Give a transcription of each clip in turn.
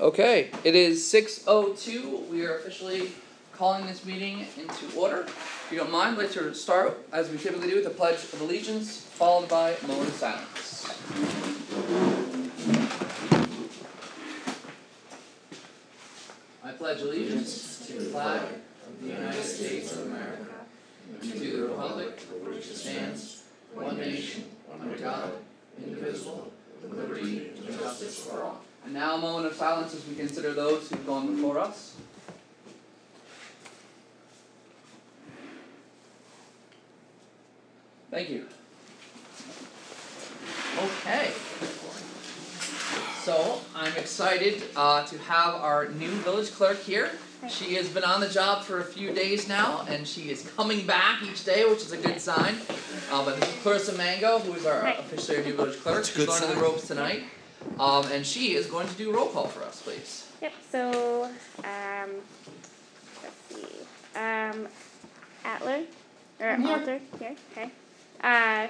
Okay, it is six oh two, we are officially calling this meeting into order. If you don't mind, let's start, as we typically do, with the pledge of allegiance, followed by a moment of silence. I pledge allegiance to the flag of the United States of America, and to the republic for which it stands, one nation, under God, indivisible, with liberty and justice for all. And now a moment of silence as we consider those who've gone before us. Thank you. Okay. So I'm excited uh, to have our new village clerk here. She has been on the job for a few days now, and she is coming back each day, which is a good sign. Uh, but this is Clarissa Mango, who is our Hi. officially new village clerk. That's a She's good learning the ropes tonight, um, and she is going to do roll call for us, please. Yep, so, um, let's see, um, Atler, or I'm here. Alter, here, okay. Uh,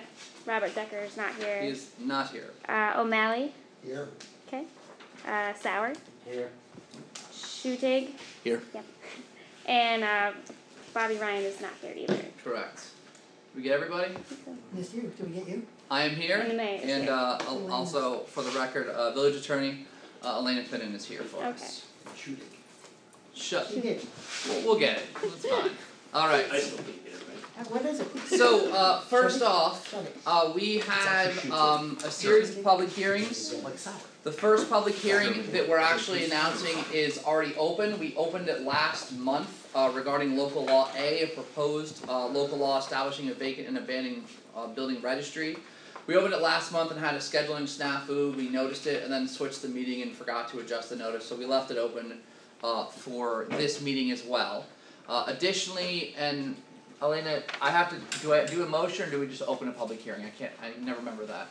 Robert Decker is not He here. is not here. Uh, O'Malley, Here. okay. Uh, Sauer, Here. Shutig. Here. Yep. And, uh, Bobby Ryan is not here either. Correct. We get everybody? Yes, you. Did we get you? I am here, And the mayor is and here. uh, al- also for the record, uh, village attorney uh, Elena Finnan is here for us. Shooting. Shut. You did. We'll, we'll get it. It's fine. All right. Uh, What is it? So uh, first off, Shut it. uh, we had um, a series of public hearings. Like sour. The first public hearing that we're actually announcing is already open. We opened it last month uh, regarding local law A, a proposed uh, local law establishing a vacant and abandoned uh, building registry. We opened it last month and had a scheduling snafu. We noticed it and then switched the meeting and forgot to adjust the notice, so we left it open uh, for this meeting as well. Uh, additionally, and Elena, I have to do I do a motion or do we just open a public hearing? I can't. I never remember that.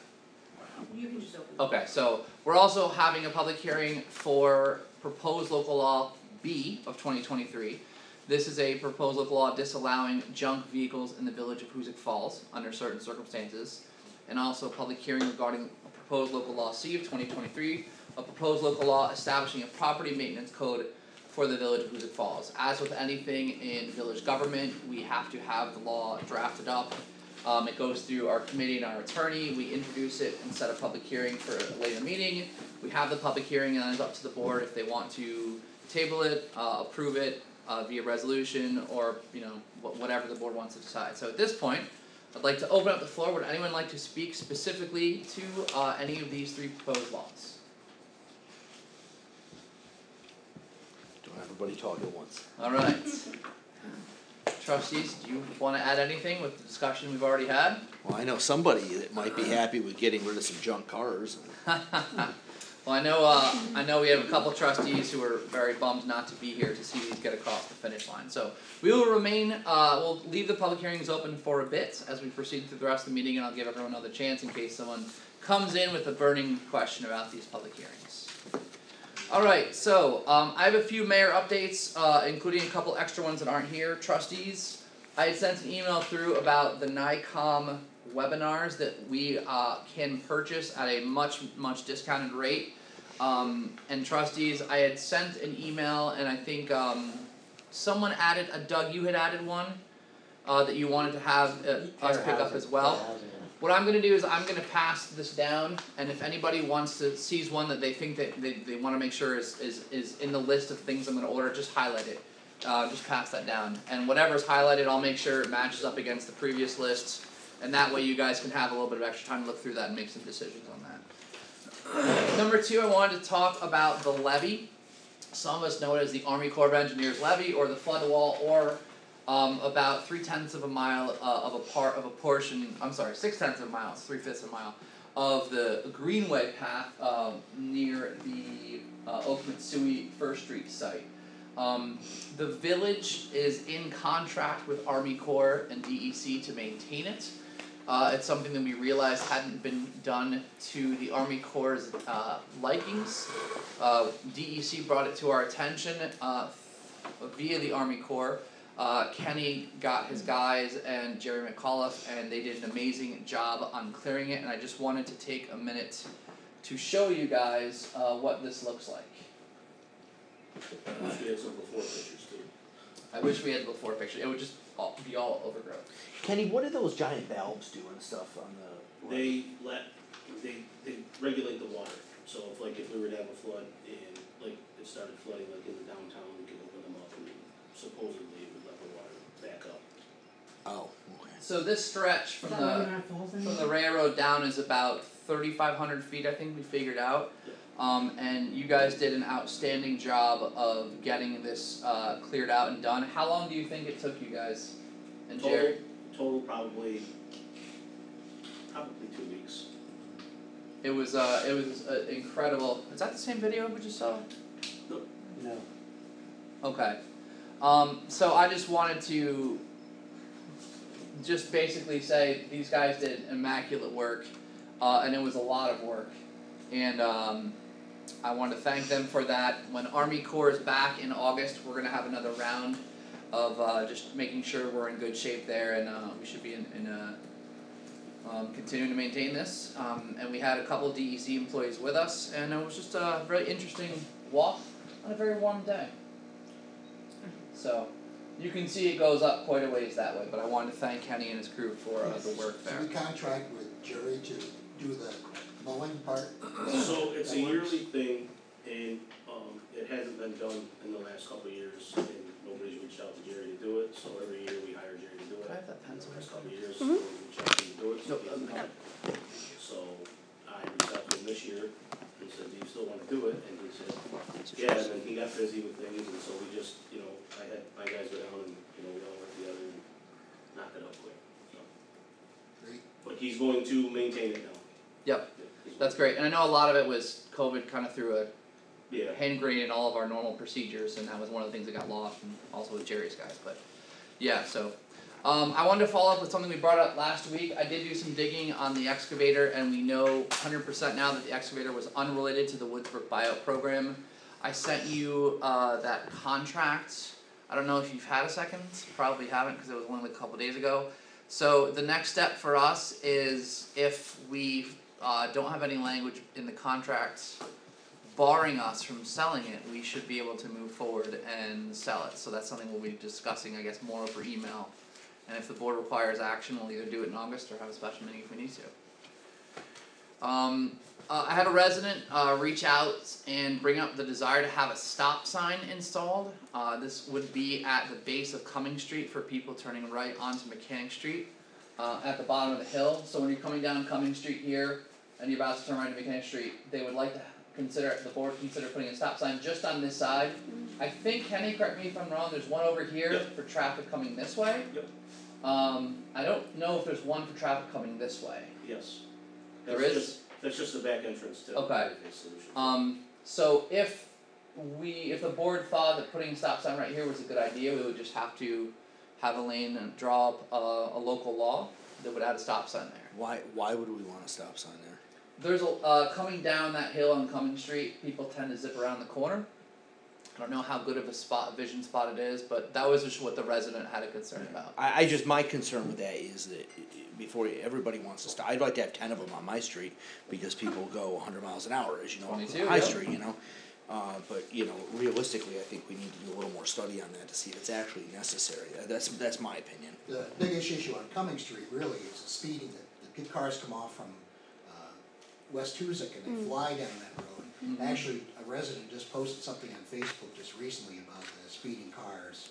You can just open. Okay, so we're also having a public hearing for proposed local law B of twenty twenty three. This is a proposed local law disallowing junk vehicles in the village of Hoosick Falls under certain circumstances. And also a public hearing regarding a proposed local law C of twenty twenty three, a proposed local law establishing a property maintenance code for the village of Hoosick Falls. As with anything in village government, we have to have the law drafted up um, it goes through our committee and our attorney, we introduce it and set a public hearing for a later meeting. We have the public hearing and it's up to the board if they want to table it, uh, approve it, uh, via resolution, or, you know, wha- whatever the board wants to decide. So at this point, I'd like to open up the floor, would anyone like to speak specifically to, uh, any of these three proposed laws? Don't have everybody talk at once. Alright. Trustees, do you wanna add anything with the discussion we've already had? Well, I know somebody that might be happy with getting rid of some junk cars. Well, I know, uh, I know we have a couple trustees who are very bummed not to be here to see these get across the finish line, so we will remain, uh, we'll leave the public hearings open for a bit as we proceed through the rest of the meeting, and I'll give everyone another chance in case someone comes in with a burning question about these public hearings. Alright, so, um, I have a few mayor updates, uh, including a couple extra ones that aren't here, trustees. I had sent an email through about the NYCOM webinars that we, uh, can purchase at a much, much discounted rate. Um, and trustees, I had sent an email and I think, um, someone added, uh, Doug, you had added one, uh, that you wanted to have, uh, us pick up as well. What I'm gonna do is I'm gonna pass this down, and if anybody wants to sees one that they think that they they wanna make sure is is is in the list of things I'm gonna order, just highlight it. Uh just pass that down, and whatever's highlighted, I'll make sure it matches up against the previous lists, and that way you guys can have a little bit of extra time to look through that and make some decisions on that. Number two, I wanted to talk about the levy. Some of us know it as the Army Corps of Engineers levy or the flood wall or um about three tenths of a mile uh of a part of a portion, I'm sorry, six tenths of a mile, three fifths of a mile of the Greenway path um near the uh Oak Mitsui First Street site. Um the village is in contract with Army Corps and DEC to maintain it. Uh it's something that we realized hadn't been done to the Army Corps' uh likings. Uh DEC brought it to our attention uh via the Army Corps. Uh, Kenny got his guys and Jerry McAuliffe, and they did an amazing job on clearing it. And I just wanted to take a minute to show you guys uh, what this looks like. I wish We had some before pictures too. I wish we had the before picture, it would just all, be all overgrowth. Kenny, what do those giant valves do and stuff on the? They let, they, they regulate the water, so if like if we were to have a flood and like it started flooding like in the downtown, we could open them up and supposedly it would let the water back up. Oh, okay. So this stretch Is from that the we're not from the anymore? railroad down is about thirty five hundred feet, I think we figured out. Um, and you guys did an outstanding job of getting this uh, cleared out and done. How long do you think it took you guys? And Total, Jerry, total probably, probably two weeks. it was uh, it was uh, incredible. Is that the same video we just saw? No. Okay. Um, so I just wanted to just basically say these guys did immaculate work, uh, and it was a lot of work, and um, I want to thank them for that. When Army Corps is back in August, we're gonna have another round of uh, just making sure we're in good shape there, and uh, we should be in, in uh, um, continuing to maintain this. Um, and we had a couple DEC employees with us, and it was just a very interesting walk on a very warm day. So, you can see it goes up quite a ways that way, but I wanted to thank Kenny and his crew for uh, the work there. So we contract with Jerry to do the mowing part? So it's a That works? yearly thing and um it hasn't been done in the last couple of years and nobody's reached out to Jerry to do it, so every year we hire Jerry to do it. I have that pencil? The last couple of years, Mhm. we reach out to him to do it, so Nope, he hasn't done it. So I reached out to him this year and said, do you still wanna do it? And he said, yeah, and then he got busy with things and so we just, you know, I had my guys go down and, you know, we all work together and knock it out quick, so. Great. But he's going to maintain it now. Yep. That's great, and I know a lot of it was COVID kind of threw a Yeah, hand grenade in all of our normal procedures, and that was one of the things that got lost, and also with Jerry's guys, but, yeah, so. Um, I wanted to follow up with something we brought up last week, I did do some digging on the excavator, and we know hundred percent now that the excavator was unrelated to the Woodsbrook Bio program. I sent you, uh, that contract, I don't know if you've had a second, probably haven't, cause it was only a couple days ago. So the next step for us is if we, uh, don't have any language in the contracts barring us from selling it, we should be able to move forward and sell it. So that's something we'll be discussing, I guess, more over email. And if the board requires action, we'll either do it in August or have a special meeting if we need to. Um, uh, I had a resident, uh, reach out and bring up the desire to have a stop sign installed. Uh, this would be at the base of Cumming Street for people turning right onto Mechanic Street, uh, at the bottom of the hill. So when you're coming down Cumming Street here and you're about to turn right into Mechanic Street, they would like to consider, the board consider putting a stop sign just on this side. I think, Kenny, correct me if I'm wrong, there's one over here Yep. for traffic coming this way. Yep. Um, I don't know if there's one for traffic coming this way. yes. There That's is? just- That's just the back entrance to Okay. Interface Solutions. Um, so if we, if the board thought that putting a stop sign right here was a good idea, we would just have to have a lane and draw up a, a local law that would add a stop sign there. Why, why would we want a stop sign there? There's a, uh, coming down that hill on Cumming Street, people tend to zip around the corner. I don't know how good of a spot, vision spot it is, but that was just what the resident had a concern about. I, I just, my concern with that is that i- i- before, everybody wants to stop, I'd like to have ten of them on my street, because people go hundred miles an hour, as you know, on 22, High yeah. Street, you know? Uh, but, you know, realistically, I think we need to do a little more study on that to see if it's actually necessary, Uh, that's, that's my opinion. The biggest issue on Cumming Street really is the speeding, that the good cars come off from, West Hoosick and they fly down that road. Mhm. Actually, a resident just posted something on Facebook just recently about the speeding cars.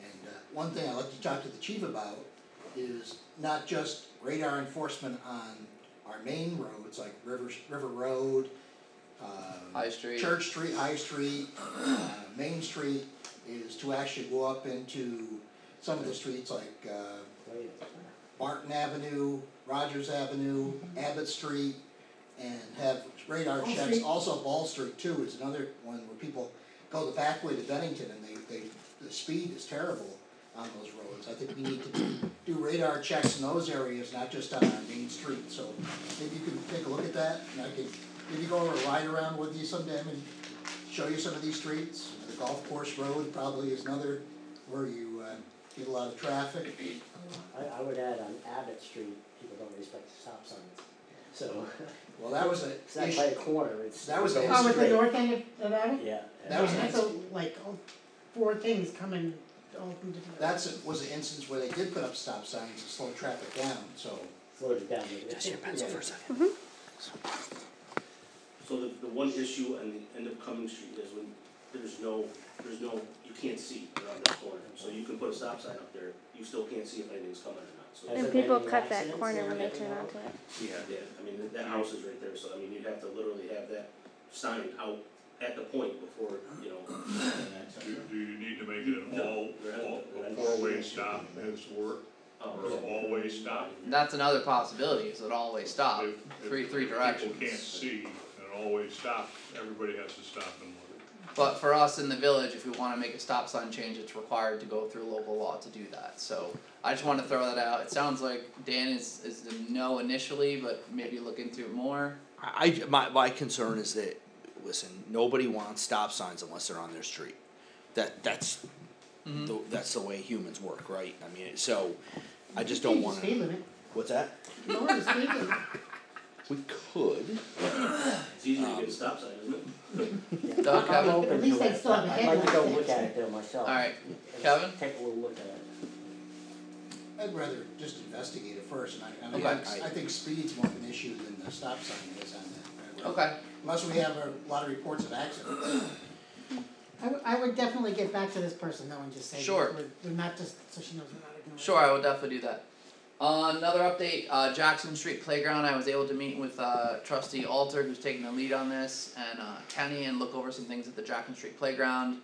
And, uh, one thing I'd like to talk to the chief about is not just radar enforcement on our main roads like River, River Road, um, High Street. Church Street, High Street, uh, Main Street, is to actually go up into some of the streets like, uh, Martin Avenue, Rogers Avenue, Abbott Street, and have radar Ball checks. Street. Also Ball Street too is another one where people go the back way to Bennington and they, they, the speed is terrible on those roads. I think we need to do radar checks in those areas, not just on our main street, so maybe you can take a look at that, and I could maybe go over a ride around with you sometime and show you some of these streets. The golf course road probably is another where you, uh, get a lot of traffic. I, I would add on Abbott Street, people don't respect the stop signs. So, Well, that was a It's not issue, by a corner, it's. That was the Oh, with the straight. north end of, of that? Yeah. That was- That's a, like, four things coming all from different. that's, a- was an instance where they did put up stop signs to slow traffic down, so. Slowed it down a bit. Just your pencil Yeah. for a second. Mm-hmm. So the, the one issue on the end of Cumming Street is when there's no, there's no, you can't see around that corner. So you can put a stop sign up there, you still can't see if anything's coming or not, so. And people cut that corner when they turn onto it. Yeah, yeah, I mean, that, that house is right there, so I mean, you'd have to literally have that sign out at the point before, you know. Do, do you need to make it an No, all, all, oh. a four-way stop has to work, or an all-way stop? That's another possibility, is an always stop, If- if- three, three if directions. People can't see, an all-way stop, everybody has to stop and look. But for us in the village, if we wanna make a stop sign change, it's required to go through local law to do that, so. I just wanna throw that out, it sounds like Dan is is a no initially, but maybe look into it more. I, I- my, my concern is that, listen, nobody wants stop signs unless they're on their street. That, that's, Mhm. the, that's the way humans work, right? I mean, so, I just don't wanna, Speed limit, what's that? lower the speed limit. We could, It's easy to get a stop sign, isn't it? Doug, I'm Kevin? open At least to they'd it. still have a I'd like to go headlight look at it there myself. Alright, Let's Kevin? Take a little look at it. I'd rather just investigate it first, and I, I mean, Okay. I, I think speed's more of an issue than the stop sign is on that. Okay, Unless we have a lot of reports of accidents. I would, I would definitely get back to this person though and just say, Sure. we're, we're not just, so she knows we're not ignoring. her. sure, I will definitely do that. Uh, another update, uh, Jackson Street Playground, I was able to meet with, uh, trustee Alter, who's taking the lead on this, and, uh, Kenny, and look over some things at the Jackson Street Playground.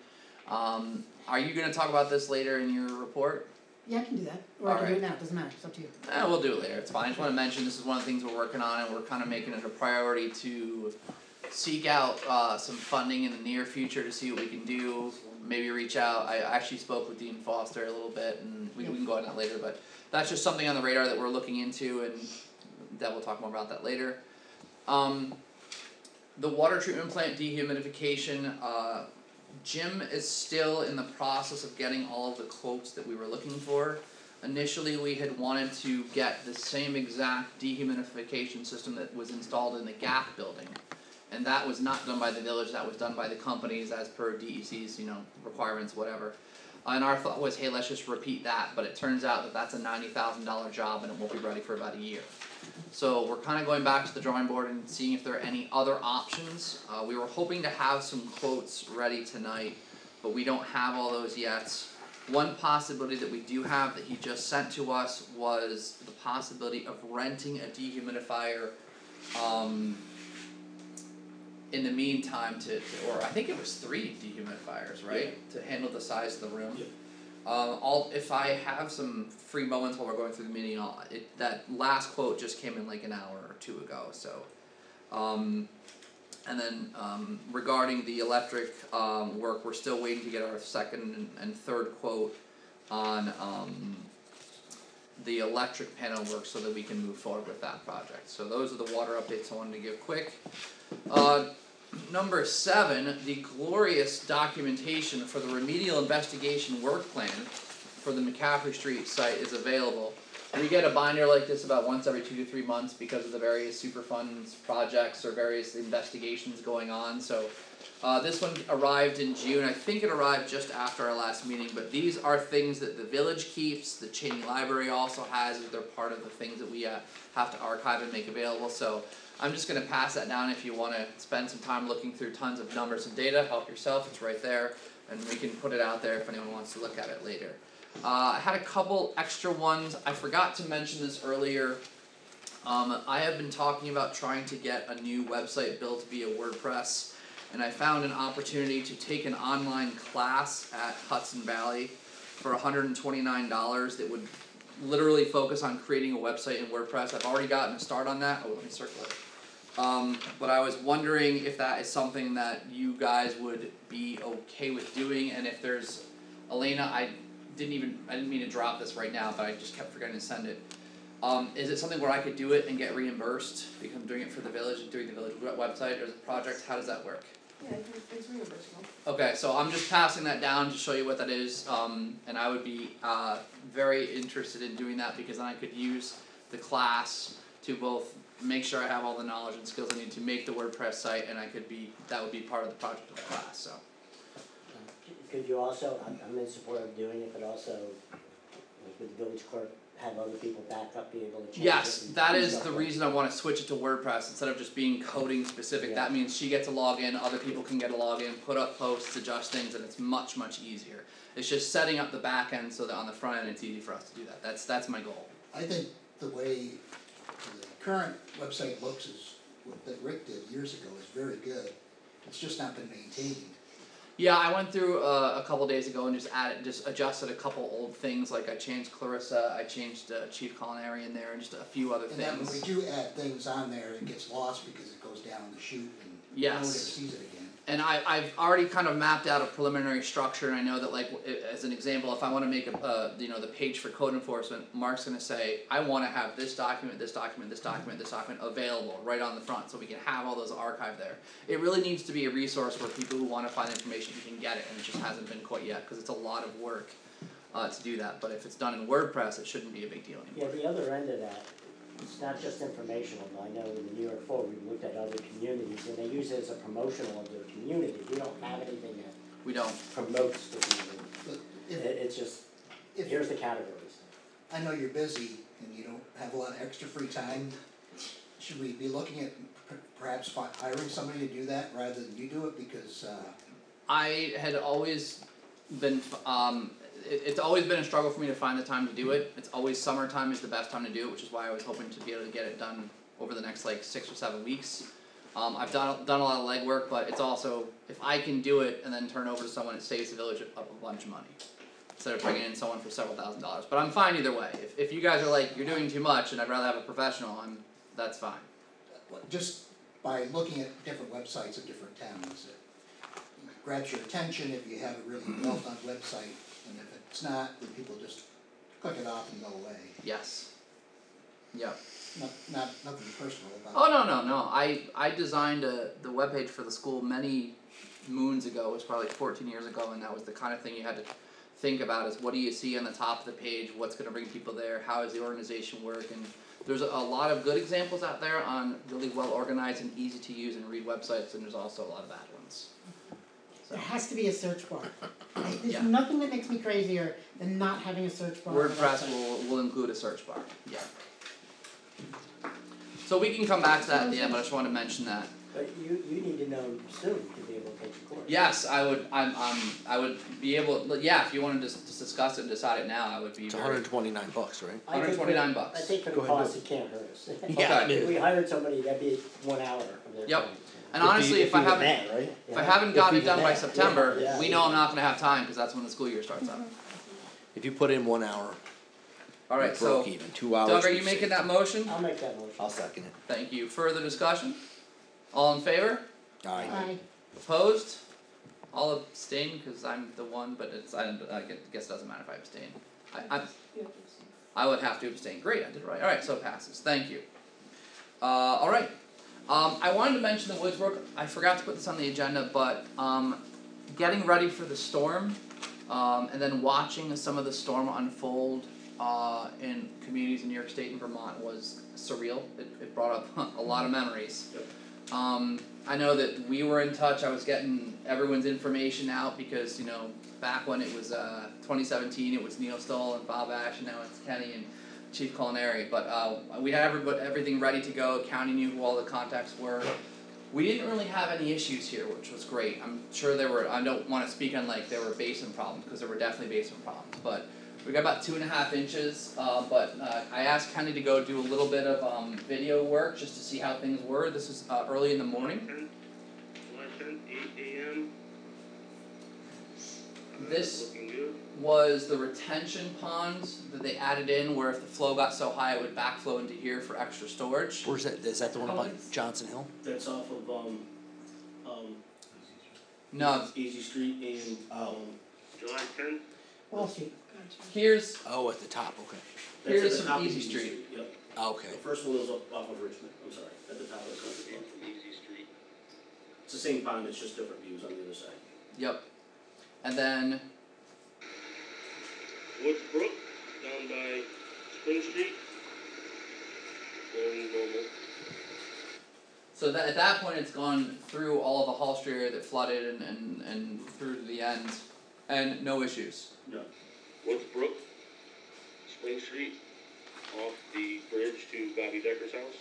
Um, are you gonna talk about this later in your report? Yeah, I can do that, or I can do Alright. it now, doesn't matter, it's up to you. Eh, we'll do it later, it's fine, I just wanna mention this is one of the things we're working on and we're kinda making it a priority to seek out uh some funding in the near future to see what we can do, maybe reach out, I actually spoke with Dean Foster a little bit and we we can go on that later, but that's just something on the radar that we're looking into and that we'll talk more about that later. Um the water treatment plant dehumidification, uh Jim is still in the process of getting all of the quotes that we were looking for. Initially, we had wanted to get the same exact dehumidification system that was installed in the GAC building. And that was not done by the village, that was done by the companies as per DEC's, you know, requirements, whatever. And our thought was, hey, let's just repeat that, but it turns out that that's a ninety thousand dollar job and it won't be ready for about a year. So we're kinda going back to the drawing board and seeing if there are any other options. Uh, we were hoping to have some quotes ready tonight, but we don't have all those yet. One possibility that we do have that he just sent to us was the possibility of renting a dehumidifier, um, in the meantime to, to, or I think it was three dehumidifiers, right? To handle the size of the room. Yep. Um, I'll, if I have some free moments while we're going through the meeting, I'll, it, that last quote just came in like an hour or two ago, so. Um, and then, um, regarding the electric, um, work, we're still waiting to get our second and, and third quote on, um, the electric panel work so that we can move forward with that project. So those are the water updates I wanted to give quick. Uh, number seven, the glorious documentation for the remedial investigation work plan for the McCaffrey Street site is available. We get a binder like this about once every two to three months because of the various superfunds projects or various investigations going on, so. Uh, this one arrived in June, I think it arrived just after our last meeting, but these are things that the village keeps, the Cheney Library also has, they're part of the things that we uh have to archive and make available, so. I'm just gonna pass that down if you wanna spend some time looking through tons of numbers and data, help yourself, it's right there. And we can put it out there if anyone wants to look at it later. Uh, I had a couple extra ones, I forgot to mention this earlier. Um, I have been talking about trying to get a new website built via WordPress. And I found an opportunity to take an online class at Hudson Valley for hundred and twenty nine dollars that would literally focus on creating a website in WordPress. I've already gotten a start on that. Oh, let me circle it. Um, but I was wondering if that is something that you guys would be okay with doing, and if there's, Elena, I didn't even, I didn't mean to drop this right now, but I just kept forgetting to send it. Um, is it something where I could do it and get reimbursed because I'm doing it for the village and doing the village website or the project? How does that work? Yeah, it's, reimbursable. Okay, so I'm just passing that down to show you what that is, um, and I would be, uh, very interested in doing that because then I could use the class to both make sure I have all the knowledge and skills I need to make the WordPress site, and I could be that would be part of the project of the class. So Could you also, I'm, I'm in support of doing it, but also, like with the village clerk, have other people back up, be able to change yes, and that do is stuff the like- reason I want to switch it to WordPress instead of just being coding specific. Yeah. That means she gets a login, other people can get a login, put up posts, adjust things, and it's much much easier. It's just setting up the back end so that on the front end it's easy for us to do that. That's that's my goal. I think the way the current website looks is, what that Rick did years ago is very good. It's just not been maintained. Yeah, I went through uh, a couple days ago and just added, just adjusted a couple old things. Like I changed Clarissa, I changed uh, Chief Culinary in there, and just a few other And then when we do add things on there, it gets lost because it goes down the chute and nobody Yes. ever sees it again. And I, I've already kind of mapped out a preliminary structure, and I know that, like, as an example, if I want to make a, uh, you know, the page for code enforcement, Mark's going to say, I want to have this document, this document, this document, this document available right on the front, so we can have all those archived there. It really needs to be a resource where people who want to find information can get it, and it just hasn't been quite yet, because it's a lot of work uh, to do that. But if it's done in WordPress, it shouldn't be a big deal anymore. Yeah, the other end of that, it's not just informational, I know in the New York Forward, we looked at other communities, and they use it as a promotional of their community, we don't have anything that We don't. promotes the community. But It, if, it's just, if, here's the categories. I know you're busy and you don't have a lot of extra free time, should we be looking at p- perhaps fi- hiring somebody to do that rather than you do it? Because, uh, I had always been, um, it, it's always been a struggle for me to find the time to do it. It's always summertime is the best time to do it, which is why I was hoping to be able to get it done over the next like six or seven weeks. Um, I've done done a lot of legwork, but it's also if I can do it and then turn over to someone, it saves the village a, a bunch of money instead of bringing in someone for several thousand dollars. But I'm fine either way. If if you guys are like you're doing too much and I'd rather have a professional, I'm that's fine. just by looking at different websites of different towns, it grabs your attention if you have a really well done website, it's not, then people just click it off and go away. Yes. Yep. Not, not, nothing personal about Oh no no no! I I designed a the webpage for the school many moons ago. It was probably fourteen years ago, and that was the kind of thing you had to think about: is what do you see on the top of the page? What's going to bring people there? How does the organization work? And there's a, a lot of good examples out there on really well organized and easy to use and read websites, and there's also a lot of bad ones. So There has to be a search bar. There's Yeah. nothing that makes me crazier than not having a search bar. on a WordPress website. will will include a search bar. Yeah. So we can come back to that at the end, but I just wanted to mention that. But you, you need to know soon to be able to take the course. Yes, I would. I'm. I'm. I would be able. Yeah, if you wanted to dis- to discuss it and decide it now, I would be. It's very- hundred and twenty-nine bucks, right? I think for- 129 bucks. I think for Go the ahead and cost, it can't hurt us. Yeah, I mean- If we hired somebody, that'd be one hour of their Yep. time. And honestly, if, I haven't, mad, right? if I haven't gotten it If done by September, yeah. we know I'm not gonna have time because that's when the school year starts up. If you put in one hour, All right, you're so even, two hours. Doug, are you making save. that motion? I'll make that motion. I'll second it. Thank you. Further discussion? All in favor? Alright, Aye. Opposed? I'll abstain because I'm the one, but it's I, I guess it doesn't matter if I abstain. I, I I would have to abstain. Great, I did it right. Alright, so it passes. Thank you. Uh, alright. Um, I wanted to mention the Woodsbrook. I forgot to put this on the agenda, but um, getting ready for the storm um, and then watching some of the storm unfold uh, in communities in New York State and Vermont was surreal. It, it brought up a lot of memories. Um, I know that we were in touch. I was getting everyone's information out because you know back when it was uh, 2017, it was Neil Stoll and Bob Ash, and now it's Kenny and Chief Culinary. But uh, we had everybody, everything ready to go. County knew who all the contacts were. We didn't really have any issues here, which was great. I'm sure there were. I don't want to speak on like there were basement problems because there were definitely basement problems, but. We got about two and a half inches, uh, but uh, I asked Kenny to go do a little bit of um, video work just to see how things were. This was uh, early in the morning. July tenth, eight AM. This Looking good. Was the retention ponds that they added in where if the flow got so high it would backflow into here for extra storage. where's that, is that the one How by Johnson Hill? That's off of, um, um, No, Easy Street and, um, July tenth, Wall Street. here's Oh, at the top, okay. that's Here's the some top Easy Street. Yep, Ah, Okay. the first one is off of Richmond, I'm sorry, at the top of the country Easy Street. It's the same pond, it's just different views on the other side. yep. And then Woods Brook, down by Spring Street. Going normal. So that at that point, it's gone through all of the Hall Street area that flooded and and and through to the end, and no issues. Woods Brook, Spring Street, off the bridge to Bobby Decker's house.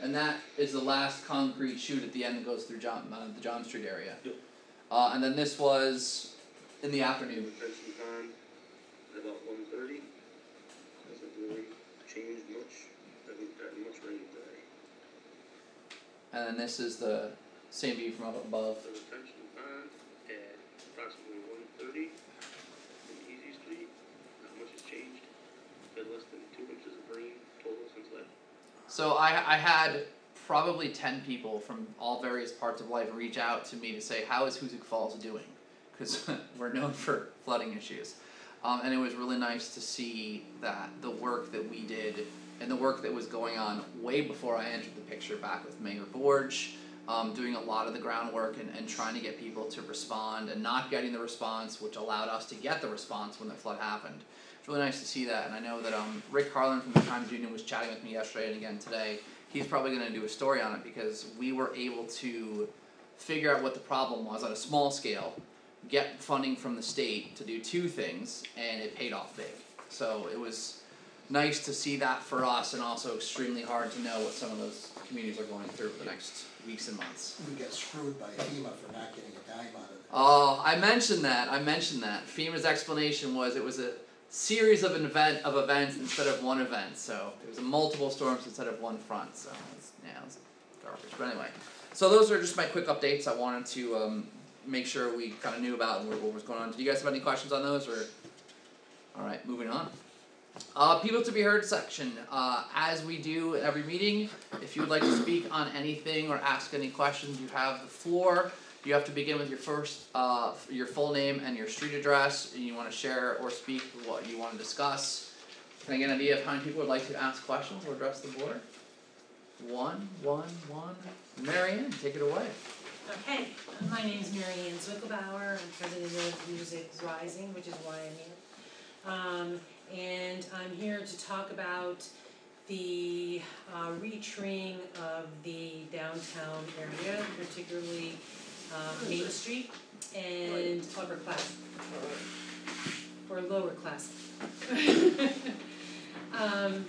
And that is the last concrete chute at the end that goes through John uh, the John Street area. Yep. Uh, and then this was in the afternoon. Benson Pond, at about one thirty. Hasn't really changed much, haven't gotten much rain today. And then this is the same view from up above. So the Benson Pond at approximately one thirty in Easy Street, not much has changed. Been less than two inches of rain total since last So I I had probably ten people from all various parts of life reach out to me to say how is Hoosick Falls doing, because we're known for flooding issues, um, and it was really nice to see that the work that we did and the work that was going on way before I entered the picture back with Mayor Borge, um, doing a lot of the groundwork and, and trying to get people to respond and not getting the response, which allowed us to get the response when the flood happened. It's really nice to see that, and I know that um, Rick Karlin from the Times Union was chatting with me yesterday and again today. He's probably going to do a story on it because we were able to figure out what the problem was on a small scale, get funding from the state to do two things, and it paid off big. So it was nice to see that for us, and also extremely hard to know what some of those communities are going through for the next weeks and months. We get screwed by FEMA for not getting a dime out of it. Oh, I mentioned that. I mentioned that. FEMA's explanation was it was a series of event of events instead of one event. So it was a multiple storms instead of one front. So it's, yeah, it was garbage. But anyway, so those are just my quick updates. I wanted to um, make sure we kind of knew about what, what was going on. Do you guys have any questions on those or? All right, moving on. Uh, people to be heard section. Uh, as we do at every meeting, if you would like to speak on anything or ask any questions, you have the floor. You have to begin with your first, uh, your full name and your street address, and you wanna share or speak what you wanna discuss. Can I get an idea of how many people would like to ask questions or address the board? One, one, one. Marianne, take it away. Okay, my name is Mary Ann Zwickelbauer, I'm president of Hoosick Rising, which is why I'm here. Um, and I'm here to talk about the uh retreeing of the downtown area, particularly uh Main Street and upper class. Or lower class. Um,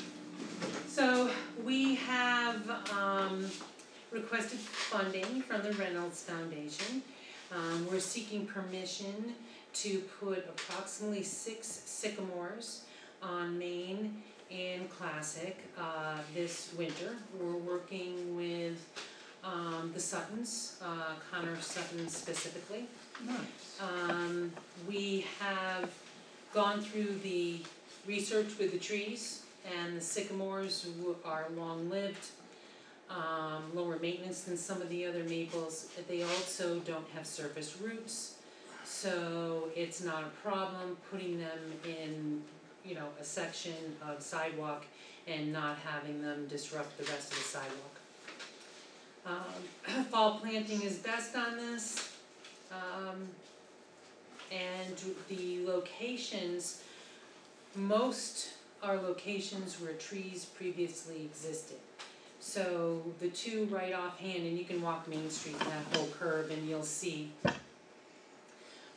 so we have um requested funding from the Reynolds Foundation. Um, we're seeking permission to put approximately six sycamores on Main and Classic, uh, this winter. We're working with, um, the Suttons, uh, Connor Sutton specifically. Nice. Um, we have gone through the research with the trees and the sycamores are long-lived, um, lower maintenance than some of the other maples. They also don't have surface roots, so it's not a problem putting them in, you know, a section of sidewalk and not having them disrupt the rest of the sidewalk. Um, fall planting is best on this. Um, and the locations, most are locations where trees previously existed. So the two right offhand, and you can walk Main Street, that whole curve, and you'll see.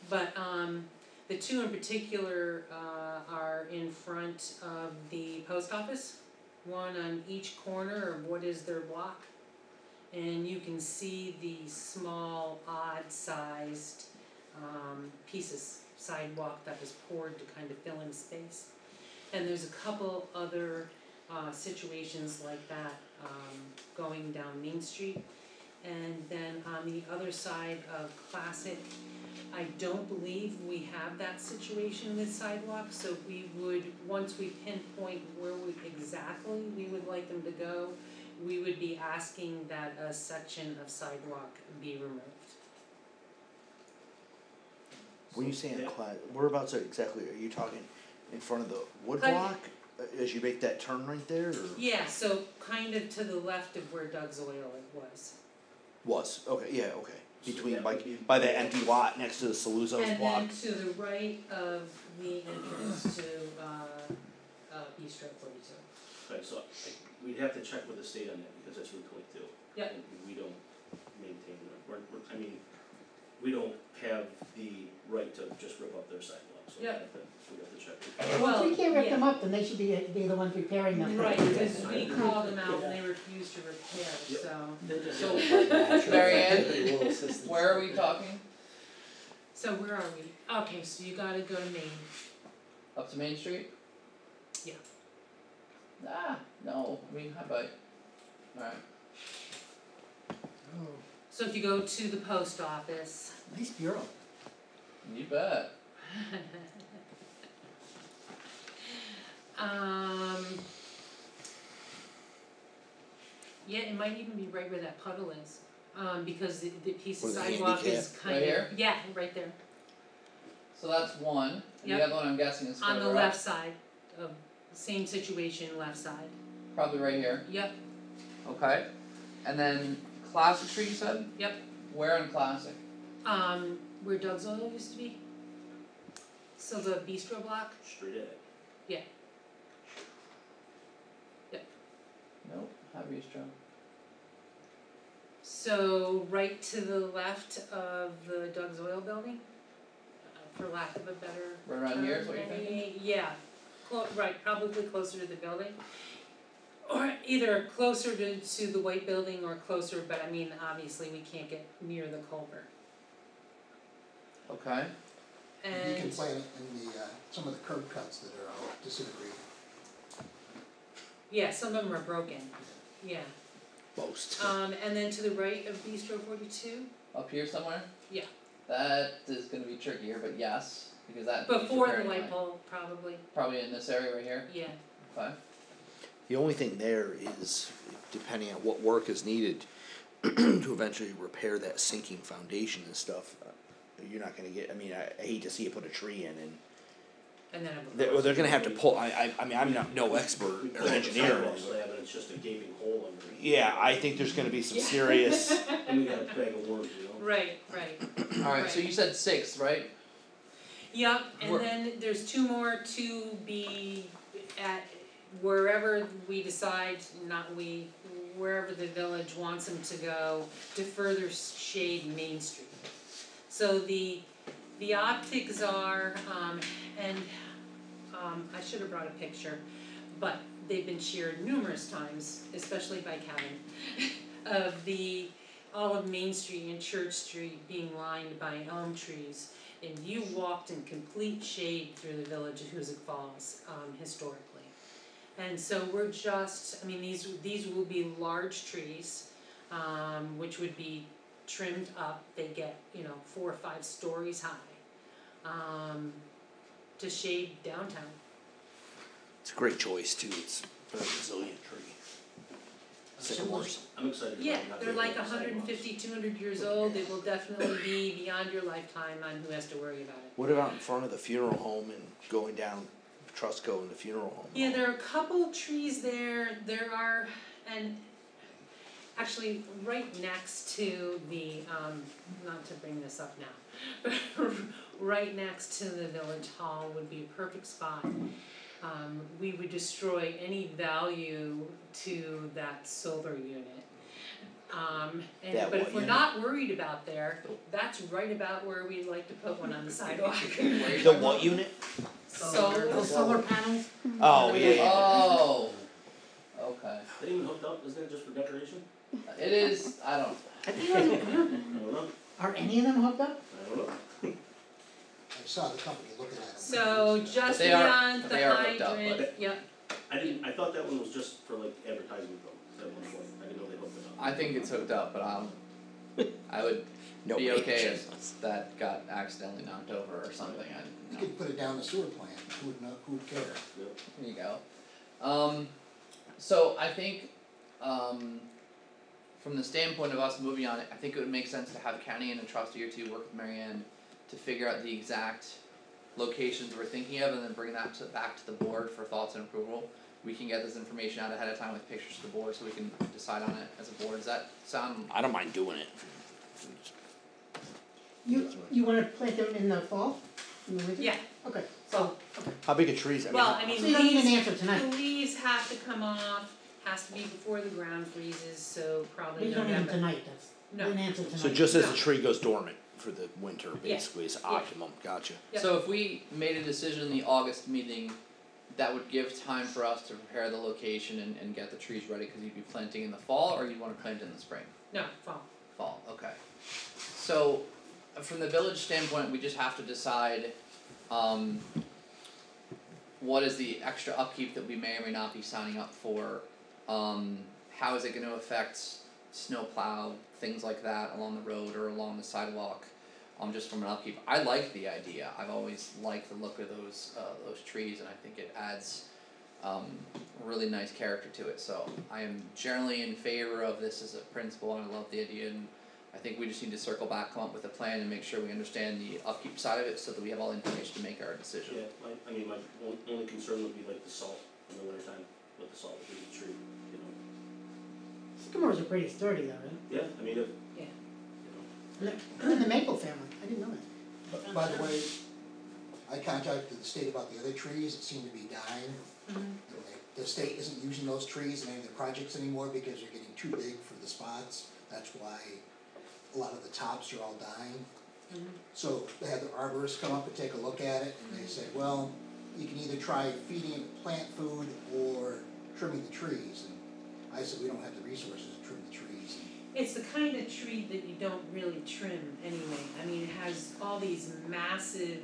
But um, the two in particular uh, are in front of the post office, one on each corner of what is their block. And you can see the small odd-sized um, pieces, sidewalk that was poured to kind of fill in space. And there's a couple other uh, situations like that um, going down Main Street. And then on the other side of Classic, I don't believe we have that situation with sidewalks, so we would, once we pinpoint where we exactly we would like them to go, we would be asking that a section of sidewalk be removed. When you say in Yeah. class, whereabouts are exactly, are you talking in front of the wood Like- block? Uh, As you make that turn right there, or? Yeah, so kind of to the left of where Doug's Oil was. Was, okay, yeah, okay, between, that by, would be- by the empty lot next to the Saluzzo's And block? then to the right of the entrance to uh uh Bistro forty two. Okay, so I, we'd have to check with the state on that, because that's Route twenty-two. Yeah. And we don't maintain, them. we're, we're, I mean, we don't have the right to just rip up their sidewalk, so we Yep. have to, we have to check. Well, if we can't rip yeah. them up, then they should be, be the ones repairing them. Right, because we called them out and they refused to repair, Yep. so. So, Marianne, where are we talking? So where are we? Okay, so you gotta go to Maine. Up to Main Street? Yeah. Ah, no, I mean, hi bye. Alright, So if you go to the post office, Nice bureau. you bet. Um. Yeah, it might even be right where that puddle is, um, because the, the piece of Where the sidewalk is handicap- kind of, Right here? yeah, right there, So that's one, and the other one I'm guessing is on the further up, left side of, same situation, left side, probably right here, yep, okay? And then Classic Street you said? Yep. Where in Classic? um, where Doug's Oil used to be. So the bistro block, Straight at it. Nope, High Bistro. so right to the left of the Doug's Oil building, uh, for lack of a better Right around here is what you're thinking? Yeah, clo- right, probably closer to the building. Or either closer to to the white building or closer, but I mean, obviously, we can't get near the culvert. Okay, You can And, plant it in the, uh, some of the curb cuts that are all disintegrated. yeah, some of them are broken, yeah. Most. Um, and then to the right of Bistro forty-two, up here somewhere? Yeah. That is gonna be trickier, but yes, because that needs before the repairing light line. pole, probably, Probably in this area right here, yeah. okay? The only thing there is, depending on what work is needed to eventually repair that sinking foundation and stuff, uh, you're not gonna get, I mean, I, I hate to see you put a tree in and And then it they're, well, they're gonna have to pull, I, I, I mean, I'm not, no expert or pull up the engineer. sidewalk slab and it's just a gaping hole under it. Yeah, I think there's gonna be some Yeah. serious, And we got a bag of worms, you know? Right, right. Alright, so you said six, right? Yep, and Where- then there's two more to be at wherever we decide, not we, wherever the village wants them to go to further shade Main Street. So the, the optics are, um, and, um, I should have brought a picture, but they've been shared numerous times, especially by Kevin, of the, all of Main Street and Church Street being lined by elm trees and you walked in complete shade through the village of Hoosick Falls, um, historically. And so we're just, I mean, these, these will be large trees, um, which would be trimmed up, they get, you know, four or five stories high, um, to shade downtown. it's a great choice too, it's a very resilient tree. Sycamores. I'm excited Yeah, not they're like able to hundred and sidewalks. fifty, two hundred years old, they will definitely be beyond your lifetime on who has to worry about it. What about in front of the funeral home and going down Trusco and the funeral home? Yeah, there are a couple trees there, there are, and actually, right next to the, um, not to bring this up now, but right next to the village hall would be a perfect spot. Um, we would destroy any value to that solar unit. Um, and, That but what if we're unit? not worried about there, that's right about where we'd like to put one on the sidewalk. The what unit? Solar. Those solar panels, Oh, yeah, yeah. Oh, okay, They even hooked up, isn't it just for decoration? It is, I don't, I don't know, are any of them hooked up? I don't know. I saw the company looking at them. So just They are- beyond the they are hooked up, hydrant, but- yep, I didn't, I thought that one was just for like advertising though, that one point, I didn't know they hooked it up. I think it's hooked up, but um, I would No be okay if that got accidentally knocked over or something, I, You could put it down the sewer plant, who would know, who would care? There you go. Um, so I think, um, from the standpoint of us moving on it, I think it would make sense to have county and a trustee or two work with Marianne to figure out the exact locations we're thinking of and then bring that to, back to the board for thoughts and approval. We can get this information out ahead of time with pictures to the board so we can decide on it as a board. Does that sound, I don't mind doing it. You, you wanna plant them in the fall, in the winter? yeah, Okay, so, How big a trees, I mean, well, I mean, so you don't need an leaves, answer the leaves have to come off, has to be before the ground freezes, so probably We don't November. even tonight, that's, No. didn't answer tonight. So just as the tree goes dormant for the winter, Yeah. basically, is Yeah. optimum, gotcha. Yep. So if we made a decision in the August meeting, that would give time for us to prepare the location and, and get the trees ready, cause you'd be planting in the fall, or you'd wanna plant in the spring? No, fall. Fall, okay. So, uh, from the village standpoint, we just have to decide, um, what is the extra upkeep that we may or may not be signing up for? Um, how is it gonna affect snowplow, things like that along the road or along the sidewalk? Um, just from an upkeep, I like the idea, I've always liked the look of those, uh, those trees and I think it adds, um, really nice character to it, so I am generally in favor of this as a principle and I love the idea and I think we just need to circle back, come up with a plan and make sure we understand the upkeep side of it so that we have all the information to make our decision. Yeah, my, I mean, my only concern would be like the salt in the winter time, with the salt would be the tree. Sycamores are pretty sturdy though, right? Yeah, I mean, if, Yeah. you know, And they're in the maple family, I didn't know that. But by the way, I contacted the state about the other trees that seem to be dying. Mhm. And they- The state isn't using those trees in any of their projects anymore because they're getting too big for the spots. That's why a lot of the tops are all dying. Mhm. So they had the arborists come up and take a look at it and they said, well, you can either try feeding it plant food or trimming the trees. And I said, we don't have the resources to trim the trees. It's the kind of tree that you don't really trim anyway. I mean, it has all these massive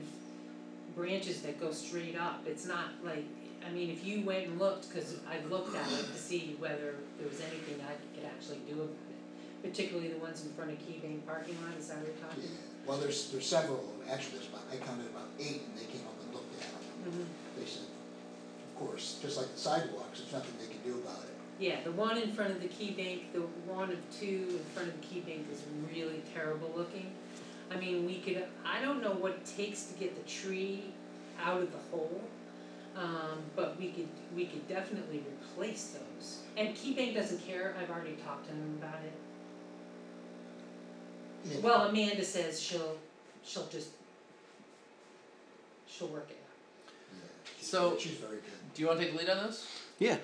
branches that go straight up. It's not like, I mean, if you went and looked, cause I looked at it to see whether there was anything I could actually do about it. Particularly the ones in front of Key Bank parking lot, is that what you're Yeah, well, there's, there's several, actually, there's about, I counted about eight and they came up and looked at them. Mhm. They said, of course, just like the sidewalks, there's nothing they can do about it. Yeah, the one in front of the Key Bank, the one of two in front of the Key Bank is really terrible looking. I mean, we could, I don't know what it takes to get the tree out of the hole. Um, but we could, we could definitely replace those. And Key Bank doesn't care, I've already talked to them about it. Yeah. Well, Amanda says she'll, she'll just, she'll work it out. So- She's very good. Do you wanna take the lead on this? Yeah.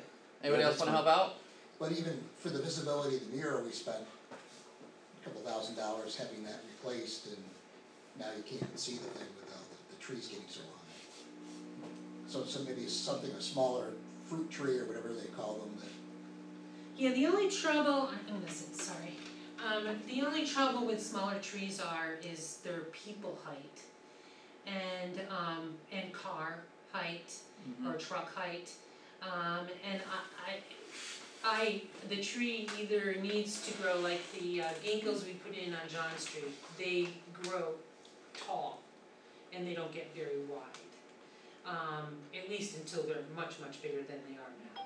Anybody Yeah, else wanna help out? But even for the visibility of the mirror, we spent a couple thousand dollars having that replaced and now you can't see the thing without the, the trees getting so high. So, so maybe something, a smaller fruit tree or whatever they call them that Yeah, the only trouble, I'm gonna sorry. Um, the only trouble with smaller trees are, is their people height. And, um, and car height, or truck height. Um, and I, I, I, the tree either needs to grow like the uh, ginkgos we put in on John Street, they grow tall and they don't get very wide. Um, at least until they're much, much bigger than they are now.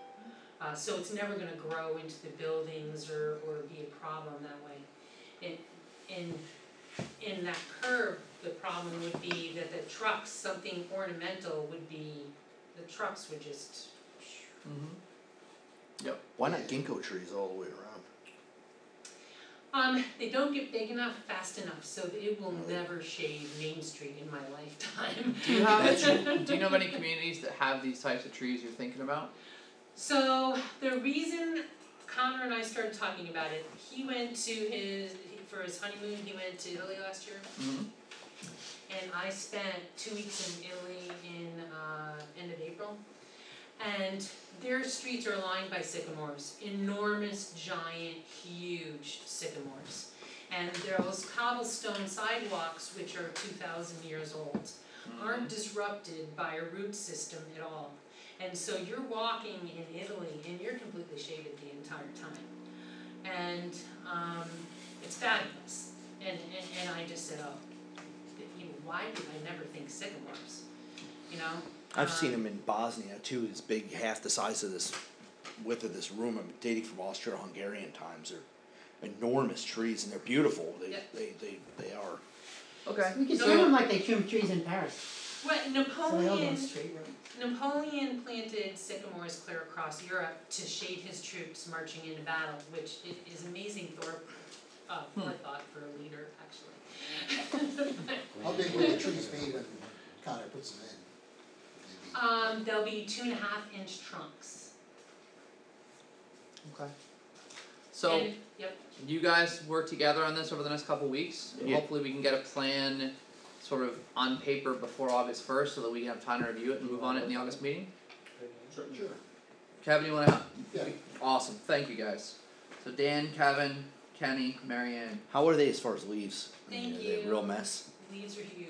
Uh, so it's never gonna grow into the buildings or, or be a problem that way. In, in, in that curve, the problem would be that the trucks, something ornamental would be, the trucks would just, Mm-hmm. Why not ginkgo trees all the way around? um, they don't get big enough fast enough, so that it will never shade Main Street in my lifetime. Do you have, do you know of any communities that have these types of trees you're thinking about? So the reason Connor and I started talking about it, he went to his, for his honeymoon, he went to Italy last year. Mm-hmm. And I spent two weeks in Italy in uh end of April. And their streets are lined by sycamores, enormous, giant, huge sycamores. And those cobblestone sidewalks, which are two thousand years old, aren't disrupted by a root system at all. And so you're walking in Italy and you're completely shaded the entire time. And um it's fabulous. And and and I just said, oh, why did I never think sycamores? You know? I've seen Um, them in Bosnia too, this big, half the size of this, width of this room, I'm dating from Austro-Hungarian times, they're enormous trees and they're beautiful, they, Yep. they, they, they are. Okay. We could So- trim them like they trim trees in Paris, What so they all go Napoleon. Napoleon planted sycamores clear across Europe to shade his troops marching into battle, which i- is amazing for, uh, I thought for a leader, actually. How big will the trees be when Connor puts them in? Will they be- Um, they'll be two and a half inch trunks. Okay. So. And- yep, you guys work together on this over the next couple weeks. Yeah. Hopefully, we can get a plan sort of on paper before August first, so that we can have time to review it and move on it in the August meeting. Sure. Kevin, you wanna? Yeah. Awesome. Thank you guys. So Dan, Kevin, Kenny, Marianne. How are they as far as leaves? I mean, Thank are they a you. real mess? leaves are huge.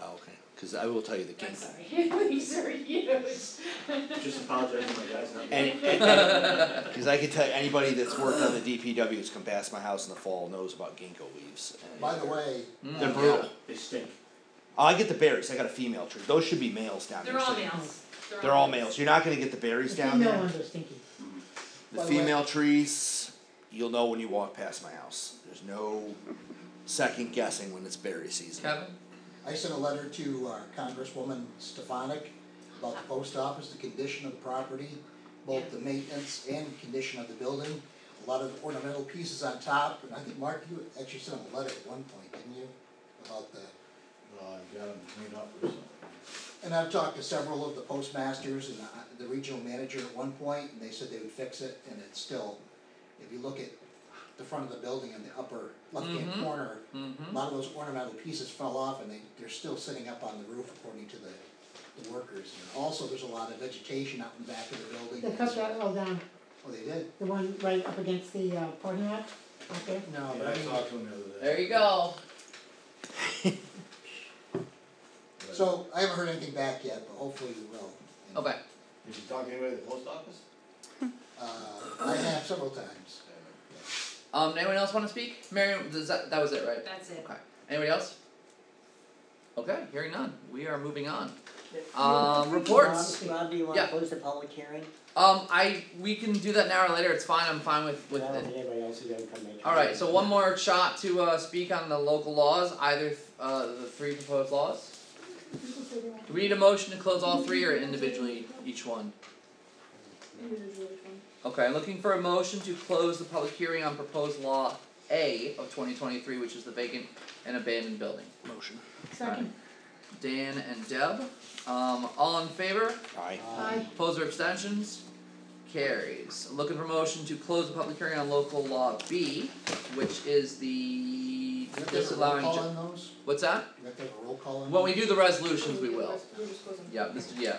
Oh, okay. Cause I will tell you the I'm king. sorry, leaves are huge. Just apologize to my guys, not me. And, and, cause I can tell you, anybody that's worked on the DPW that's come past my house in the fall knows about ginkgo leaves. and- By the way. Mm. They're brutal. They stink. Oh, I get the berries, I got a female tree, those should be males down there. They're all so- males. They're all males, you're not gonna get the The berries down female there. ones are stinky. The By the way- female trees, you'll know when you walk past my house, there's no second guessing when it's berry season. Kevin. I sent a letter to uh, Congresswoman Stefanik about the post office, the condition of the property, both the maintenance and condition of the building. A lot of ornamental pieces on top, and I think Mark, you actually sent a letter at one point, didn't you? About the, I got them cleaned up or something. and I've talked to several of the postmasters and uh, the regional manager at one point, and they said they would fix it, and it's still, if you look at the front of the building in the upper left-hand Mhm. corner, a Mm-hmm. lot of those ornamental pieces fell off and they, they're still sitting up on the roof according to the, the workers. And also, there's a lot of vegetation out in the back of the building. They cut that all down, Oh, they did? the one right up against the uh, parking lot, out there. No, Yeah, but I I mean, talked to him the other day. There you go. so I haven't heard anything back yet, but hopefully we will. And, Okay. Did you talk to anybody at the post office? Uh, I have several times. Um. Anyone else want to speak? Marion, does that that was it, right? That's it. Okay. Anybody else? Okay. Hearing none. We are moving on. Um. Reports. Rob, Rob, do you Yeah. wanna close the public hearing? Um. I we can do that now or later. It's fine. I'm fine with with I don't it. think anybody else is gonna come make. Alright, so one more shot to uh speak on the local laws, either uh the three proposed laws. Do we need a motion to close all three or individually each one? Individually, which one? Okay, I'm looking for a motion to close the public hearing on proposed law A of twenty twenty three, which is the vacant and abandoned building. Motion. Second, Dan and Deb, um all in favor? Aye. aye, Opposed or abstentions? Carries. Looking for motion to close the public hearing on local law B, which is the You have to have a roll disallowing, call ju- on those? what's that? You have to have a roll call on those? When we do the resolutions, we will. We're just closing. Yeah, this, yeah.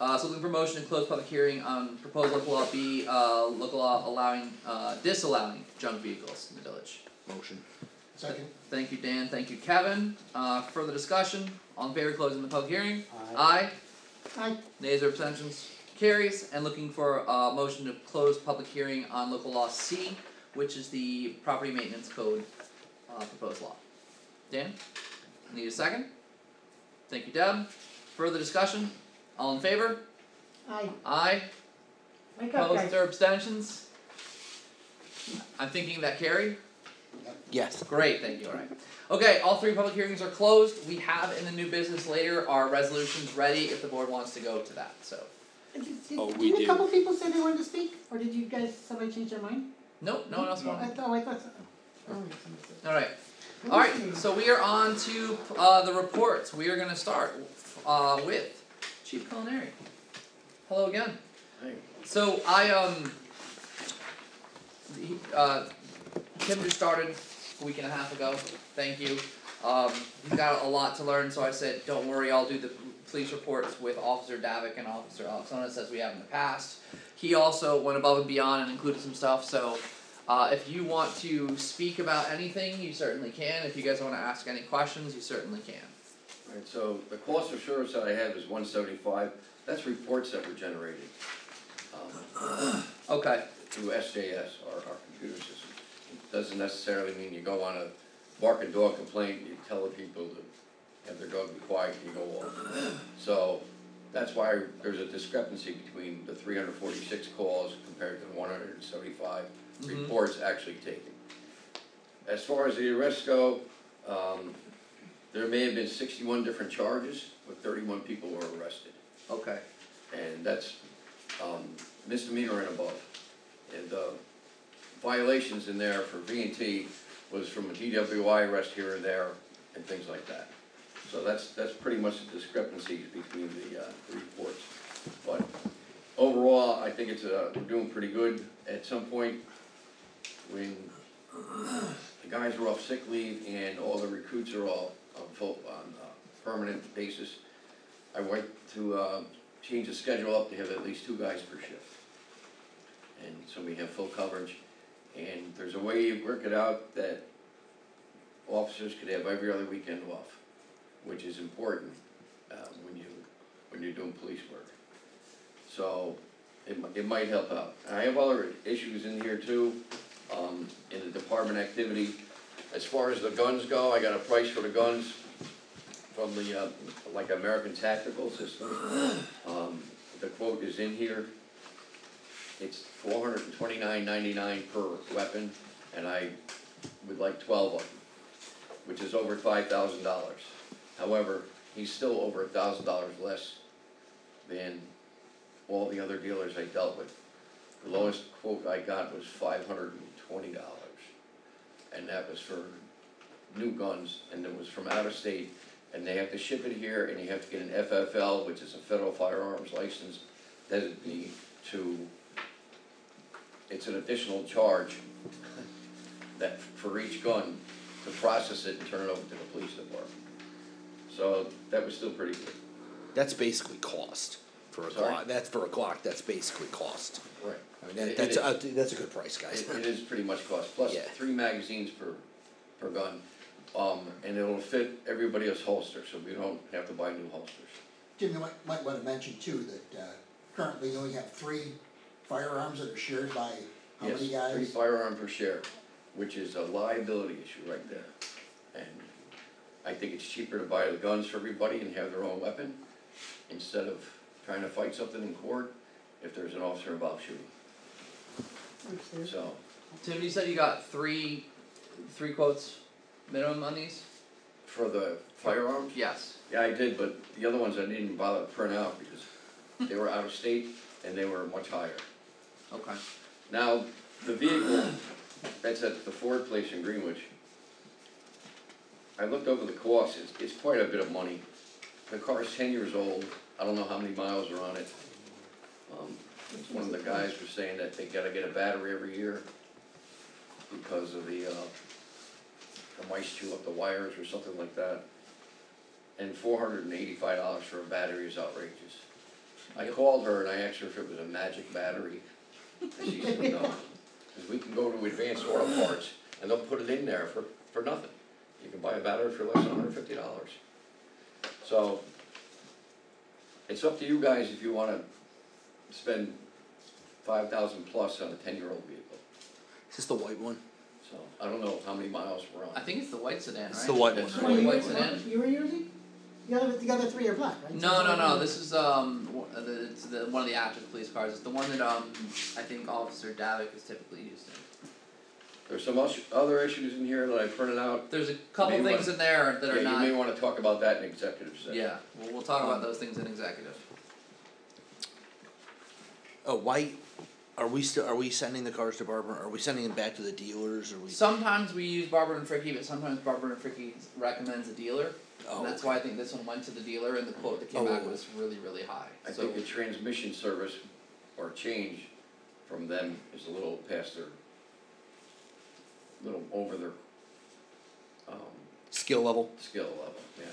Uh, so looking for motion to close public hearing on proposed local law B, uh, local law allowing, uh, disallowing junk vehicles in the village. Motion. Second? Thank you, Dan, thank you, Kevin, uh, further discussion, all in favor of closing the public hearing? Aye. Aye, aye, nays or abstentions, carries, and looking for a motion to close public hearing on local law C, which is the property maintenance code, uh, proposed law. Dan, need a second? Thank you, Deb, further discussion, all in favor? aye, Aye, wake up guys. Opposed or abstentions? I'm thinking that carry, Yes. great, thank you, alright. Okay, all three public hearings are closed, we have in the new business later our resolutions ready if the board wants to go to that, so. Did, did, Oh, we didn't a do. couple people say they wanted to speak, or did you guys, somebody change their mind? Nope, no one else I wanted, thought, I thought, so- oh, somebody said. Alright, alright, so we are on to uh the reports, we are gonna start uh with Chief Culinary. Hello again. Hey. So I um he uh Tim just started a week and a half ago, thank you. Um he's got a lot to learn, so I said, don't worry, I'll do the police reports with Officer Davik and Officer Alexonis as we have in the past. He also went above and beyond and included some stuff, so uh if you want to speak about anything, you certainly can, if you guys wanna ask any questions, you certainly can. Alright, so the cost of service that I have is one seventy-five, that's reports that were generated. Um, Okay, through SJS, our, our computer system. It Doesn't necessarily mean you go on a bark and dog complaint, you tell the people to have their dog be quiet, and you go off. So, that's why there's a discrepancy between the three hundred forty-six calls compared to the one hundred and seventy-five Mhm. reports actually taken. As far as the arrests go, um, there may have been sixty-one different charges, but thirty-one people were arrested okay, and that's um misdemeanor and above. And uh violations in there for V and T was from a DWI arrest here and there and things like that. So that's that's pretty much the discrepancies between the uh the reports. But overall, I think it's, uh, we're doing pretty good. At some point, when the guys are off sick leave and all the recruits are all on full, on a permanent basis, I went to, uh, change the schedule up to have at least two guys per shift. And so we have full coverage, and there's a way you work it out that officers could have every other weekend off, which is important, uh, when you, when you're doing police work. So, it, it might help out. I have other issues in here too, um, in the department activity. As far as the guns go, I got a price for the guns from the, uh, like American Tactical System. Um, the quote is in here. It's four hundred and twenty-nine ninety-nine per weapon, and I would like twelve of them, which is over five thousand dollars. However, he's still over a thousand dollars less than all the other dealers I dealt with. The lowest quote I got was five hundred and twenty dollars. And that was for new guns, and it was from out of state, and they have to ship it here, and you have to get an FFL, which is a federal firearms license, designee to, it's an additional charge that, for each gun, to process it and turn it over to the police department. So, that was still pretty good. That's basically cost for a Sorry? Glock, that's for a clock. that's basically cost. Right. I mean, that, it that's, is. uh, that's a good price, guys. It, it is pretty much cost, plus Yeah. three magazines per, per gun. Um, and it'll fit everybody's holster, so we don't have to buy new holsters. Jim, you might, might wanna mention too, that, uh, currently you only have three firearms that are shared by how many Yes, three guys? firearm per share, which is a liability issue right there. And I think it's cheaper to buy the guns for everybody and have their own weapon, instead of trying to fight something in court if there's an officer involved shooting, so. Tim, you said you got three, three quotes minimum on these? For the firearms? Yes. Yeah, I did, but the other ones I didn't even bother to print out because they were out of state and they were much higher. Okay. Now, the vehicle, that's at the Ford place in Greenwich. I looked over the cost, it's, it's quite a bit of money. The car's ten years old, I don't know how many miles are on it. Um, one of the guys was saying that they gotta get a battery every year because of the, uh, the mice chew up the wires or something like that. And four hundred and eighty-five dollars for a battery is outrageous. I called her and I asked her if it was a magic battery, and she said no. Cause we can go to Advanced Auto Parts and they'll put it in there for, for nothing. You can buy a battery for less than hundred and fifty dollars. So, it's up to you guys if you wanna spend five thousand plus on a ten-year-old vehicle. Is this the white one? So, I don't know how many miles we're on. I think it's the white sedan, right? It's the white one. The the white were- sedan? You were using? The other, the other three are black, right? No, no, no, this is, um, w- uh, the, it's the, one of the active police cars, it's the one that, um, I think Officer Davik is typically used in. There's some us- other issues in here that I printed out. There's a couple May things in there that are Yeah, not, you may wanna talk about that in executive session. yeah, we'll, we'll talk about those things in executive. Oh, why, are we still, are we sending the cars to Barbara, are we sending them back to the dealers, or we? Sometimes we use Barber and Fricky, but sometimes Barber and Fricky recommends a dealer. Oh, And that's why I think this one went to the dealer and the quote that came back oh. was really, really high, I so. think the transmission service or change from them is a little past their, little over their, um, Skill level? skill level, yeah,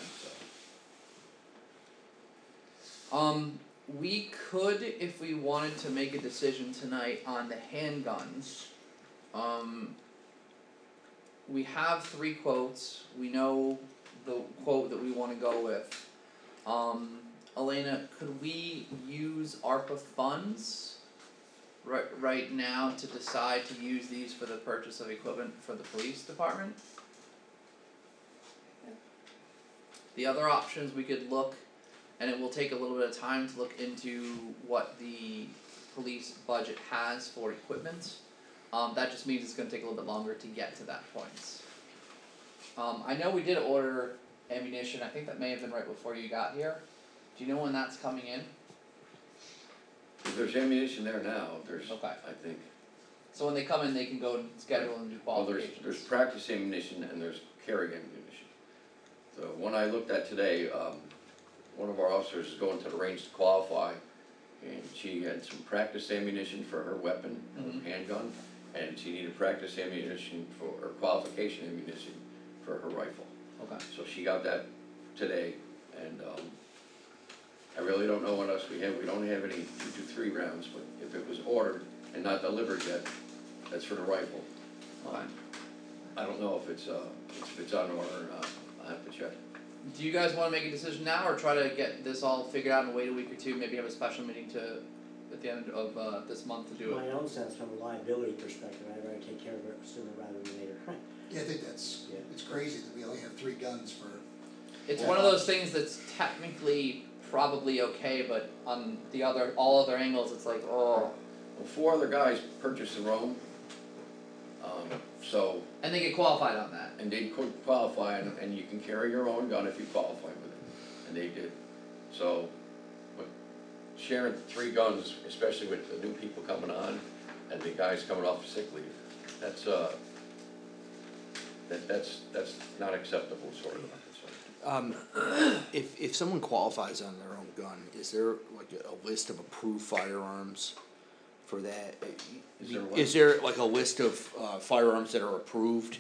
so. Um, we could, if we wanted to make a decision tonight on the handguns, um. We have three quotes, we know the quote that we wanna go with. Um, Elena, could we use ARPA funds right, right now to decide to use these for the purchase of equipment for the police department? The other options we could look and it will take a little bit of time to look into what the police budget has for equipment. Um, that just means it's gonna take a little bit longer to get to that point. Um, I know we did order ammunition, I think that may have been right before you got here. Do you know when that's coming in? If there's ammunition there now, there's, Okay. I think, So when they come in, they can go and schedule and do well, there's, qualifications. there's practice ammunition and there's carry ammunition. The one I looked at today, um, one of our officers is going to the range to qualify, And she had some practice ammunition for her weapon, her Mhm. handgun, and she needed practice ammunition for, or qualification ammunition for her rifle. Okay. So she got that today, and, um, I really don't know what else we have, we don't have any two to three rounds, but if it was ordered and not delivered yet, that's for the rifle. Okay. I don't know if it's, uh, if it's on order or not, I'll have to check. Do you guys wanna make a decision now or try to get this all figured out and wait a week or two, maybe have a special meeting to, at the end of uh this month to do it? My own sense, from a liability perspective, I'd rather take care of it sooner rather than later. Yeah, I think that's, Yeah. it's crazy that we only have three guns for, It's one of those things that's technically probably okay, but on the other, all other angles, it's like, oh, Well, four other guys purchased their own, um, so, and they get qualified on that. and they could qualify, and, and you can carry your own gun if you qualify with it, and they did. So, but sharing three guns, especially with the new people coming on, and the guys coming off sick leave, that's, uh, that, that's, that's not acceptable, sort of. Um, if, if someone qualifies on their own gun, is there like a, list of approved firearms for that? Is there there like a list of, uh, firearms that are approved?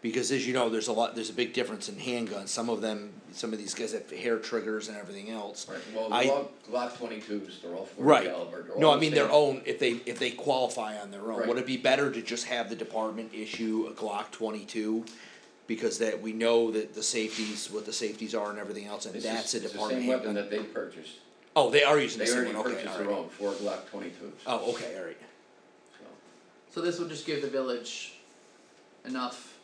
Because as you know, there's a lot, there's a big difference in handguns, some of them, some of these guys have hair triggers and everything else. Right, well, I- Glock twenty-twos, they're all forty Right, caliber, no, I mean their own, if they, if they qualify on their own, would it be better to just have the department issue a Glock twenty-two? Because that, we know that the safeties, what the safeties are and everything else, and This is- that's a it's department the same weapon handgun. that they purchased, Oh, they are using they the same already one, okay, purchased their alright. own, four Glock twenty-twos, Oh, okay, alright. so. So this would just give the village enough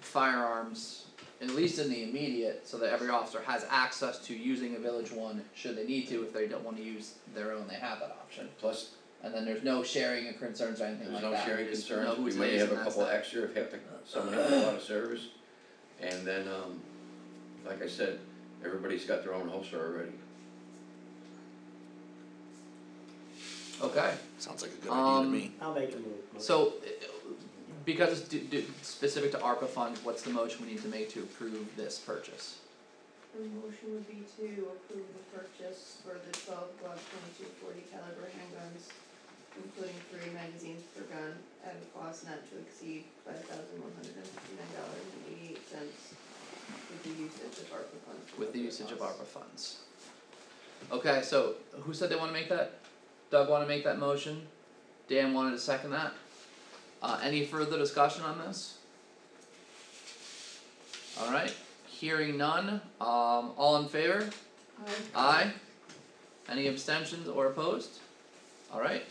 firearms, at least in the immediate, so that every officer has access to using a village one, should they need to, if they don't wanna use their own, they have that option. Plus, And then there's no sharing of concerns or anything there's like no that, sharing we just know concerns, we who's may have a and couple that. extra if have to, someone has a lot of service. And then, um, like I said, everybody's got their own holster already. Okay, Sounds like a good idea to Um, me. I'll make a move. so, uh, because it's d- d- specific to ARPA funds, what's the motion we need to make to approve this purchase? The motion would be to approve the purchase for the twelve Glock twenty-two forty caliber handguns, including three magazines per gun, at a cost not to exceed five thousand one hundred and fifty-nine dollars and eighty-eight cents with the usage of ARPA funds. With the usage of costs. ARPA funds. Okay, so who said they wanna make that? Doug wanna make that motion? Dan wanted to second that? Uh, any further discussion on this? Alright, hearing none, um, all in favor? Aye. Any abstentions or opposed? Alright,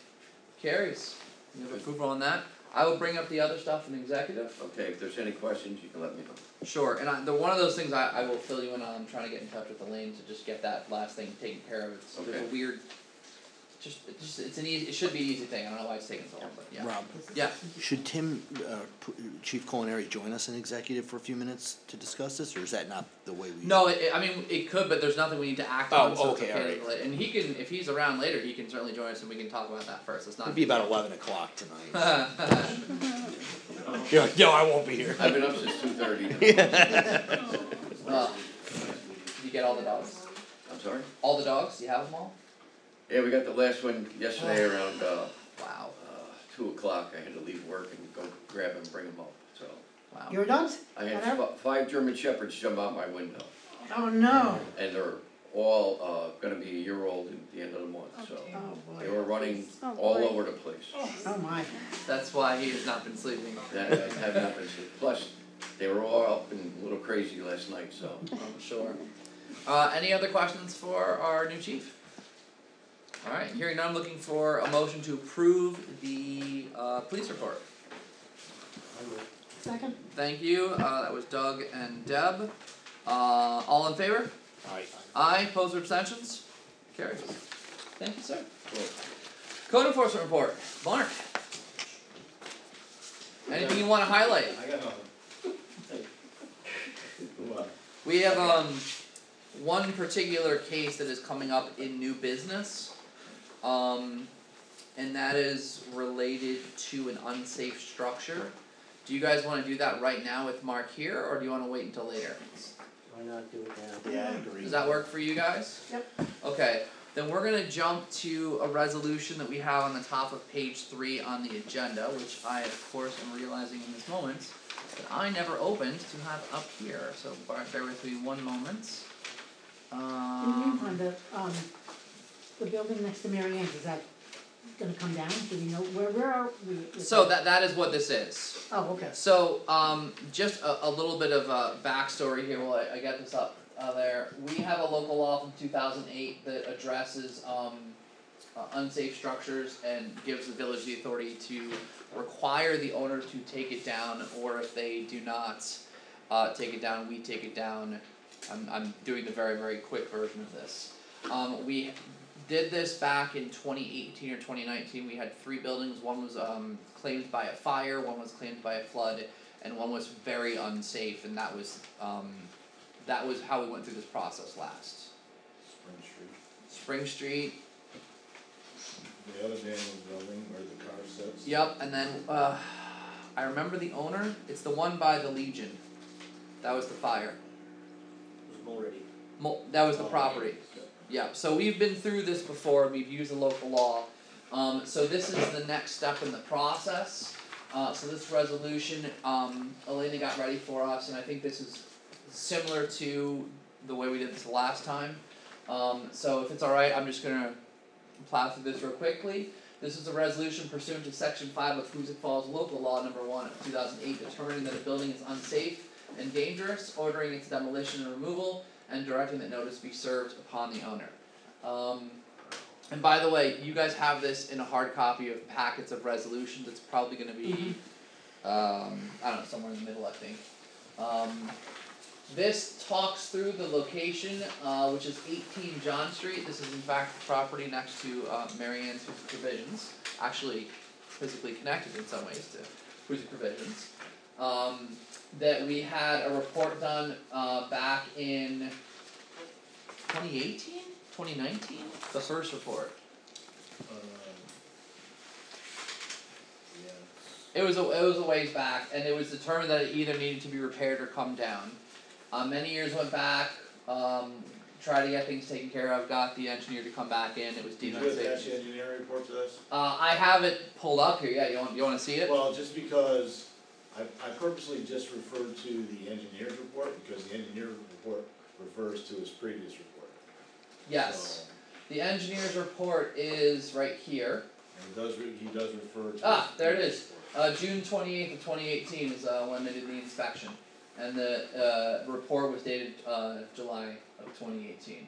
carries. You have approval on that. I will bring up the other stuff in executive. Okay, if there's any questions, you can let me know. Sure, and I, the one of those things I, I will fill you in on, I'm trying to get in touch with Elaine to just get that last thing taken care of, it's, there's a Okay. weird. Just, it just, it's an easy, it should be an easy thing, I don't know why it's taking so long, but yeah. Rob, Yeah, should Tim, uh, p- Chief Culinary join us in executive for a few minutes to discuss this, or is that not the way we? no, it, it- I mean, it could, but there's nothing we need to act on, Oh, so it's okay, okay alright. let- and he can, if he's around later, he can certainly join us and we can talk about that first, it's not. It'd be about eleven o'clock tonight. You're like, no, I won't be here. I've been up since two thirty. Uh, you get all the dogs? I'm sorry? All the dogs, you have them all? Yeah, we got the last one yesterday around, uh, Wow, uh, two o'clock, I had to leave work and go grab him, bring them up, so. wow. Your dogs? I had Hello? fi- five German shepherds jump out my window, Oh, no. and they're all, uh, gonna be a year old at the end of the month, so. Oh, They boy. were running Oh, all boy. over the place. Oh, my. That's why he has not been sleeping. That, that have not been, plus, they were all up and a little crazy last night, so. I'm sure. Uh, any other questions for our new chief? Alright, hearing none, I'm looking for a motion to approve the, uh, police report. Second? Thank you, uh, that was Doug and Deb. Uh, all in favor? Aye. Aye, opposed or abstentions? Carries. Thank you, sir. Code enforcement report, Mark. Anything you wanna highlight? I got nothing. Come on. We have um one particular case that is coming up in new business. Um and that is related to an unsafe structure. Do you guys wanna do that right now with Mark here or do you wanna wait until later? Why not do it now? Yeah, I agree. Does that work for you guys? Yep. Okay, then we're gonna jump to a resolution that we have on the top of page three on the agenda, which I of course am realizing in this moment that I never opened to have up here, so bear bear with me one moment. In the Um, meantime, the, um, the building next to Mary Ann's, is that gonna come down? Do we know, where, where are we? with so that that is what this is. Oh, okay. So, um, just a, a little bit of a backstory here while I, I get this up, uh, there. We have a local law from two thousand eight that addresses, um, uh, unsafe structures and gives the village the authority to require the owner to take it down, or if they do not, uh, take it down, we take it down. I'm, I'm doing the very, very quick version of this. Um, we did this back in twenty eighteen or twenty nineteen, we had three buildings, one was um claimed by a fire, one was claimed by a flood, and one was very unsafe, and that was um that was how we went through this process last. Spring Street, Spring Street, the other Daniels building where the car sits. yep, and then uh I remember the owner, it's the one by the Legion. That was the fire, It was already. Mo- that was the Oh, property. Yeah. So we've been through this before, we've used the local law. Um, so this is the next step in the process. Uh, so this resolution, um, Elena got ready for us, and I think this is similar to the way we did this last time. Um, so if it's alright, I'm just gonna plow through this real quickly. This is a resolution pursuant to section five of Hoosick Falls local law number one of two thousand eight, determining that a building is unsafe and dangerous, ordering its demolition and removal, and directing that notice be served upon the owner. Um, and by the way, you guys have this in a hard copy of packets of resolutions, it's probably gonna be, um, I don't know, somewhere in the middle, I think. Um, this talks through the location, uh, which is eighteen John Street, this is in fact the property next to, uh, Food Provisions, actually physically connected in some ways to Provisions. Um, that we had a report done, uh, back in 2018, 2019, the first report. Um, yeah, It was a it was a ways back, and it was determined that it either needed to be repaired or come down. Uh, many years went back. Um, tried to get things taken care of. Got the engineer to come back in. It was did you attach the engineering report to this? Uh, I have it pulled up here. Yeah, you want you want to see it? Well, just because I I purposely just referred to the engineer's report because the engineer's report refers to his previous report. yes. So, The engineer's report is right here. and he does re- he does refer to. Ah, his there it previous is. report. Uh, June twenty eighth of twenty eighteen is uh, when they did the inspection, and the uh, report was dated uh, July of twenty eighteen.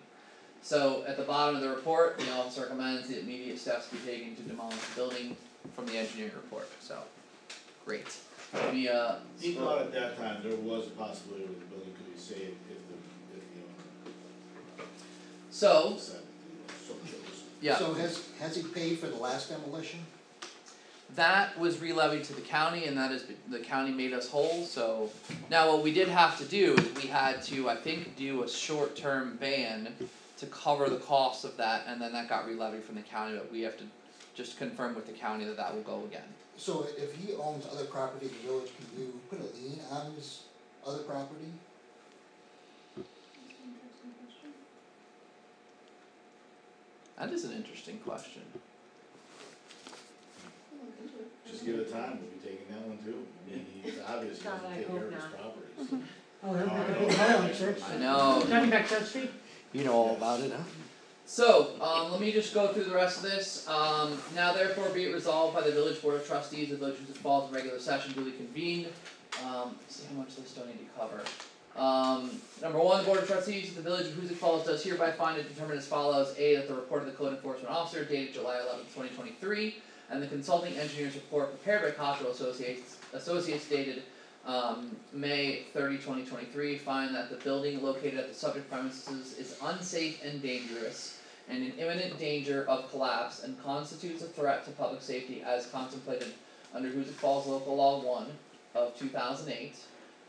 So at the bottom of the report, the office recommends the immediate steps be taken to demolish the building from the engineering report. So, great. We uh. He thought at that time there was a possibility that the building could be saved if the if the So owner decided to so chose. yeah, So has, has he paid for the last demolition? that was re-levied to the county, and that is the county made us whole. So now what we did have to do is we had to I think do a short-term ban to cover the cost of that, and then that got re-levied from the county. But we have to just confirm with the county that that will go again. So if he owns other property in the village, can you put a lien on his other property? That is an interesting question. Just give it time, we'll be taking that one too. I mean, he's obviously God, doesn't I take care of hope his not. properties. Oh, they'll make a Oh, big I know. hole in Church I know. Talking about Church Street? You know all about it, huh? So, um, let me just go through the rest of this. Um, now therefore be it resolved by the village board of trustees of village of Falls in regular session duly convened. Um, let's see how much this do I need to cover. Um, number one, the board of trustees of the village of Hoosick Falls does hereby find and determine as follows. A, that the report of the code enforcement officer dated July eleventh, twenty twenty three, and the consulting engineer's report prepared by Cottrell Associates, Associates dated um, May 30, 2023, find that the building located at the subject premises is unsafe and dangerous and in imminent danger of collapse and constitutes a threat to public safety as contemplated under Hoosick Falls Local Law one of two thousand eight.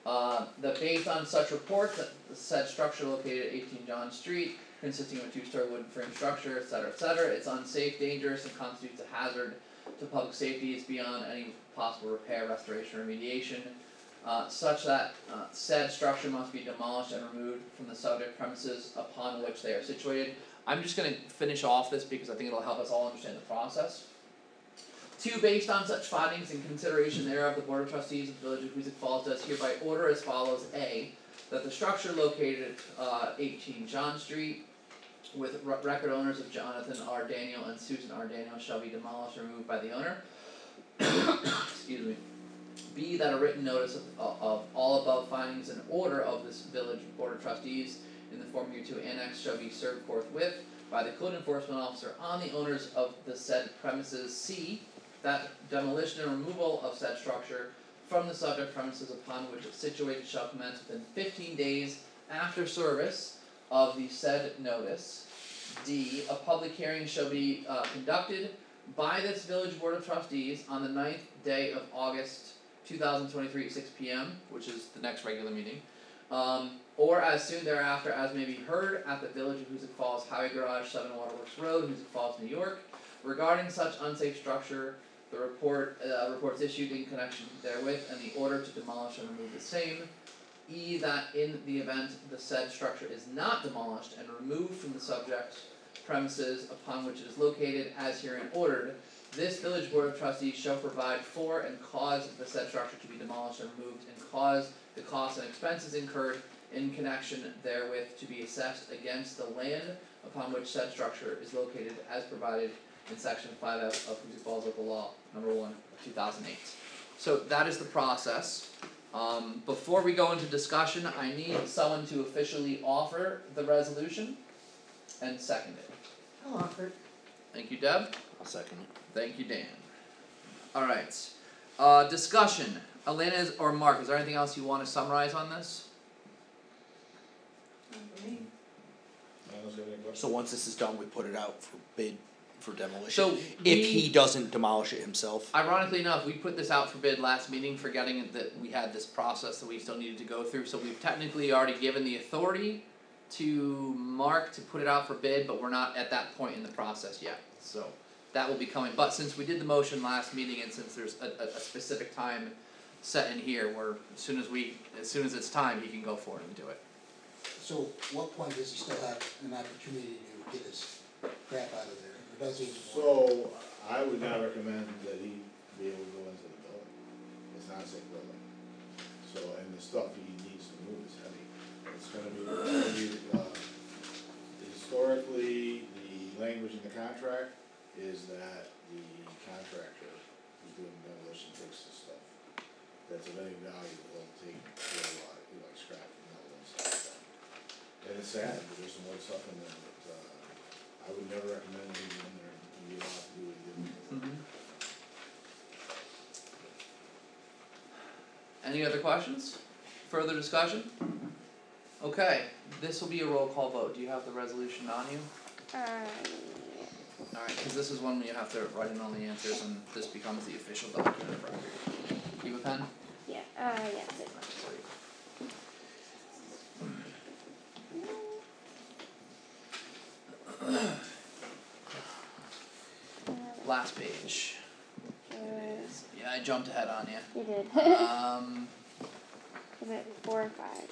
Uh, that based on such report, that the said structure located at eighteen John Street, consisting of a two-story wooden frame structure, et cetera, et cetera, it's unsafe, dangerous, and constitutes a hazard to public safety, is beyond any possible repair, restoration, remediation. Uh, such that uh, said structure must be demolished and removed from the subject premises upon which they are situated. I'm just gonna finish off this because I think it'll help us all understand the process. Two, based on such findings and consideration thereof, the Board of Trustees of the Village of Hoosick Falls does hereby order as follows, A, that the structure located at uh eighteen John Street with re- record owners of Jonathan R. Daniel and Susan R. Daniel shall be demolished or removed by the owner. Excuse me. B, that a written notice of of all above findings and order of this village board of trustees in the form hereto annexed shall be served forthwith by the code enforcement officer on the owners of the said premises. C, that demolition and removal of said structure from the subject premises upon which it's situated shall commence within fifteen days after service of the said notice. D, a public hearing shall be uh conducted by this village board of trustees on the ninth day of August two thousand twenty-three at six P M, which is the next regular meeting. Um, or as soon thereafter as may be heard at the village of Hoosick Falls Highway Garage, Seven Waterworks Road, Hoosick Falls, New York. Regarding such unsafe structure, the report, uh, reports issued in connection therewith and the order to demolish and remove the same. E, that in the event the said structure is not demolished and removed from the subject premises upon which it is located as herein ordered, this village board of trustees shall provide for and cause the said structure to be demolished and removed and cause the costs and expenses incurred in connection therewith to be assessed against the land upon which said structure is located as provided in section five F of Hoosick Falls local law number one of two thousand eight. So that is the process. Um before we go into discussion, I need someone to officially offer the resolution and second it. I'll offer it. Thank you, Deb. I'll second it. Thank you, Dan. Alright, uh discussion, Elena is- or Mark, is there anything else you wanna summarize on this? Not for me. Anyone else have any questions? So once this is done, we put it out for bid for demolition. So If he doesn't demolish it himself, Ironically enough, we put this out for bid last meeting, forgetting that we had this process that we still needed to go through, so we've technically already given the authority to Mark to put it out for bid, but we're not at that point in the process yet, so that will be coming, but since we did the motion last meeting and since there's a a a specific time set in here, where as soon as we, as soon as it's time, he can go forward and do it. So what point does he still have an opportunity to get his crap out of there, or does he? So, I would not recommend that he be able to go into the building, it's not a safe building. So, and the stuff he needs to move is heavy, it's gonna be, it's gonna be, uh, historically, the language in the contract is that the contractor who's doing demolition takes the stuff. That's of any value, they'll take, they'll, uh, you know, like scrap and metal and stuff like that. And it's sad, but there's some old stuff in there, that, uh, I would never recommend leaving in there and be allowed to do what he did. Mm-hmm. Any other questions? Further discussion? Okay, this will be a roll call vote, do you have the resolution on you? Uh, Alright, cause this is one where you have to write in all the answers and this becomes the official document of record. You have a pen? yeah, uh, it, Last page. uh, Yeah, I jumped ahead on you. you did. Um, Is it four or five?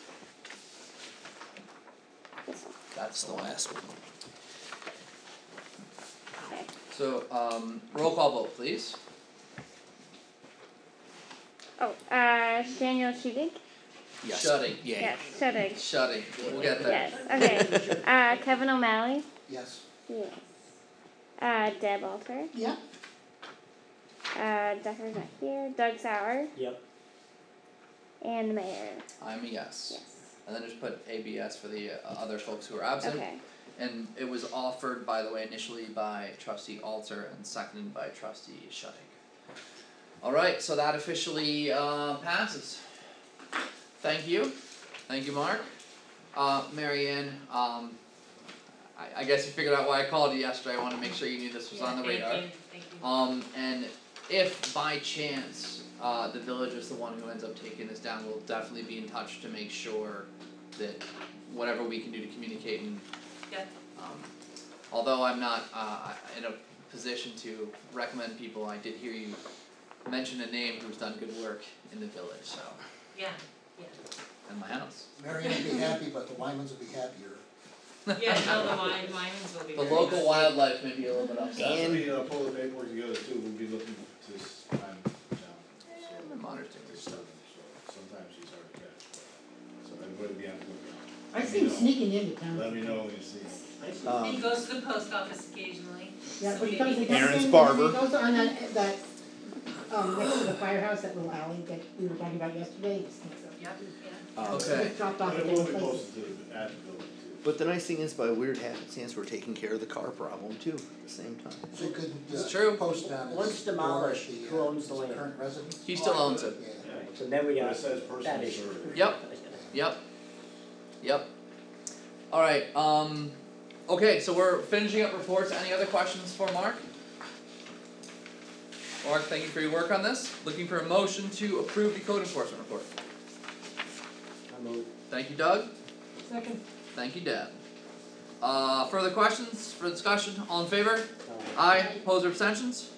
That's the last one. Okay. So, um, roll call vote, please. Oh, uh, Daniel Shudig? Yes. Shutting. Yeah. Yes, Shudig. Shutting, we'll get there. Yes, okay. Uh, Kevin O'Malley? Yes. Yes. Uh, Deb Alter? Yeah, Uh, Decker's not here. Doug Sauer? Yep. And the mayor? I'm a yes. Yes. And then just put ABS for the uh, other folks who are absent. Okay. And it was offered, by the way, initially by trustee Alter and seconded by trustee Shutting. Alright, so that officially uh passes. Thank you, thank you, Mark. Uh, Mary Ann, um, I I guess you figured out why I called you yesterday, I wanted to make sure you knew this was on the radar. Thank you, thank you. Um, and if by chance, uh, the village is the one who ends up taking this down, we'll definitely be in touch to make sure that whatever we can do to communicate and Yeah. um, although I'm not, uh, in a position to recommend people, I did hear you mention a name who's done good work in the village, so. yeah, in my house. Mary Ann'd be happy, but the Wymans will be happier. yeah, oh, the wine, wines will be The very local nice. wildlife may be a little bit upset. And- After we uh, pull the paperwork together too, we'll be looking to s- find down, so. I'm monitoring to this stuff, stuff. so sometimes he's hard to catch, but, so everybody be on the lookout. I see him know. sneaking into town. Let me know when you see him. Um, He goes to the post office occasionally. Yeah, so but he maybe comes, he he- comes in, Aaron's and barber. he goes on that, that, um, next to the firehouse, that little alley that we were talking about yesterday, he sneaks up. Yep, yeah. um, Okay. Gets dropped off But at it will different be places. posted to the, at the building too. But the nice thing is, by weird happenstance, we're taking care of the car problem too, at the same time. So you could, It's uh, true. post it on Once demolished, at the, who uh, owns the his land? current residence. He still owns it. Yeah. So then we But got it says that personal issue. service. Yep. Yep. Yep. Alright, um, okay, so we're finishing up reports. Any other questions for Mark? Mark, thank you for your work on this. Looking for a motion to approve the code enforcement report. I moved. Thank you, Doug. Second. Thank you, Deb. Uh, further questions for discussion? All in favor? Uh, Aye, opposed or abstentions?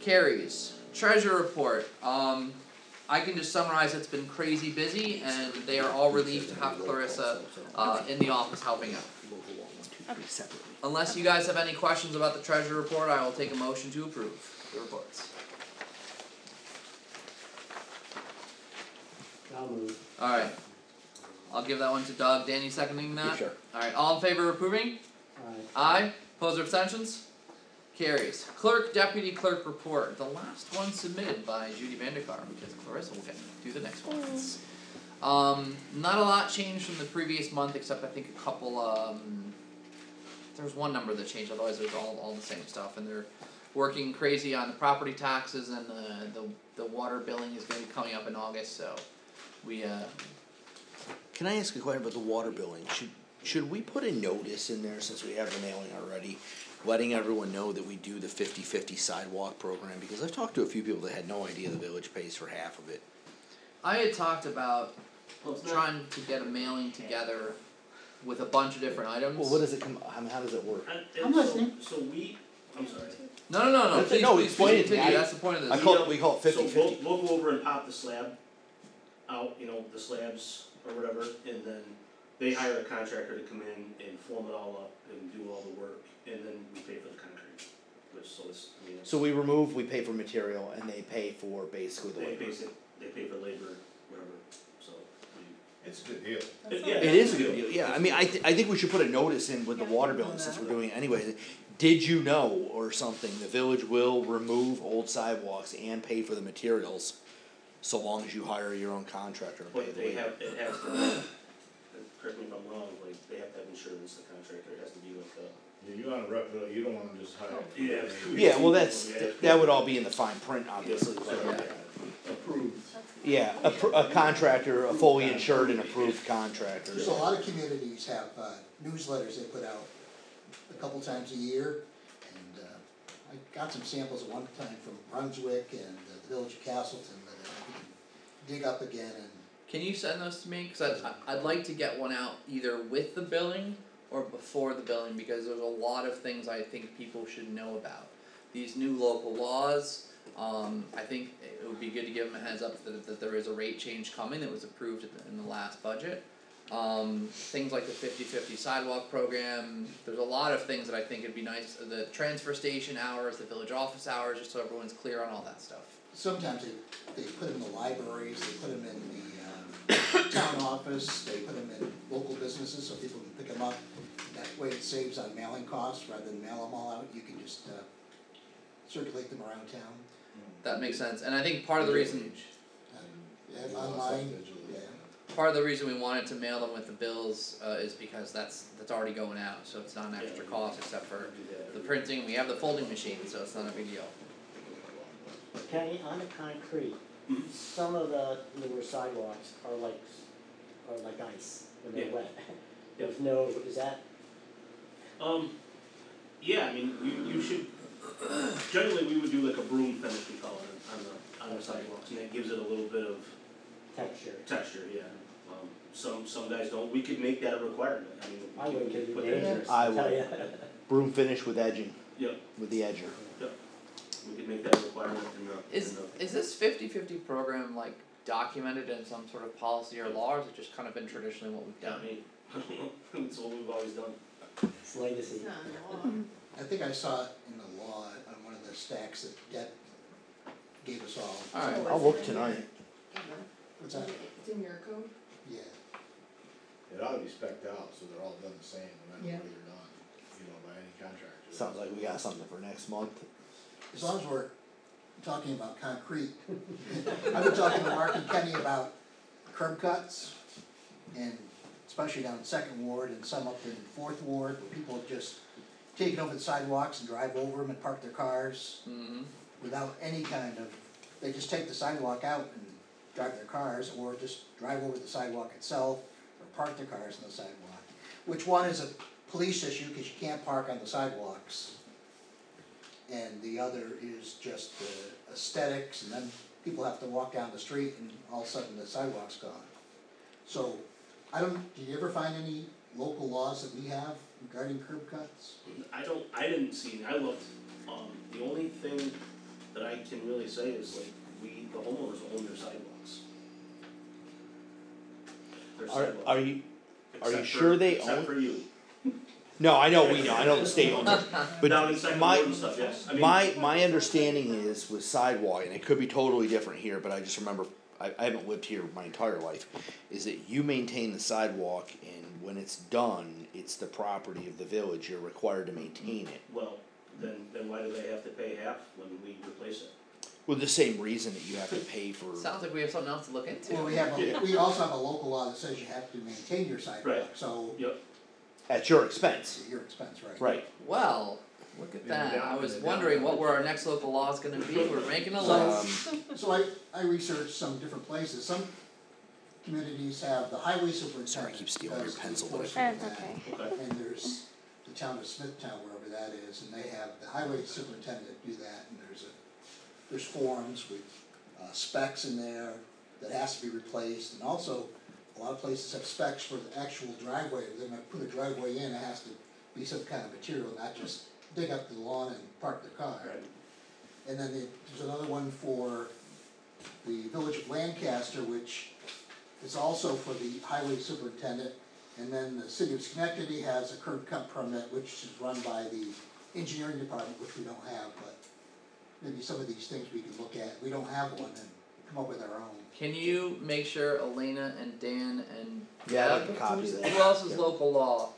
Carries. Treasure report, um, I can just summarize, it's been crazy busy and they are all relieved to have Clarissa, uh, in the office helping out. Local law, one, two, three, separately. Unless you guys have any questions about the treasure report, I will take a motion to approve the reports. I'll move. Alright. I'll give that one to Doug, Danny seconding that? Yeah, sure. Alright, all in favor of approving? Alright. Aye, opposed or abstentions? Carries. Clerk, deputy clerk report, the last one submitted by Judy Vanderkar, because Clarissa will get do the next ones. Um, not a lot changed from the previous month, except I think a couple, um, there's one number that changed, otherwise it was all, all the same stuff, and they're working crazy on the property taxes and the, the, the water billing is gonna be coming up in August, so we, uh, Can I ask a question about the water billing? Should, should we put a notice in there, since we have the mailing already, letting everyone know that we do the fifty-fifty sidewalk program? Because I've talked to a few people that had no idea the village pays for half of it. I had talked about Well, it's not, trying to get a mailing together with a bunch of different items. Well, what does it come, how, how does it work? and, I'm and so, listening. so we, I'm sorry. No, no, no, no, That's please, No, please, please it to me. continue, I- that's the point of I this. call we call it fifty-fifty. So we'll, we'll go over and pop the slab out, you know, the slabs or whatever, and then they hire a contractor to come in and form it all up and do all the work, and then we pay for the concrete, which, so it's, I mean, So we remove, we pay for material, and they pay for basically the they labor. basic, they pay for labor, whatever, so we. It's a good deal. It- yeah, it's a good deal, yeah, I mean, I thi- I think we should put a notice in with the water bill, since we're doing it anyway. Did you know, or something, the village will remove old sidewalks and pay for the materials, so long as you hire your own contractor and pay But the they labor. have, it has to, correct me if I'm wrong, like, they have to have insurance, the contractor, has to be like a. Yeah, you wanna rep, you don't wanna just hire. Yeah. Yeah, well, that's, that would all be in the fine print, obviously, but, Yeah, Approved. yeah, a, pr- a contractor, a fully insured and approved contractor. There's a lot of communities have uh, newsletters they put out a couple times a year. And uh, I got some samples at one time from Brunswick and uh, the village of Castleton that I can dig up again and Can you send those to me, cause I'd, I'd like to get one out either with the billing or before the billing, because there's a lot of things I think people should know about. These new local laws, um, I think it would be good to give them a heads up that, that there is a rate change coming that was approved in the, last budget. Um, things like the 50-50 sidewalk program, there's a lot of things that I think it'd be nice, the transfer station hours, the village office hours, just so everyone's clear on all that stuff. sometimes they, they put them in the libraries, they put them in the town office, they put them in local businesses so people can pick them up. That way it saves on mailing costs, rather than mail them all out, you can just uh, circulate them around town. That makes sense, and I think part of the reason, And Do a stuff online, digitally. yeah. part of the reason we wanted to mail them with the bills, uh, is because that's, that's already going out, so it's not an extra cost except for the printing, we have the folding machine, so it's not a big deal. Kenny, on the concrete. Some of the newer sidewalks are like, are like ice when they're Yeah. wet. There's no, is that, Um, yeah, I mean, you, you should, generally, we would do like a broom finish, we call it, on the, on the sidewalks, and that gives it a little bit of texture? texture, yeah. Um, some, some guys don't, we could make that a requirement, I mean, I we would, could cause it's put that in dangerous, I I tell would. ya. Broom finish with edging, Yep, with the edger. We could make that requirement in the, Is, in the, is this 50-50 program like documented in some sort of policy or law, or is it just kind of been traditionally what we've done? I mean, it's what we've always done. It's legacy. It's not in the law. I think I saw it in the law on one of the stacks that Deb gave us all. Alright, So I'll is look tonight. your- What's that? It's in your code? Yeah. It ought to be spec'd out, so they're all done the same, no matter Yeah. where they're done, you know, by any contractor. Sounds like we got something for next month. As long as we're talking about concrete. I've been talking to Mark and Kenny about curb cuts and especially down in Second Ward and some up in Fourth Ward where people have just taken over the sidewalks and drive over them and park their cars Mm-hmm. without any kind of, they just take the sidewalk out and drive their cars or just drive over the sidewalk itself or park their cars on the sidewalk. Which one is a police issue because you can't park on the sidewalks. And the other is just the aesthetics and then people have to walk down the street and all of a sudden the sidewalk's gone. So, I don't, did you ever find any local laws that we have regarding curb cuts? I don't, I didn't see, I looked, um, the only thing that I can really say is like, we, the homeowners own their sidewalks. Their Are, sidewalks. are you, are you Except for- sure they Except own? for you. No, I know, we know, I know the state owns it, but Down in Second my- Ward and stuff, yes, I mean. My my understanding is with sidewalk, and it could be totally different here, but I just remember I, I haven't lived here my entire life, is that you maintain the sidewalk and when it's done, it's the property of the village, you're required to maintain it. Well, then, then why do they have to pay half when we replace it? Well, the same reason that you have to pay for, Sounds like we have something else to look into. Well, we have, a- we also have a local law that says you have to maintain your sidewalk, Right. so Yep, at your expense, at your expense, right? right? Well, look at Yeah, that, I down- was down. wondering what were our next local laws gonna be, we're making a So- list. Um, So I, I researched some different places, some communities have the highway superintendent. Sorry, I keep stealing your does the pencil, but I- enforcement That's of that. okay. okay, And there's the town of Smithtown, wherever that is, and they have the highway superintendent do that, and there's a, there's forms with uh, specs in there that has to be replaced, and also, a lot of places have specs for the actual driveway, if they're gonna put a driveway in, it has to be some kind of material, not just dig up the lawn and park the car. right, And then the- there's another one for the village of Lancaster, which is also for the highway superintendent. And then the city of Schenectady has a curb cut permit, which is run by the engineering department, which we don't have, but maybe some of these things we can look at, we don't have one, and come up with our own. Can you make sure Elena and Dan and yeah, Deb, like the copies of that. who else is Deb. local law?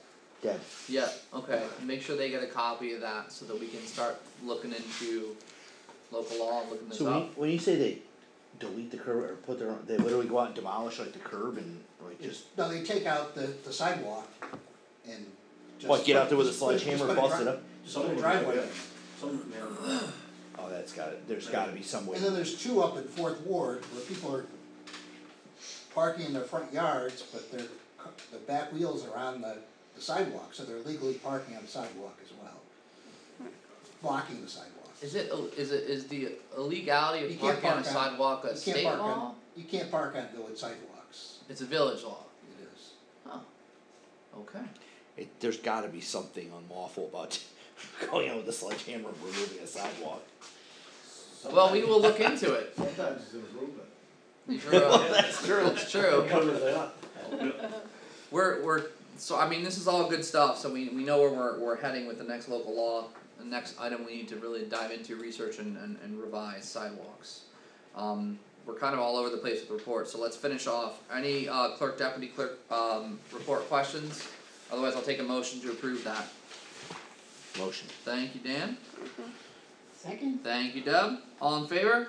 Deb. Yeah, okay, make sure they get a copy of that so that we can start looking into local law and looking this So when, up. you- when you say they delete the curb or put their, own- they literally go out and demolish like the curb and like just, No, they take out the, the sidewalk and just. what, get out there with a just put- just sledgehammer, put a bust it up? Just some put a driveway in. some of yeah. Oh, that's got it. there's gotta be some way. And then there's two up in Fourth Ward where people are parking in their front yards, but their, ca- the back wheels are on the, the sidewalk, so they're legally parking on the sidewalk as well. Blocking the sidewalk. Is it, ill- is it, is the illegality You of can't parking on a park on- sidewalk a You can't state park law? on, you can't park on village sidewalks, It's a village law, it is. oh, okay. It, there's gotta be something unlawful about going out with a sledgehammer and removing a sidewalk. Well, we will look into it. Sometimes it's improvement. Sure, uh, That's true. That's true. Covers it up. We're, we're, so I mean, this is all good stuff, so we, we know where we're, we're heading with the next local law. The next item we need to really dive into, research and, and, and revise sidewalks. Um, we're kind of all over the place with reports, so let's finish off. Any, uh, clerk, deputy clerk, um, report questions? Otherwise, I'll take a motion to approve that. Motion. Thank you, Dan. Second, Thank you, Deb. All in favor?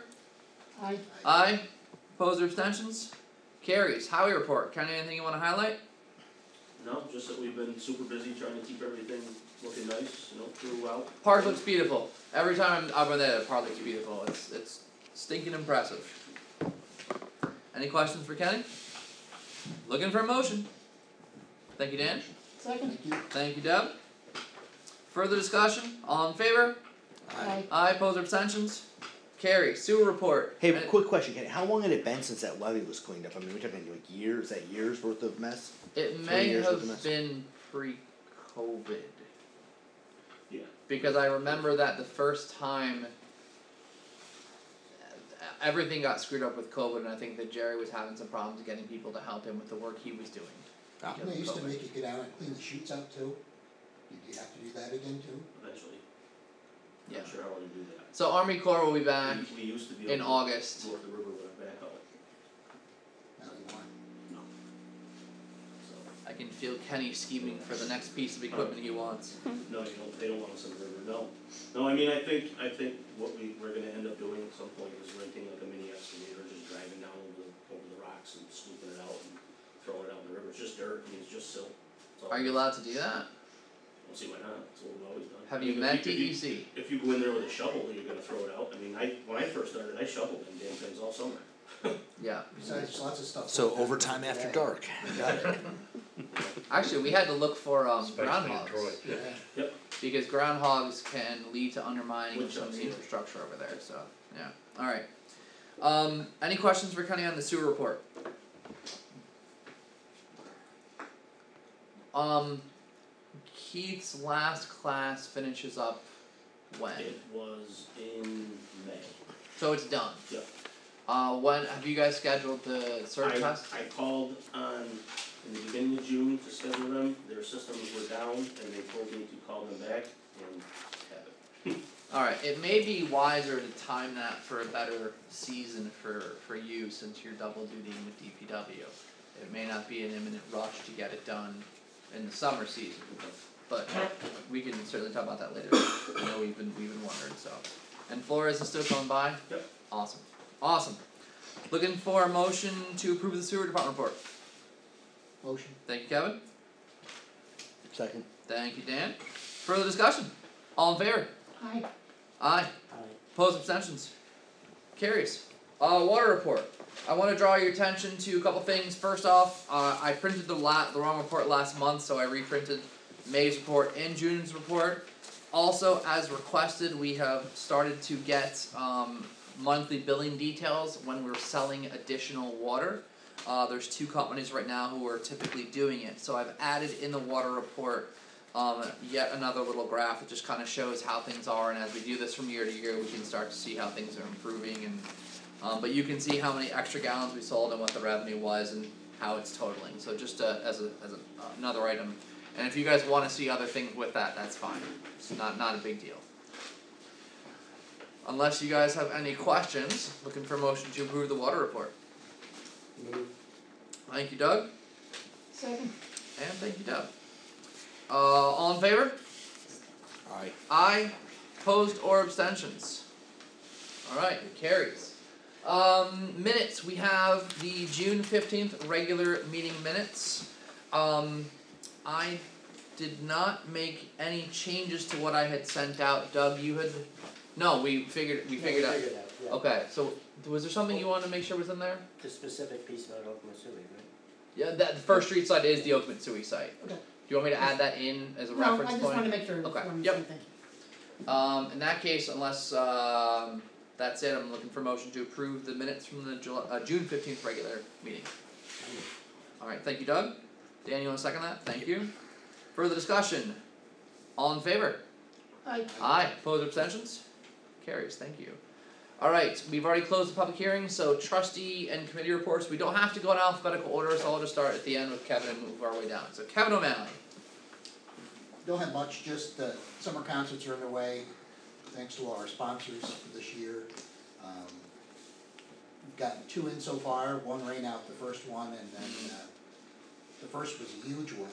I, Aye. Opposed or abstentions? Carries. Howie report. Kenny, anything you wanna highlight? No, just that we've been super busy trying to keep everything looking nice, you know, throughout. Park looks beautiful. Every time I'm over there, the park looks beautiful. It's it's stinking impressive. Any questions for Kenny? Looking for a motion. Thank you, Dan. second, Thank you. Thank you, Deb. Further discussion? All in favor? I, Aye. Opposed or abstentions? Carry. Sewer report. Hey, And quick question, Kenny, how long had it been since that levee was cleaned up? I mean, we're talking like years, that years worth of mess? It Three may years with the have been pre-COVID. Yeah. Because I remember that the first time everything got screwed up with COVID, and I think that Jerry was having some problems getting people to help him with the work he was doing. Ah. They used to make you get out and clean the chutes out too. Did you have to do that again too? Eventually. Yeah. Not sure how to do that. So Army Corps will be back We, we used to be in able to August. go up the river with a backhoe, Now you want. so. I can feel Kenny scheming for the next piece of equipment he wants. No, you don't, they don't want us in the river, no. No, I mean, I think, I think what we, we're gonna end up doing at some point is renting like a mini excavator, just driving down over the, over the rocks and scooping it out and throwing it out in the river, it's just dirt, I mean, it's just silt. That's all Are you allowed to do that? Don't see why not, that's what we've always done. Have I you mean, met if if DEC? If you go in there with a shovel, you're gonna throw it out, I mean, I, when I first started, I shoveled them damn things all summer. Yeah. Besides, there's lots of stuff. So like that overtime today. after dark. Actually, we had to look for um, Especially in groundhogs Troy. Yeah. because groundhogs can lead to undermining of some of the Woodchucks, yeah. infrastructure over there. So yeah. All right. Um, any questions for Kenny on the sewer report? Um, Keith's last class finishes up when? It was in May. So it's done. Yeah. Uh, when have you guys scheduled the surge I, test? I called on, in the beginning of June to schedule them, their systems were down, and they told me to call them back and have it. Alright, it may be wiser to time that for a better season for for you since you're double dutying with DPW. It may not be an imminent rush to get it done in the summer season, but we can certainly talk about that later. I know we've been we've been wondering, so. And Flores is still coming by? Yep. Awesome, awesome. Looking for a motion to approve the sewer department report. Motion. Thank you, Kevin. Second. Thank you, Dan. Further discussion? All in favor? Hi, Aye. Aye. Opposed, abstentions. Carries. Uh, water report. I wanna draw your attention to a couple things. First off, uh, I printed the la- the wrong report last month, so I reprinted May's report and June's report. Also, as requested, we have started to get, um, monthly billing details when we're selling additional water. Uh, there's two companies right now who are typically doing it, so I've added in the water report um, yet another little graph that just kind of shows how things are, and as we do this from year to year, we can start to see how things are improving and. Um, but you can see how many extra gallons we sold and what the revenue was and how it's totaling. So just uh, as a as a, another item, and if you guys want to see other things with that, that's fine. It's not not a big deal. Unless you guys have any questions, looking for a motion to approve the water report. Move. Thank you, Doug, second, and thank you, Deb. Uh, all in favor? Aye. Aye, opposed or abstentions? Alright, it carries. Um, minutes, we have the June fifteenth regular meeting minutes. Um, I did not make any changes to what I had sent out, Doug, you had, no, we figured, we Yeah, figured out. out, yeah. Okay, so, was there something you wanted to make sure was in there? The specific piece about Oklahoma City, right? Yeah, that, the first street site is the Oak-Mitsui site. Okay. Do you want me to add that in as a no, reference I point? just wanna make sure Okay, we're on the yep. Um, in that case, unless um, that's it, I'm looking for motion to approve the minutes from the July, uh, June fifteenth regular meeting. Alright, thank you, Doug. Dan, you wanna second that? Thank you. Further discussion? All in favor? Aye. Aye, opposed or abstentions? Carries, thank you. Alright, we've already closed the public hearing, so trustee and committee reports, we don't have to go in alphabetical order, so I'll just start at the end with Kevin and move our way down. So Kevin O'Malley. Don't have much, just uh summer concerts are underway, thanks to all our sponsors for this year. Um we've gotten two in so far, one rained out the first one and then uh the first was a huge one.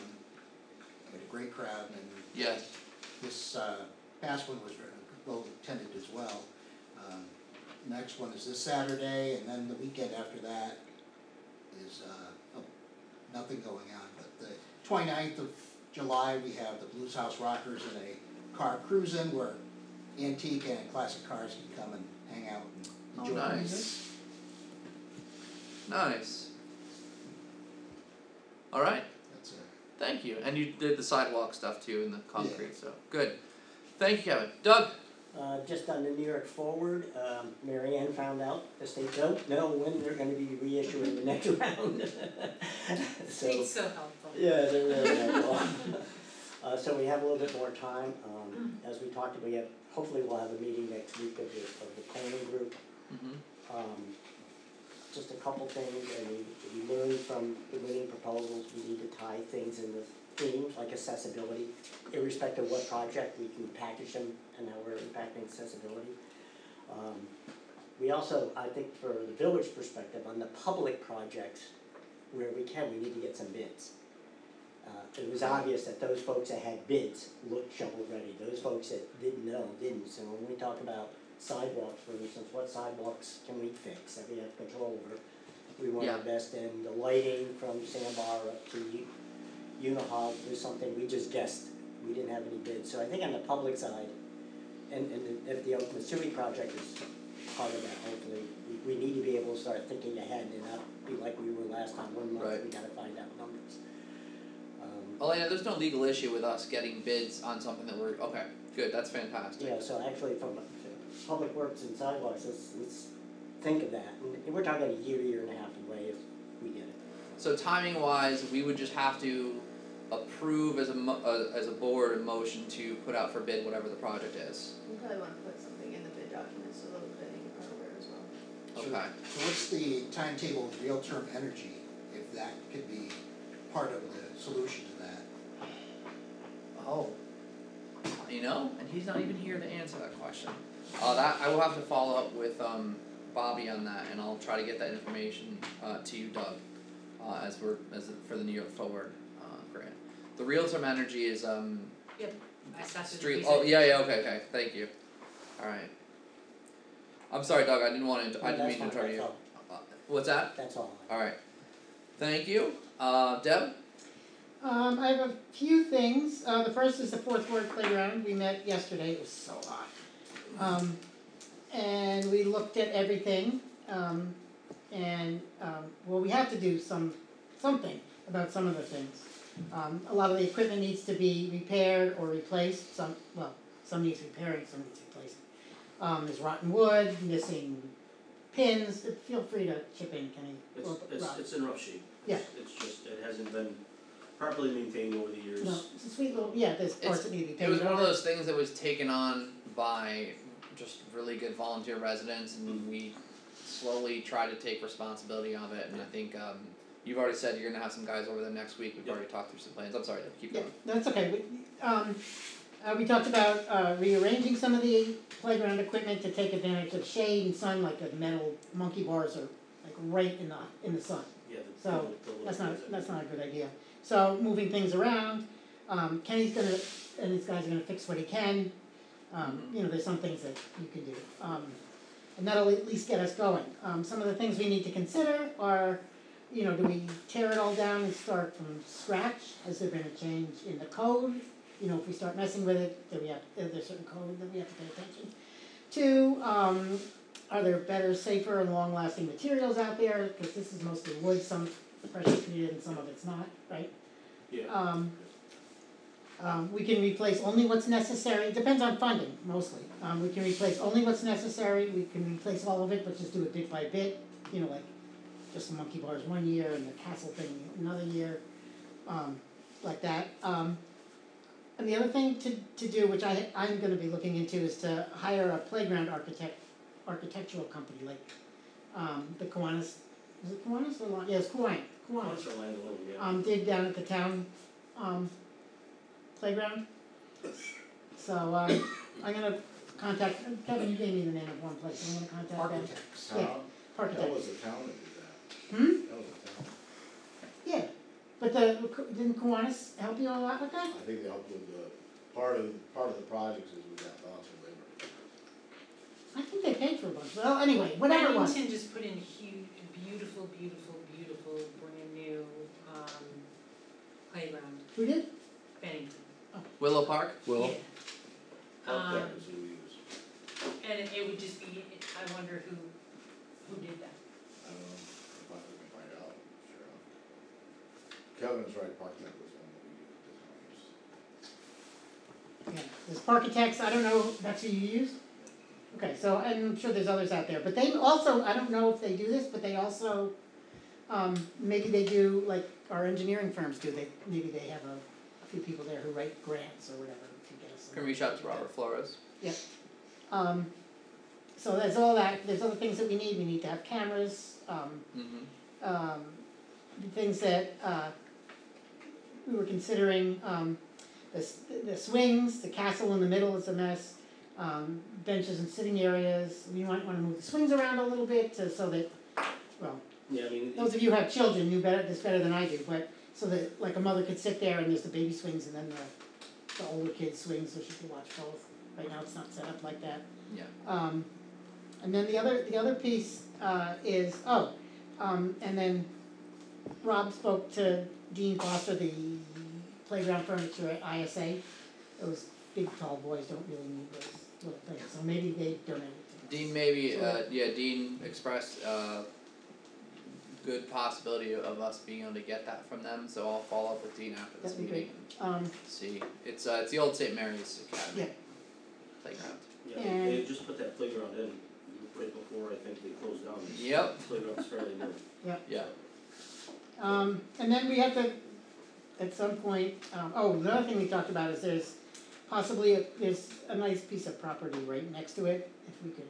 We had a great crowd and Yes. this uh past one was well attended as well. Um next one is this Saturday and then the weekend after that is uh oh, nothing going on, but the 29th of July, we have the Blues House Rockers in a car cruise-in where antique and classic cars can come and hang out and Oh, enjoy the music. nice. Nice. Alright, That's it. thank you, and you did the sidewalk stuff too and the concrete, so, good. Thank you, Kevin. Doug? Uh, just on the New York Forward, um, Mary Ann found out the state don't know when they're gonna be reissuing the next round. So, It's so helpful. yeah, they're really helpful. Uh, so we have a little bit more time, um, as we talked, we have, hopefully we'll have a meeting next week of the, of the planning group. Mm-hmm. um, just a couple things, and we, we learned from the winning proposals, we need to tie things in with themes like accessibility. Irrespective of what project, we can package them and how we're impacting accessibility. Um, we also, I think for the village perspective, on the public projects, where we can, we need to get some bids. Uh, it was obvious that those folks that had bids looked shovel ready, those folks that didn't know, didn't, so when we talk about sidewalks, for instance, what sidewalks can we fix that we have control over? We want to Yeah. invest in the lighting from Sandbar up to U- was something we just guessed, we didn't have any bids, so I think on the public side, and and if the Oklahoma City project is part of that, hopefully, we we need to be able to start thinking ahead and not be like we were last time, one month, Right. we gotta find out numbers. Um, Elena, there's no legal issue with us getting bids on something that we're, okay, good, that's fantastic. Yeah, so actually from Public Works and sidewalks, let's, let's think of that, and we're talking about a year, year and a half away if we get it. So timing wise, we would just have to approve as a mo- uh, as a board a motion to put out for bid whatever the project is. You probably wanna put something in the bid documents so those bidding are aware as well. So- Okay. So what's the timetable of RealTerm Energy, if that could be part of the solution to that? Oh. You know, and he's not even here to answer that question. Uh, that, I will have to follow up with, um, Bobby on that, and I'll try to get that information, uh, to you, Doug, uh, as we're, as, for the New York Forward, uh, grant. The RealTerm Energy is, um, I sat through street, oh, presentation. yeah, yeah, okay, okay, thank you. Alright. I'm sorry, Doug, I didn't wanna, inter- I didn't mean to interrupt you. all, Uh, What's that? that's all. Alright. Thank you. Uh, Deb? Um, I have a few things, uh, the first is the fourth ward playground, we met yesterday, it was so hot. Um, and we looked at everything, um, and, um, well, we have to do some, something about some of the things. Um, a lot of the equipment needs to be repaired or replaced, some, well, some needs repairing, some needs replacing. Um, there's rotten wood, missing pins, feel free to chip in, Kenny, It's, or it's, Rob. it's in rough shape. Yeah. It's just, it hasn't been properly maintained over the years. No, it's a sweet little, yeah, there's parts that need to be It painted was one of over. those things that was taken on by just really good volunteer residents and we slowly try to take responsibility of it and I think um you've already said you're gonna have some guys over there next week, we've Yeah. already talked through some plans, I'm sorry, Deb, keep Yeah, going. that's okay, we, um, uh, we talked about, uh, rearranging some of the playground equipment to take advantage of shade and sun, like the metal monkey bars are like right in the, in the sun. Yeah, the, So, the, the. That's not, that's not a good idea. So moving things around, um, Kenny's gonna, and these guys are gonna fix what he can. Um, you know, there's some things that you can do. Um, and that'll at least get us going. Um, some of the things we need to consider are, you know, do we tear it all down and start from scratch? Has there been a change in the code? You know, if we start messing with it, do we have, is there certain code that we have to pay attention to? Um, are there better, safer, and long-lasting materials out there? Cause this is mostly wood, some pressure treated and some of it's not, right? Yeah. Um, um, we can replace only what's necessary, it depends on funding mostly. Um, we can replace only what's necessary, we can replace all of it, but just do it bit by bit, you know, like just the monkey bars one year and the castle thing another year, um, like that. Um, and the other thing to, to do, which I, I'm gonna be looking into, is to hire a playground architect, architectural company, like, um, the Kiwanis, is it Kiwanis or Lon, yeah, it's Kiwanis, Kiwanis Once or land yeah. um, did down at the town, um, playground. So, um, I'm gonna contact, Kevin, you gave me the name of one place, I'm gonna contact them. Architects. Yeah, Town, Park that Tech. was the town that did that. Hmm? That was the town. Yeah, but the, didn't Kiwanis help you a lot with that? I think they helped with the, part of, part of the projects is we got volunteer labor. I think they paid for a bunch, well, anyway, whatever it was. Bennington just put in huge, beautiful, beautiful, beautiful, brand new, um, playground, Who did? Bennington. Willow Park? Will? Yeah. Park Um, is who we use. And it, it would just be, I wonder who, who did that? I don't know, if I can find out, sure. Kevin's right, Park Tech was one that we used, that's one we used. Yeah, there's Parkitects, I don't know, that's who you use? Okay, so I'm sure there's others out there, but they also, I don't know if they do this, but they also, um, maybe they do, like our engineering firms do, they, maybe they have a, a few people there who write grants or whatever to get us. Can reach out to Robert Flores. Um, so there's all that, there's other things that we need, we need to have cameras, um, Mm-hmm. um, things that, uh, we were considering, um, the, the swings, the castle in the middle is a mess, um, benches and sitting areas, we might wanna move the swings around a little bit to, so that, well, Yeah, I mean, those of you who have children knew better, this better than I do, but, so that, like, a mother could sit there and there's the baby swings and then the, the older kids swing, so she could watch both, right now it's not set up like that. Yeah. Um, and then the other, the other piece, uh, is, oh, um, and then Rob spoke to Dean Foster, the playground furniture at ISA. Those big tall boys don't really need those little things, so maybe they donate it to us. Dean maybe, uh, yeah, Dean expressed, uh, good possibility of us being able to get that from them, so I'll follow up with Dean after this That'd be meeting Um, and see. It's, uh, it's the old St. Mary's Academy. Yeah. Playground. Yeah, they, they just put that playground in right before I think they closed down. This Yep. Playground's fairly new. Yeah. Um, and then we have to, at some point, um, oh, the other thing we talked about is there's possibly, a- there's a nice piece of property right next to it. If we could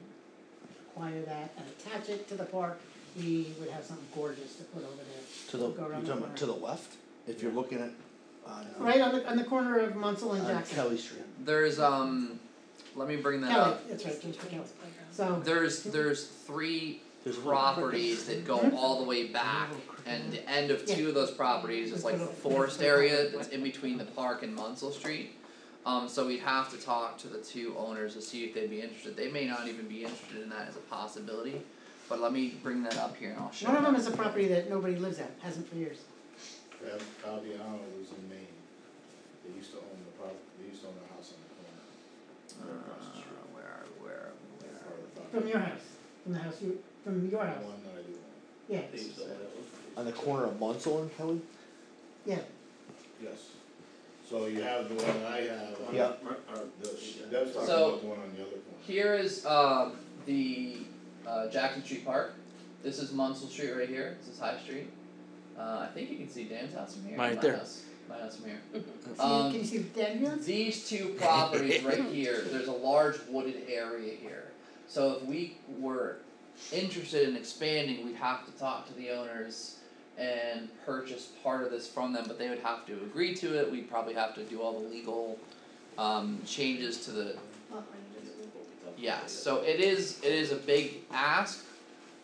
acquire that and attach it to the park, we would have something gorgeous to put over there. To the, Go you're around talking the about to the left, if you're looking at, on, uh, Right on the, on the corner of Munsell and on Jackson. Kelly Street. There's, um, let me bring that Kelly, up. that's right, James Kelly. So, There's, there's three There's a properties that go all the way back, and the end of two of those properties is like the forest area that's in between the park and Munsell Street. Um, so we'd have to talk to the two owners to see if they'd be interested, they may not even be interested in that as a possibility, but let me bring that up here and I'll show one of them is a property that nobody lives at, hasn't for years. Fab, Fabiano was in Maine, they used to own the prop, they used to own the house on the corner. Right across the street. Uh, where, where, where? Part of the From your house, from the house you, from your The house, one that I do own, yeah, They used to own that one. On the corner of Munsell and Kelly? yeah. yes. So you have the one that I have, uh, Yeah. Mar- the, Deb's talking So- about the one on the other corner. Here is um the uh Jackson Street Park. This is Munsell Street right here. This is High Street. Uh I think you can see Dan's house from here. Right My there. house, my house from here. See, Um, can you see the Danville? These two properties right here, there's a large wooded area here. So if we were interested in expanding, we'd have to talk to the owners and purchase part of this from them, but they would have to agree to it. We'd probably have to do all the legal um changes to the Yes, so it is, it is a big ask,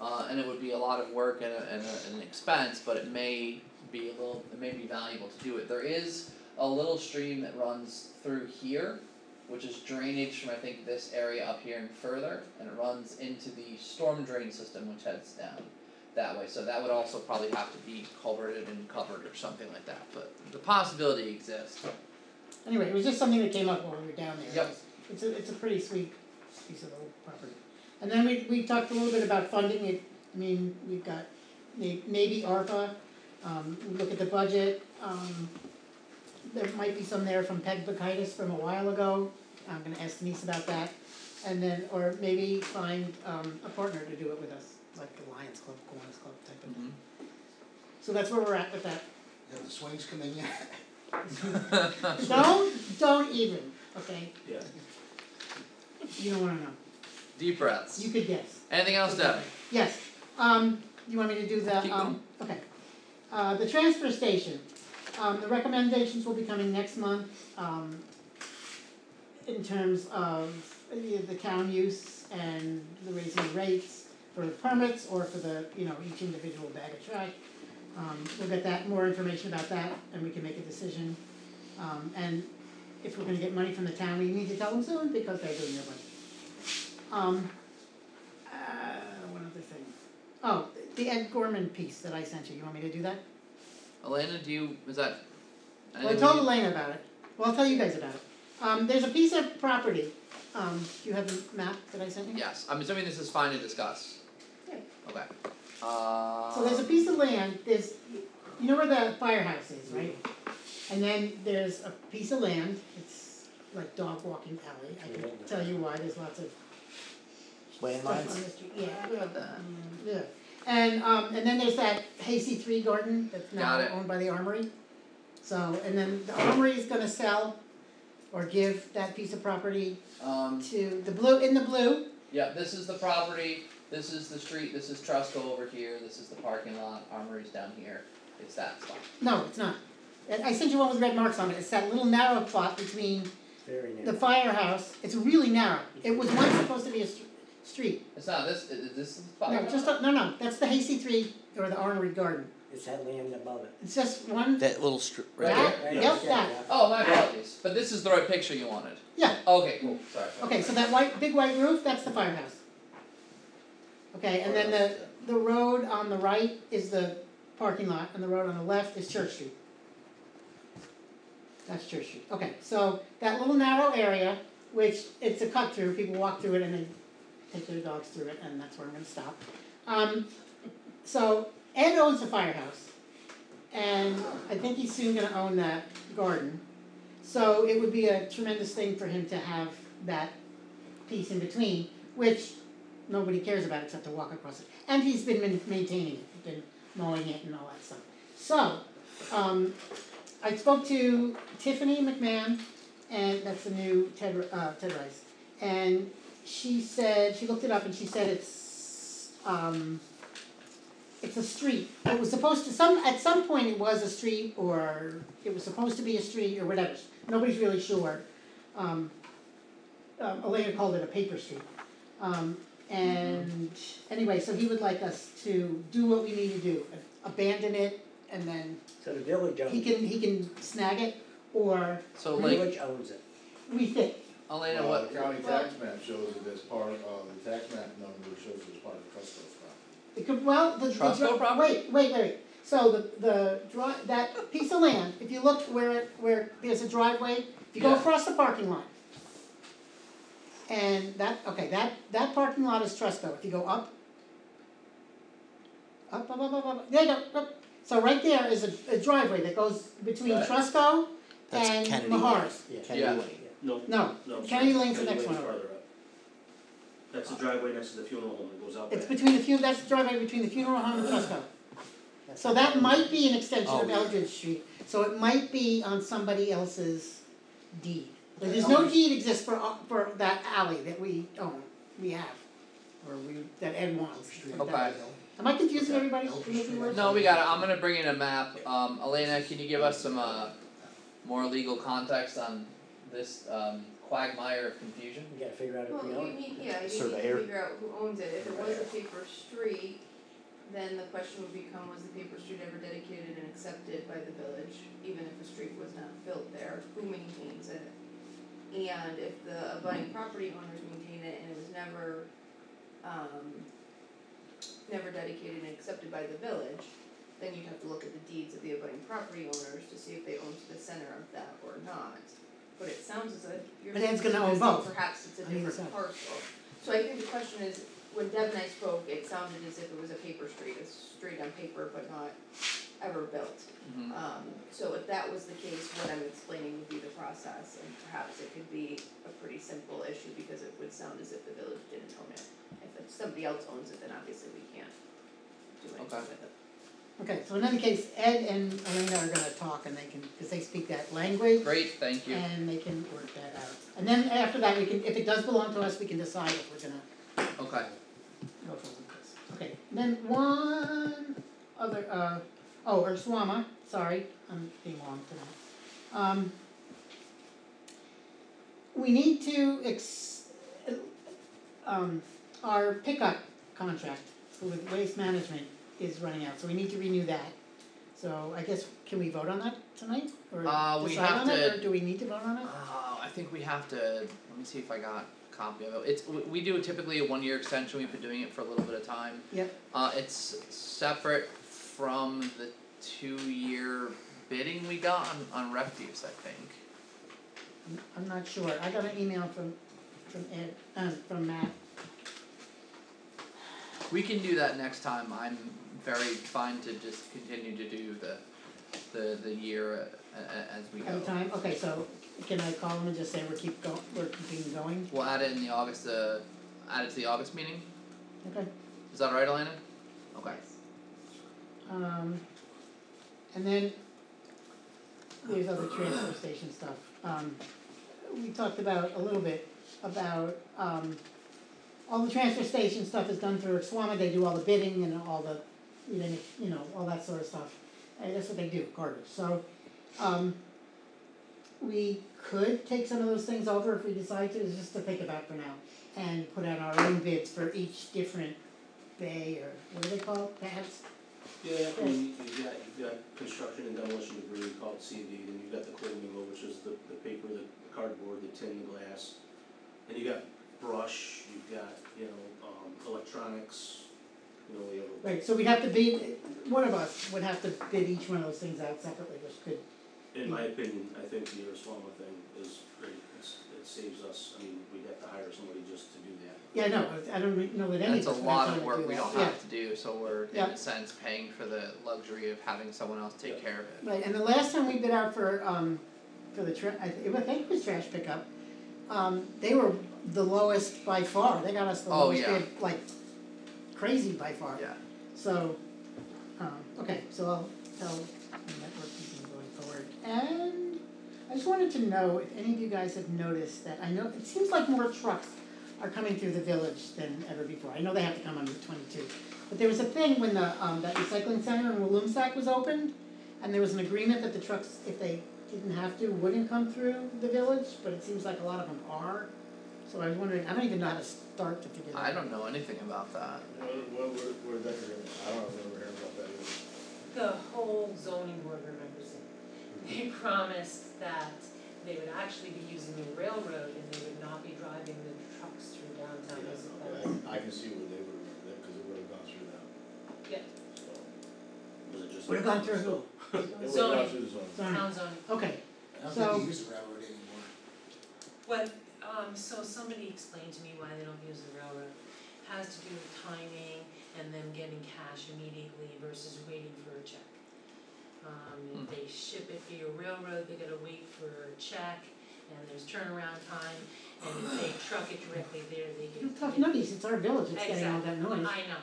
uh, and it would be a lot of work and a, and a, and an expense, but it may be a little, it may be valuable to do it. There is a little stream that runs through here, which is drainage from I think this area up here and further, and it runs into the storm drain system which heads down that way, so that would also probably have to be culverted and covered or something like that, but the possibility exists. Anyway, it was just something that came up while we were down there. Yep. It's a, it's a pretty sweet piece of old property. And then we, we talked a little bit about funding it, I mean, we've got may, maybe ARPA, um, we look at the budget, um, there might be some there from Peg Bacchitis from a while ago, I'm gonna ask Denise about that. And then, or maybe find, um, a partner to do it with us, like the Lions Club, Kiwanis Club type of thing. So that's where we're at with that. Have the swings come in yet? Don't, don't even, okay, Yeah. You don't wanna know. Deep breaths. You could guess. Anything else, Deb? Yes, um, you want me to do the, Keep um, okay. Uh, the transfer station, um, the recommendations will be coming next month, um, in terms of the town use and the raising rates for the permits or for the, you know, each individual bag of trash. Um, we'll get that, more information about that, and we can make a decision. Um, and if we're gonna get money from the town, we need to tell them soon, because they're doing their budget. Um, uh, one other thing. Oh, the Ed Gorman piece that I sent you, you want me to do that? Elena, do you, is that? Well, I told we- Elaine about it, well, I'll tell you guys about it. Um, there's a piece of property, um, do you have the map that I sent you? Yes, I'm assuming this is fine to discuss. Yeah. Okay. Uh. So there's a piece of land, there's, you know where the firehouse is, right? And then there's a piece of land, it's like dog walking alley, I can tell you why, there's lots of stuff on Landmines? the street, yeah, yeah, mm, yeah. And um and then there's that Hasty Three Garden that's now Got it. owned by the Armory. So, and then the Armory is gonna sell or give that piece of property Um, to the blue, in the blue, Yeah, this is the property, this is the street, this is Trustco over here, this is the parking lot, Armory's down here, it's that spot. No, it's not. I I sent you one with red marks on it, it's that little narrow plot between Very the firehouse, it's really narrow. It was once supposed to be a str- street. It's not this, i- i- this is the spot. No, just, a- no, no, that's the Hasty Three or the Armory Garden. It's that land above it. It's just one, That little str- right that, there? Right yep, there, that. yeah. Oh, my apologies, but this is the right picture you wanted. Yeah. Okay, cool, sorry. Okay, so that white, big white roof, that's the firehouse. Okay, and then the, the road on the right is the parking lot, and the road on the left is Church Street. That's Church Street, okay, so that little narrow area, which it's a cut through, people walk through it and they take their dogs through it, and that's where I'm gonna stop. Um, so Ed owns the firehouse, and I think he's soon gonna own that garden. So it would be a tremendous thing for him to have that piece in between, which nobody cares about except to walk across it. And he's been maintaining it, been mowing it and all that stuff. So, um, I spoke to Tiffany McMahon, and that's the new Ted, uh, Ted Rice. And she said, she looked it up and she said it's, um, it's a street. It was supposed to, some, at some point it was a street, or it was supposed to be a street, or whatever. Nobody's really sure. Um, um, Elena called it a paper street. Um, and anyway, so he would like us to do what we need to do, abandon it, and then So the village owns he it. can, he can snag it, or So The like, village owns it. we think. Elena, Well, what, the county tax map shows it as part, uh, the tax map number shows it as part of Trustco's property. It could, well, the, the, Trustco dri- property? wait, wait, wait, so the, the dri- that piece of land, if you look where, it- where there's a driveway, if you go Yeah. across the parking lot. And that, okay, that, that parking lot is Trustco, if you go up. Up, up, up, up, up, there you go, up, so right there is a, a driveway that goes between Right. Trustco That's and Kennedy Mahar's. Yeah. Kennedy Yeah. Lane. No, No, no. Kennedy Lane's the next one over. farther up. That's the driveway next to the funeral home that goes out It's between the few, that's the driveway between the funeral home and Trustco. So that might be an extension Oh, of yeah. Eldridge Street, so it might be on somebody else's deed. But there's no deed exists for, uh, for that alley that we own, we have, or we, that Ed wants. okay. Am I confusing everybody? Am I making words? No, we got it, I'm gonna bring in a map, um, Elena, can you give us some, uh, more legal context on this, um, quagmire of confusion? We gotta figure out if Well, we you own it. need, yeah, you need to Surveyor. figure out who owns it, if it was a paper street, then the question would become, was the paper street ever dedicated and accepted by the village, even if the street was not built there, who maintains it? And if the abutting property owners maintain it and it was never, um, never dedicated and accepted by the village, then you'd have to look at the deeds of the abutting property owners to see if they own to the center of that or not. But it sounds as if you're But Ed's gonna own both. perhaps it's a On either different side. parcel. So I think the question is, when Deb and I spoke, it sounded as if it was a paper street, a street on paper but not ever built. Mhm. Um, so if that was the case, what I'm explaining would be the process, and perhaps it could be a pretty simple issue, because it would sound as if the village didn't own it. If somebody else owns it, then obviously we can't do anything Okay. with it. Okay, so in any case, Ed and Elena are gonna talk and they can, cause they speak that language. Great, thank you. And they can work that out. And then after that, we can, if it does belong to us, we can decide if we're gonna Okay, go forward with this. Okay, then one other, uh, oh, Urswama, sorry, I'm being long tonight. Um, we need to ex, um, our pickup contract with waste management is running out, so we need to renew that. So I guess, can we vote on that tonight, or Uh, we decide have on it, to- or do we need to vote on it? uh, I think we have to, let me see if I got a copy of it, it's, we, we do typically a one-year extension, we've been doing it for a little bit of time. Yep. Uh, it's separate from the two-year bidding we got on, on refuse, I think. I'm- I'm not sure, I got an email from, from Ed, um, from Matt, We can do that next time, I'm very fine to just continue to do the, the, the year a- as we go. a time, okay, so can I call him and just say we're keep go, we're keeping going? We'll add it in the August, uh, add it to the August meeting, Okay, is that right, Elena? Okay. um, and then there's other transfer station stuff, um, we talked about, a little bit, about, um, all the transfer station stuff is done through Swama, they do all the bidding and all the, you know, all that sort of stuff. And that's what they do, Carter, so, um, we could take some of those things over if we decide to, just to think about for now. And put out our own bids for each different bay or what do they call it, pads? Yeah, I mean, you've got, you've got construction and demolition debris called CD, then you've got the comingo, which is the, the paper, the cardboard, the tin, the glass. And you got brush, you've got, you know, um, electronics, you know, we have a Right, so we'd have to bid, one of us would have to bid each one of those things out separately, which could, In my opinion, I think the Urswama thing is great, it's, it saves us, I mean, we'd have to hire somebody just to do that. yeah, no, I don't re- know that any of That's us a would lot have of time to work do we that. don't Yeah. have to do, so we're in Yeah. a sense paying for the luxury of having someone else take care of it. Right, and the last time we bid out for, um, for the tra- I thi- I think it was trash pickup, um, they were the lowest by far, they got us the Oh, lowest yeah. bid, like, crazy by far. Yeah. So, um, okay, so I'll tell the network people going forward, and I just wanted to know if any of you guys have noticed that, I know, it seems like more trucks are coming through the village than ever before, I know they have to come on Route twenty-two. But there was a thing when the, um, that recycling center in Walloomsac was opened, and there was an agreement that the trucks, if they didn't have to, wouldn't come through the village, but it seems like a lot of them are. So I was wondering, I don't even know how to start to figure that out. I don't know anything about that. What, what, where, where'd that hear, I don't remember hearing about that either. The whole zoning board remembers it. They promised that they would actually be using the railroad and they would not be driving the trucks through downtown Yeah, as okay, I, I can see where they would remember that, cause it would have gone through them. Yeah. So, Was it just? Would've gone through who? It would Zoning. gone through the zone. Zoning. town zoning. Okay, I don't So- think they use the railroad anymore. What, um, so somebody explained to me why they don't use the railroad. Has to do with timing and them getting cash immediately versus waiting for a check. Um, Hmm. if they ship it via railroad, they gotta wait for a check and there's turnaround time. And if they truck it directly there, they get. you tough they- nutties, it's our village, it's getting all that noise. I know.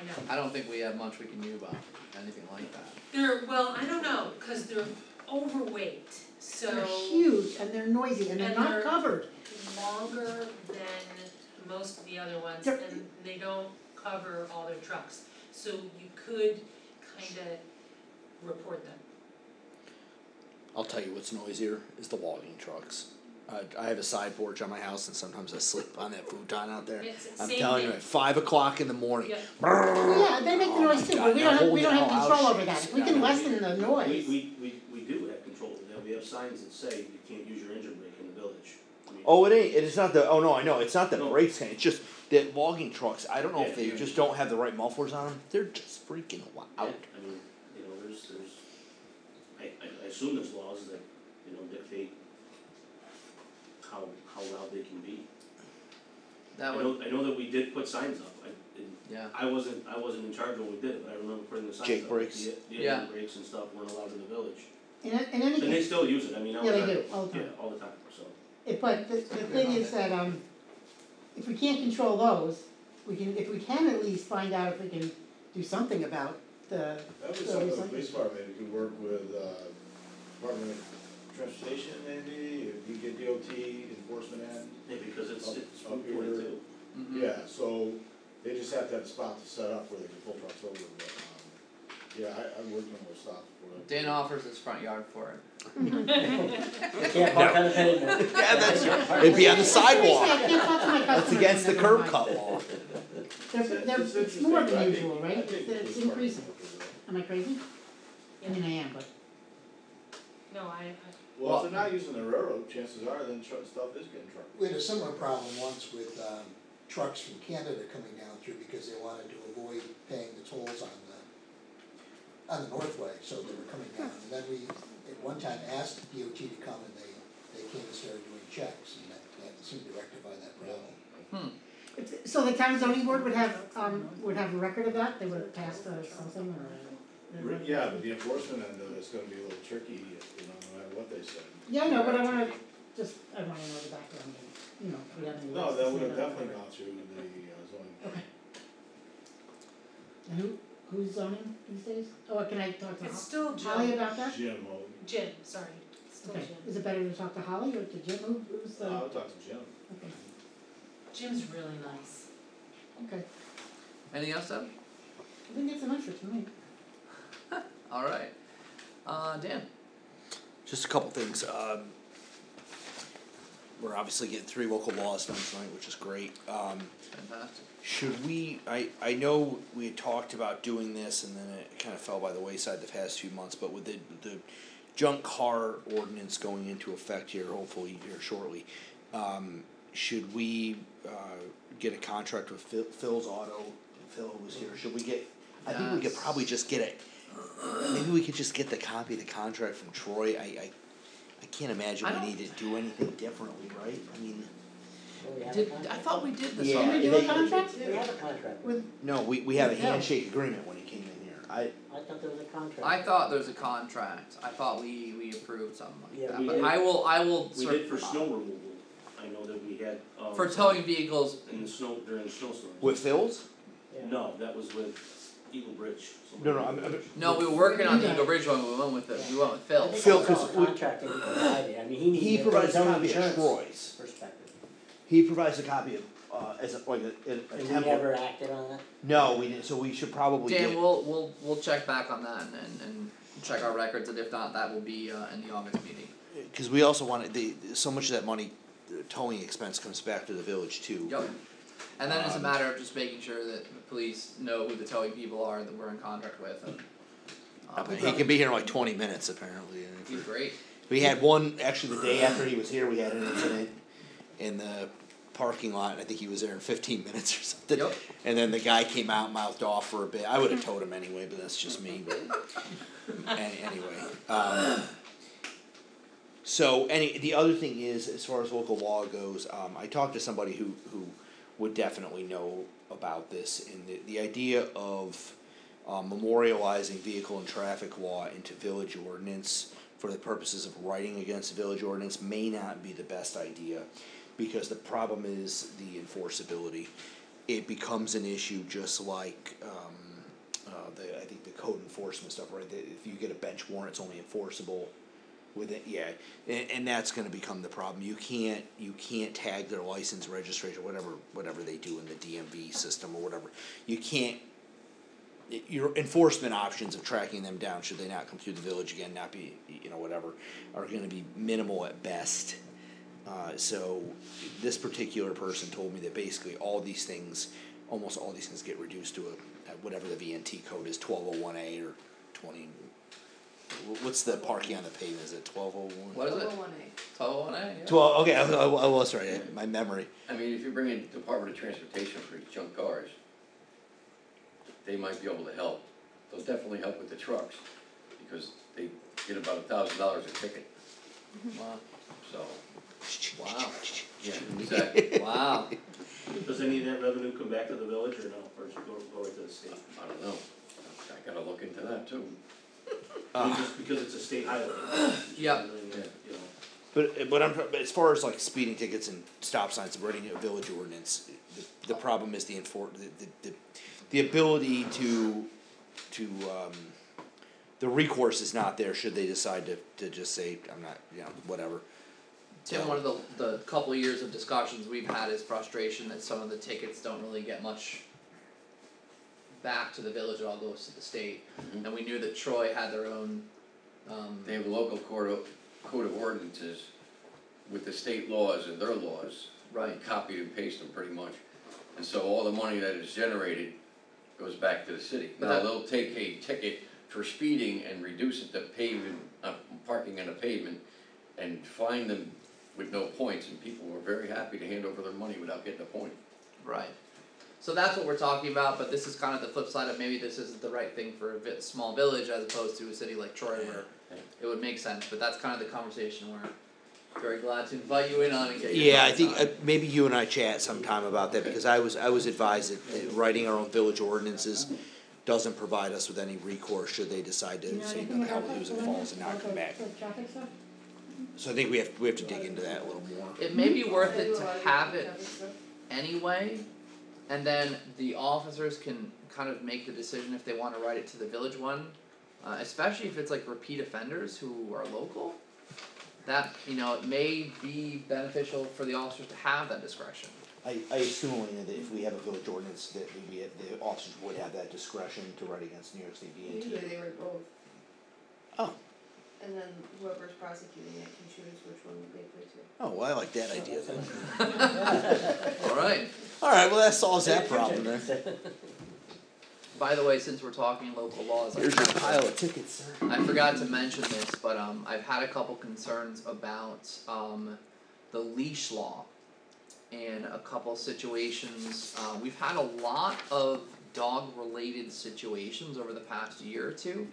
I, I know. I don't think we have much we can do about anything like that. They're, well, I don't know, cause they're overweight, so. They're huge and they're noisy and they're And not they're- covered. longer than most of the other ones They're- and they don't cover all their trucks. So you could kinda report them. I'll tell you what's noisier is the logging trucks. I, I have a side porch on my house and sometimes I sleep on that futon out there. It's I'm same telling you, at five o'clock in the morning, Yeah. Yeah, they make the noise too, but oh we don't have, we don't have Oh, control over that, if we can lessen the noise. We, we, we, we do have control of that, we have signs that say you can't use your engine brake in the village. I mean, Oh, it ain't. It's not the. Oh no, I know. It's not the No. brakes. thing, It's just that logging trucks. I don't know if they yeah. just don't have the right mufflers on them. They're just freaking loud. Yeah, I mean, you know, there's, there's, I, I, I assume there's laws that, you know, dictate how, how loud they can be. That I would, know, I know that we did put signs up, I, and yeah. I wasn't, I wasn't in charge when we did it, but I remember putting the signs up. Jake that brakes. The, the Yeah. engine brakes and stuff weren't allowed in the village, In, a- in any and they case, still use it, I mean, I was yeah, they at- do, all the Yeah, time. all the time, so. It, but the, the thing is that, um, if we can't control those, we can, if we can at least find out if we can do something about the, That was So something the like- police department, you could work with, uh, Department of Transportation maybe, if you get DOT enforcement end. Yeah, because it's, Up- it's up Route here. forty-two. Mhm. Yeah, so they just have to have a spot to set up where they can pull trucks over, but, um, yeah, I, I've worked on those stops before. Dan offers his front yard for it. They can't park on the pavement. Yeah, that's. right. It'd be on the sidewalk. I can't talk to my That's against the curb cut law. They're, they're, It's it's more than usual, right? It's, it's increasing. would do that. Am I crazy? I mean, I am, but, No, I, I, Well, if they're not using the railroad, chances are then truck, stuff is getting trucked. We had a similar problem once with, um, trucks from Canada coming down through because they wanted to avoid paying the tolls on the, on the Northway, so they were coming down. And then we, at one time, asked the DOT to come and they, they came and started doing checks and that, that seemed to rectify that problem. If- so the town zoning board would have, um, would have a record of that, they would have passed uh, something or? Re- Yeah, but the enforcement end of it's gonna be a little tricky, you know, no matter what they say. Yeah, no, but I wanna, just, I wanna know the background, and, you know, if we have any. No, that would have definitely it. gone through the uh, zoning. Okay. And who, who's zoning these days? Oh, can I talk to it's Ho- still Holly Jim, about that? Jim, Jim, sorry, it's still Okay, Jim. is it better to talk to Holly or to Jim, who, who's the? I'll talk to Jim. Okay. Jim's really nice. Okay, Anything else, Deb? I think it's enough for tonight. Alright. Uh, Dan? Just a couple things, um. We're obviously getting three local laws done tonight, which is great, um. Fantastic. Should we, I, I know we had talked about doing this and then it kind of fell by the wayside the past few months, but with the, the junk car ordinance going into effect here, hopefully here shortly, um, should we, uh, get a contract with Phil, Phil's Auto, Phil was here, should we get, I think we could probably just get it, maybe we could just get the copy of the contract from Troy, I, I, I can't imagine I we don't- need to do anything differently, right? I mean, Well, we have a Did, I thought we did this Yeah. Did we do a they- contract? We have a contract. With, no, we, we have a Yeah. handshake agreement when he came in here, I, I thought there was a contract. I thought there was a contract, I thought we, we approved something Yeah, like that, we but did. I will, I will We did for snow removal, I know that we had, um. For towing vehicles, In the snow, during the snowstorms. with Phil's? Yeah. No, that was with Eagle Bridge. No, no, I'm, I'm, no, we were working on the Eagle Bridge one, we went with the- we went with Phil. I Phil, I saw 'cause a we- contract he provided, I mean, he he needed provides his a own copy of insurance Troy's, perspective. he provides a copy of, uh, as a, like a, a a And we template. never acted on it? No, we didn't, so we should probably Dan, get, we'll, we'll, we'll check back on that and, and, and check our records, and if not, that will be, uh, in the August meeting. cause we also wanted, the, so much of that money, the towing expense comes back to the village too. Yep. And then it's a Um, matter of just making sure that the police know who the towing people are that we're in contact with and. Uh, Um, but he can be here in like twenty minutes apparently, and if he's we- great, we had one, actually the day after he was here, we had an incident in the parking lot, and I think he was there in fifteen minutes or something. Yep. And then the guy came out, mouthed off for a bit, I would've towed him anyway, but that's just me, but any, anyway, um. So any, the other thing is, as far as local law goes, um, I talked to somebody who, who would definitely know about this, and the, the idea of um, memorializing vehicle and traffic law into village ordinance for the purposes of writing against village ordinance may not be the best idea, because the problem is the enforceability. It becomes an issue just like, um, uh, the, I think the code enforcement stuff, right, if you get a bench warrant, it's only enforceable with it, yeah, and, and that's gonna become the problem, you can't, you can't tag their license, registration, whatever, whatever they do in the DMV system or whatever. You can't, your enforcement options of tracking them down, should they not come through the village again, not be, you know, whatever, are gonna be minimal at best. Uh, so, this particular person told me that basically all these things, almost all these things get reduced to a, whatever the VNT code is, twelve oh one A or twenty, what's the parking on the pavement, is it twelve oh one? what is it? Twelve oh one A. Twelve oh one A, yeah. Twelve, okay, I, I, I was right, my memory, I mean, if you bring in Department of Transportation for junk cars, they might be able to help. They'll definitely help with the trucks, because they get about a thousand dollars a ticket, mm-hmm. Wow, so, wow, yeah, exactly. wow, Does any of that revenue come back to the village or no, or does it go, go right to the state? I don't know, I gotta look into that too. I mean, uh, just because it's a state highway. Yeah. You know, but, but I'm, but as far as like speeding tickets and stop signs, writing a village ordinance, the, the problem is the enfor- the, the, the, the ability to, to, um, the recourse is not there should they decide to, to just say, I'm not, you know, whatever. Tim, one of the, the couple of years of discussions we've had is frustration that some of the tickets don't really get much back to the village, it all goes to the state, Mhm. and we knew that Troy had their own, um, They have a local code of, code of ordinances with the state laws and their laws. right, Copied and pasted them pretty much. And so all the money that is generated goes back to the city. But Now, that- they'll take a ticket for speeding and reduce it to pavement, uh, parking on a pavement and fine them with no points, and people were very happy to hand over their money without getting a point. right. So that's what we're talking about, but this is kind of the flip side of maybe this isn't the right thing for a vi- small village as opposed to a city like Troy where Yeah. it would make sense, but that's kind of the conversation we're very glad to invite you in on and get your Yeah, I thoughts think, on. uh, maybe you and I chat sometime about that, because I was, I was advised that, that writing our own village ordinances doesn't provide us with any recourse should they decide Do you to know say, anything the hell about with that, Falls and not come back. the traffic stuff? So I think we have, we have to dig into that a little more. It may be worth it to have it type of stuff. anyway, and then the officers can kind of make the decision if they wanna write it to the village one. Uh, especially if it's like repeat offenders who are local, that, you know, it may be beneficial for the officers to have that discretion. I, I assume that if we have a village ordinance, that we, have- the officers would have that discretion to write against New York State Usually DOT. they were both. Oh. And then whoever's prosecuting it can choose which one they play to. Oh, well, I like that idea then. Alright, Alright, well, that solves that problem then. by the way, since we're talking local laws, I Here's your forgot- pile of tickets, sir. I forgot to mention this, but um I've had a couple concerns about um the leash law. And a couple situations, uh we've had a lot of dog related situations over the past year or two.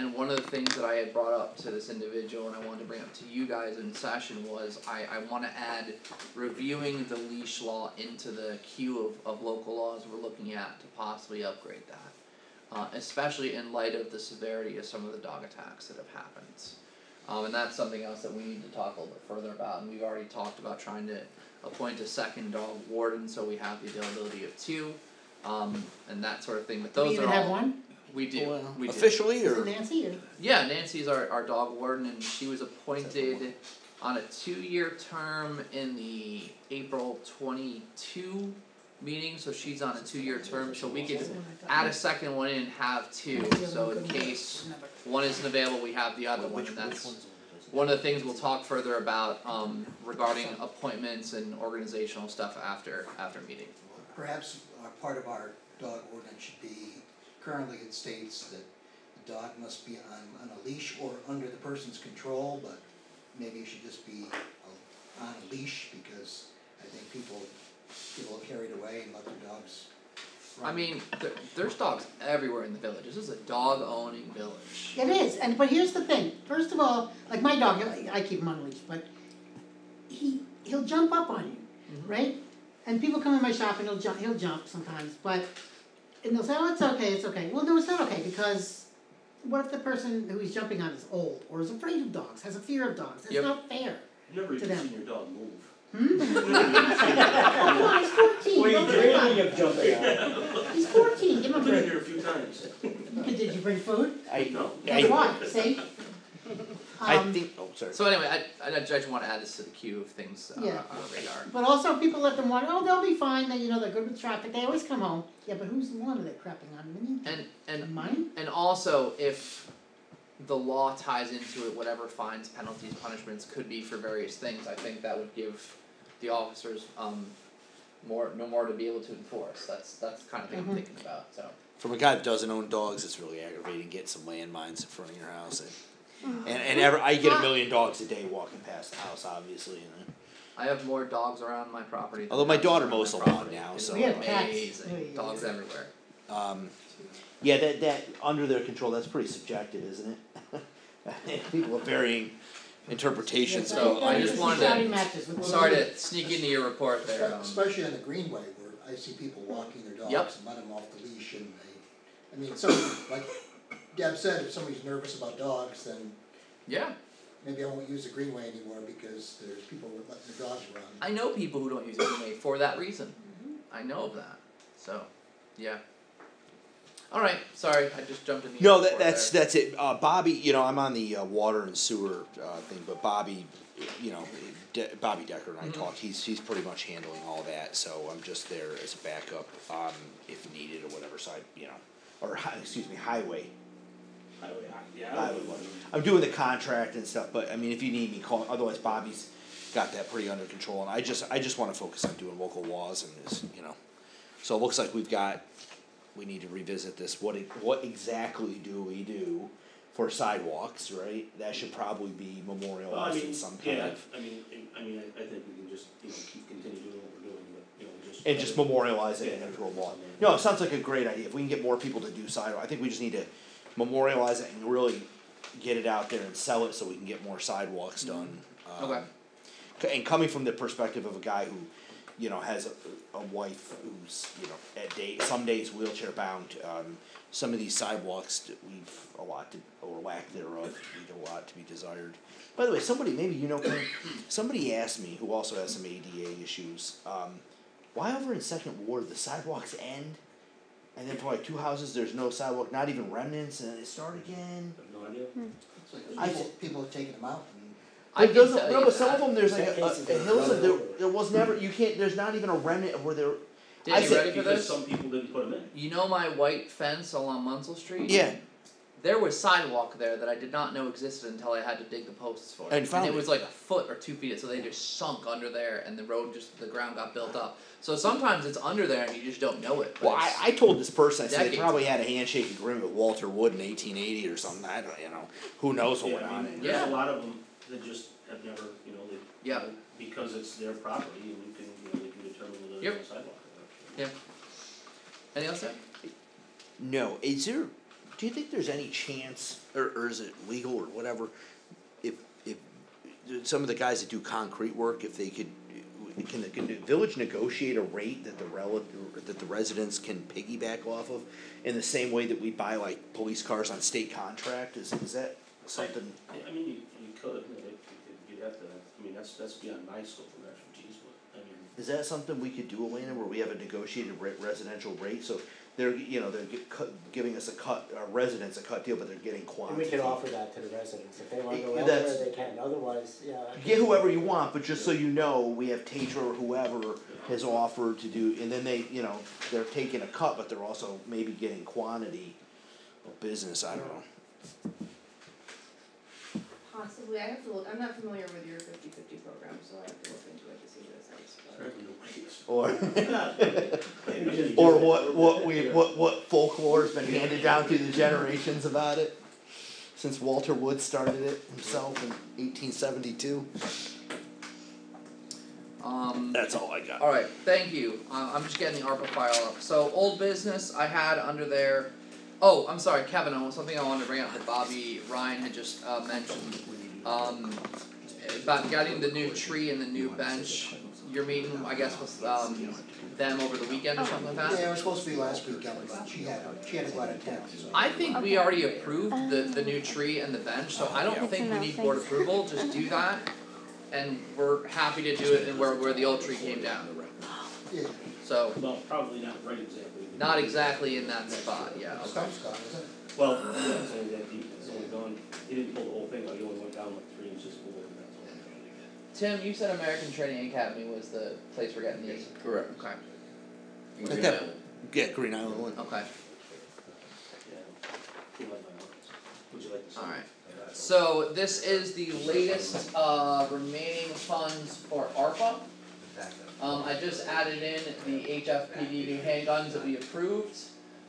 And one of the things that I had brought up to this individual and I wanted to bring up to you guys in session was I I wanna add reviewing the leash law into the queue of of local laws we're looking at to possibly upgrade that uh, especially in light of the severity of some of the dog attacks that have happened. Um, and that's something else that we need to talk a little bit further about, and we've already talked about trying to appoint a second dog warden, so we have the availability of two, um, and that sort of thing, but Do we those are even all. have one? We do, Well, we do. Officially, Is or? it Nancy or? Yeah, Nancy's our, our dog warden and she was appointed on a two-year term in the April twenty-two meeting, so she's on a two-year term, so we could add a second one in and have two, so in case one isn't available, we have the other one, and that's one of the things we'll talk further about, um, regarding appointments and organizational stuff after, after meeting. Perhaps uh, part of our dog ordinance should be, currently it states that the dog must be on, on a leash or under the person's control, but maybe it should just be uh, on a leash, because I think people get a little carried away and let their dogs I mean, there, there's dogs everywhere in the village, this is a dog owning village. It is, and but here's the thing. First of all, like my dog, I I keep him on a leash, but he he'll jump up on you, Mhm. right? And people come in my shop and he'll jump. He'll jump sometimes, but and they'll say, "Oh, it's okay, it's okay." Well, no, it's not okay because what if the person who he's jumping on is old or is afraid of dogs, has a fear of dogs? That's Yep. not fair. You never To even them. seen your dog move. Hmm? oh, on, he's fourteen. What are you worry dreaming of jumping on? He's fourteen. Give him a I've been break. here a few times. Did you bring food? I, No. That's I, why. See. I Um, think, oh, sorry. So anyway, I, I just wanna add this to the queue of things uh, on Yeah. our radar. But also people let them wander, oh, they'll be fine, they, you know, they're good with traffic, they always come home. Yeah, but whose lawn are they crapping on, Minnie? And, and Mine? And also, if the law ties into it, whatever fines, penalties, punishments could be for various things, I think that would give the officers um more, no more to be able to enforce, that's that's the kind of thing I'm Mhm. thinking about, so. From a guy that doesn't own dogs, it's really aggravating getting some landmines in front of your house and and, and ever, I get a million dogs a day walking past the house, obviously, you know. I have more dogs around my property than Although my daughter around my mows the lawn now, so- We have amazing, Yeah, dogs everywhere. Um, yeah, that that under their control, that's pretty subjective, isn't it? People have varying interpretations. Yes, So I just wanted to, sorry to sneak into your report there, um, Especially on the greenway where I see people walking their dogs Yep. and let them off the leash and they, I mean, some, like Deb said, if somebody's nervous about dogs, then yeah, maybe I won't use the greenway anymore because there's people letting their dogs run. I know people who don't use the Greenway for that reason. I know of that. So, yeah. All right. Sorry, I just jumped in the. No, report that that's there. that's it. Uh, Bobby, you know, I'm on the uh, water and sewer uh, thing, but Bobby, you know, De- Bobby Decker and I Mhm. talked. He's he's pretty much handling all that, so I'm just there as a backup, um, if needed or whatever side, you know, or hi- excuse me, highway. Highway, yeah. Highway one. I'm doing the contract and stuff, but I mean, if you need me, call. Otherwise, Bobby's got that pretty under control, and I just I just want to focus on doing local laws and this, you know. So it looks like we've got. We need to revisit this. What what exactly do we do for sidewalks? Right. That should probably be Well, I memorialized mean, in some kind yeah, of. I mean, I I mean, I I think we can just, you know, keep continue doing what we're doing, but, you know, just. And just memorialize it Yeah. into a law. No, it sounds like a great idea. If we can get more people to do sidewalk, I think we just need to memorialize it and really get it out there and sell it so we can get more sidewalks done. Um, Okay. c- And coming from the perspective of a guy who, you know, has a, a wife who's, you know, at day, some days wheelchair bound, um, some of these sidewalks that we've a lot to, or lack thereof, leave a lot to be desired. By the way, somebody, maybe you know, somebody asked me, who also has some ADA issues, um, why over in Second Ward the sidewalks end? And then for like two houses, there's no sidewalk, not even remnants, and then they start mm-hmm. again. I have no idea. Hmm. It's like I people, ju- people have taken them out and I But can doesn't, no, but some of them, there's like a, cases a, a hills run there, there was never, you can't, there's not even a remnant of where there, Did I you said- ready for Because this? some people didn't put them in. You know my white fence along Munsell Street? yeah, There was sidewalk there that I did not know existed until I had to dig the posts for it. And found it it. was like a foot or two feet, so they just sunk under there and the road just, the ground got built up. So sometimes it's under there and you just don't know it, well, I, I told this person, I said they probably had a handshake agreement with Walter Wood in eighteen eighty or something, I don't, you know, who knows what Yeah, went I on mean, in there's Yeah. a lot of them that just have never, you know, they, Yeah. because it's their property and you can, you know, they can determine whether Yep. there's a sidewalk or not. anything else, Ed? No, is there, do you think there's any chance, or, or is it legal or whatever, if, if, some of the guys that do concrete work, if they could, can the, can the village negotiate a rate that the rel- that the residents can piggyback off of? In the same way that we buy like police cars on state contract, is, is that something? I, I mean, you, you could, you know, you could, you'd have to, I mean, that's, that's beyond my scope of expertise, but, I mean, Is that something we could do, Elena, where we have a negotiated re- residential rate, so they're, you know, they're gi- giving us a cut, our residents a cut deal, but they're getting And quantity. we can offer that to the residents, if they wanna go Yeah, elsewhere, they can, otherwise, yeah. I Get think- whoever you want, but just so you know, we have Tetra or whoever has offered to do, and then they, you know, they're taking a cut, but they're also maybe getting quantity of business, I don't know. Possibly, I have to look, I'm not familiar with your fifty-fifty program, so I have to look Or, or what, what we, what, what folklore's been handed down through the generations about it, since Walter Wood started it himself in eighteen seventy-two. Um. That's all I got. Alright, thank you. Uh, I'm just getting the ARPA file up. So, old business I had under there. Oh, I'm sorry, Kevin, oh, something I wanted to bring up that Bobby Ryan had just uh, mentioned. Um, about getting the new tree and the new bench. Your meeting, I guess, with um, them over the weekend or something like that? Yeah, it was supposed to be last week, Kelly, but she had, she had to go out of town, so. I think we already approved the, the new tree and the bench, so I don't think we need board approval, just do that. And we're happy to do it and where, where the old tree came down, Yeah, so, Well, probably not right exactly. not exactly in that spot, yeah, okay. stump's gone, isn't it? Well, yeah, it's only that deep, it's only gone, he didn't pull the whole thing out, he only went down like three inches below the ground. Tim, you said American Training Academy was the place we're getting these, Correct. okay, You Like that- have. Yeah, Green Island one. okay, Yeah, he liked my marks. Would you like to see? alright. So this is the latest uh remaining funds for ARPA. Um I just added in the HFPD new handguns that we approved.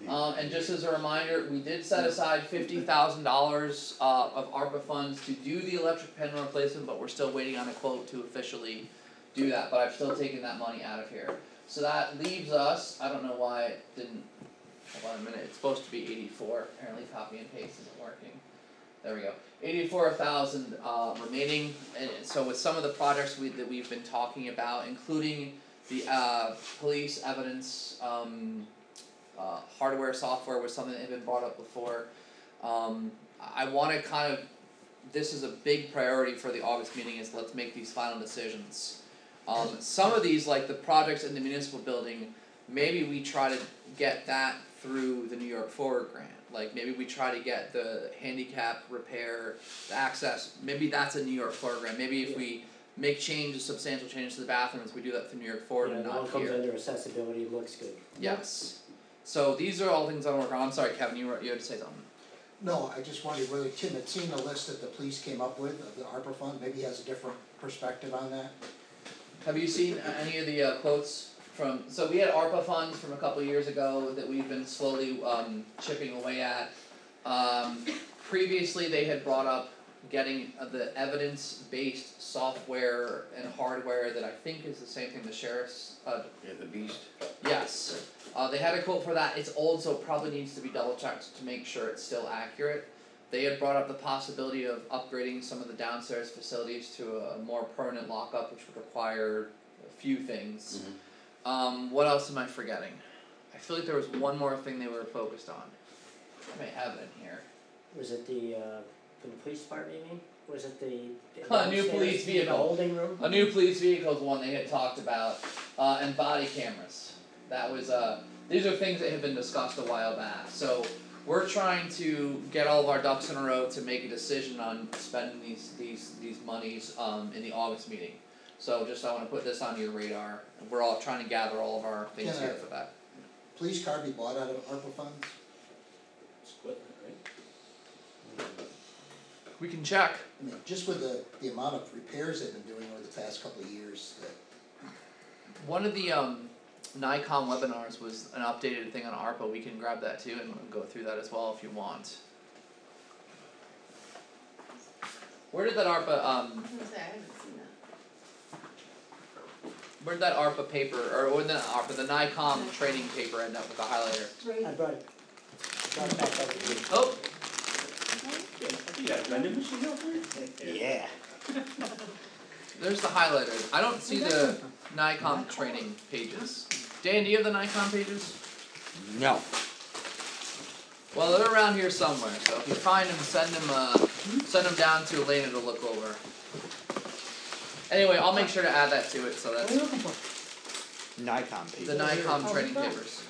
Um and just as a reminder, we did set aside fifty thousand dollars uh of ARPA funds to do the electric pen replacement, but we're still waiting on a quote to officially do that, but I've still taken that money out of here. So that leaves us, I don't know why it didn't, hold on a minute, it's supposed to be eighty-four, apparently copy and paste isn't working. There we go. Eighty-four thousand uh remaining, and so with some of the projects we that we've been talking about, including the uh police evidence um uh hardware, software was something that had been brought up before. Um I wanna kind of, this is a big priority for the August meeting is let's make these final decisions. Um some of these, like the projects in the municipal building, maybe we try to get that through the New York Forward grant. Like maybe we try to get the handicap repair, the access, maybe that's a New York Forward grant. Maybe if we make changes, substantial changes to the bathrooms, we do that through New York Forward Yeah, and not one comes under accessibility, looks good. Yes. So these are all things I'm working on. I'm sorry, Kevin, you were, you had to say something. No, I just wondered whether Tim had seen the list that the police came up with of the ARPA fund, maybe he has a different perspective on that? Have you seen any of the uh, quotes from, so we had ARPA funds from a couple years ago that we've been slowly um chipping away at. Um previously, they had brought up getting uh, the evidence-based software and hardware that I think is the same thing the sheriff's uh Yeah, the beast. Yes, uh they had a quote for that, it's old, so it probably needs to be double checked to make sure it's still accurate. They had brought up the possibility of upgrading some of the downstairs facilities to a more permanent lockup, which would require a few things. Um, what else am I forgetting? I feel like there was one more thing they were focused on. I may have it in here. Was it the, uh, for the police department, you mean? Was it the? the A new downstairs, police the vehicle. holding room? A new police vehicle is one they had talked about, uh, and body cameras. That was, uh, these are things that have been discussed a while back, so we're trying to get all of our ducks in a row to make a decision on spending these these these monies um in the August meeting. So just I wanna put this on your radar, we're all trying to gather all of our things Can I- here for that. Police car be bought out of ARPA funds? It's equipment, right? We can check. I mean, just with the, the amount of repairs they've been doing over the past couple of years, that, One of the um NYCOM webinars was an updated thing on ARPA, we can grab that too and go through that as well if you want. Where did that ARPA um I was gonna say, I haven't seen that. where did that ARPA paper or or the ARPA, the NYCOM training paper end up with the highlighter? I brought it, brought it back over to you. Oh, You got a vending machine out there? Yeah. there's the highlighter, I don't see the NYCOM training pages. Dan, do you have the NYCOM pages? No. Well, they're around here somewhere, so if you find them, send them uh send them down to Elena to look over. Anyway, I'll make sure to add that to it, so What are that's you looking for? NYCOM paper. the NYCOM training papers.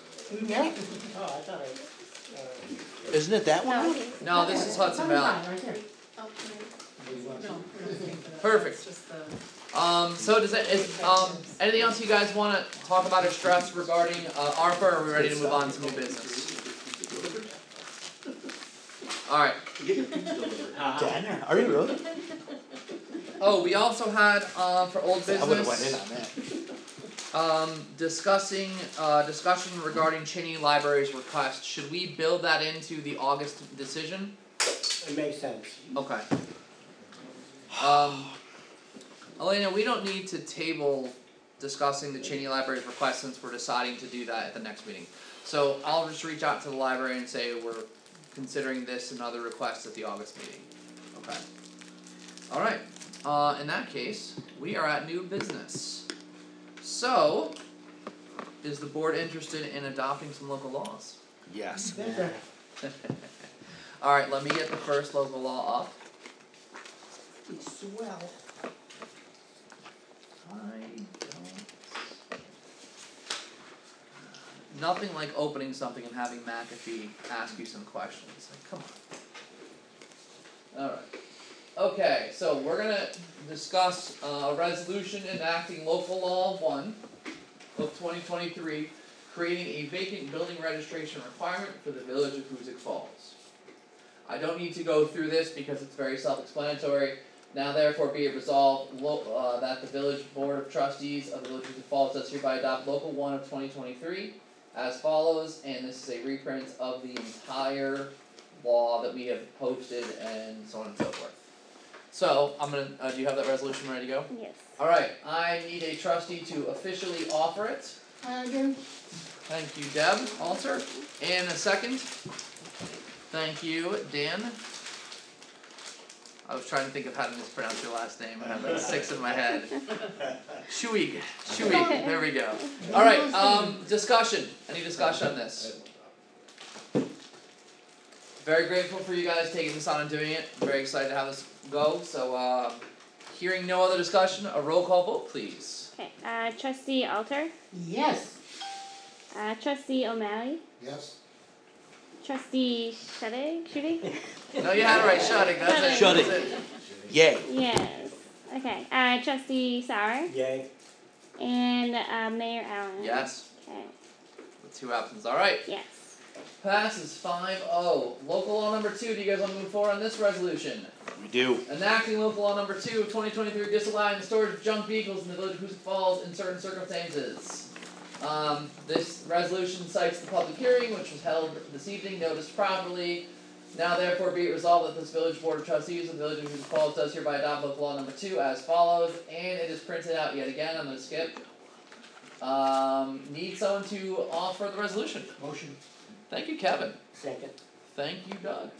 Yeah? Oh, I thought I, uh, Isn't it that one? No, this is Hudson Valley. Right there. Oh, right. No, we're not paying for that. Perfect. It's just the. Um, so does it, is, um, anything else you guys wanna talk about or stress regarding, uh, ARPA, or are we ready to move on to new business? Alright, Get your pizza delivered, ha ha. Are you really? oh, we also had, uh, for old I would've went in business, on that. Um, discussing, uh, discussion regarding Cheney Library's request, should we build that into the August decision? it makes sense. Okay. Um, Elena, we don't need to table discussing the Cheney Library's request since we're deciding to do that at the next meeting. So I'll just reach out to the library and say we're considering this and other requests at the August meeting. Okay. Alright, uh, in that case, we are at new business. So, is the board interested in adopting some local laws? Yes. There. Alright, let me get the first local law up. Swell. I don't. Uh, nothing like opening something and having McAfee ask you some questions, like, come on. Alright. Okay, so we're gonna discuss uh, a resolution enacting local law one of twenty twenty three, creating a vacant building registration requirement for the village of Hoosick Falls. I don't need to go through this because it's very self-explanatory. Now therefore be it resolved, uh, that the village board of trustees of the village of Hoosick Falls does hereby adopt local one of twenty twenty three as follows, and this is a reprint of the entire law that we have posted and so on and so forth. So, I'm gonna, uh, do you have that resolution ready to go? Yes. Alright, I need a trustee to officially offer it. I do. Thank you, Deb, Alter, and a second. Thank you, Dan. I was trying to think of how to mispronounce your last name, I have like six in my head. Shuig, Shuig, there we go. Alright, um, discussion, any discussion on this? Very grateful for you guys taking this on and doing it, very excited to have this go, so uh, hearing no other discussion, a roll call vote please. Okay, uh, trustee Alter, Yes. uh, trustee O'Malley, yes? trustee Shudig, Shudig? No, you had it right, Shuddick, that's it, Shuddick. that's it. Yay. Yes. Okay, uh, trustee Sauer Yay. and, uh, Mayor Allen. Yes, Okay, with two absences, alright. yes. Passes 5-0. Local law number two, do you guys wanna move forward on this resolution? We do. Enacting local law number two of twenty twenty-three disallowing the storage of junk vehicles in the village of Hoosick Falls in certain circumstances. Um, this resolution cites the public hearing, which was held this evening, noticed properly. Now therefore be it resolved that this village board of trustees of the village of Hoosick Falls does hereby adopt local law number two as follows, and it is printed out yet again, I'm gonna skip. Um, need someone to offer the resolution. Motion? Thank you, Kevin. Second. Thank you, Doug.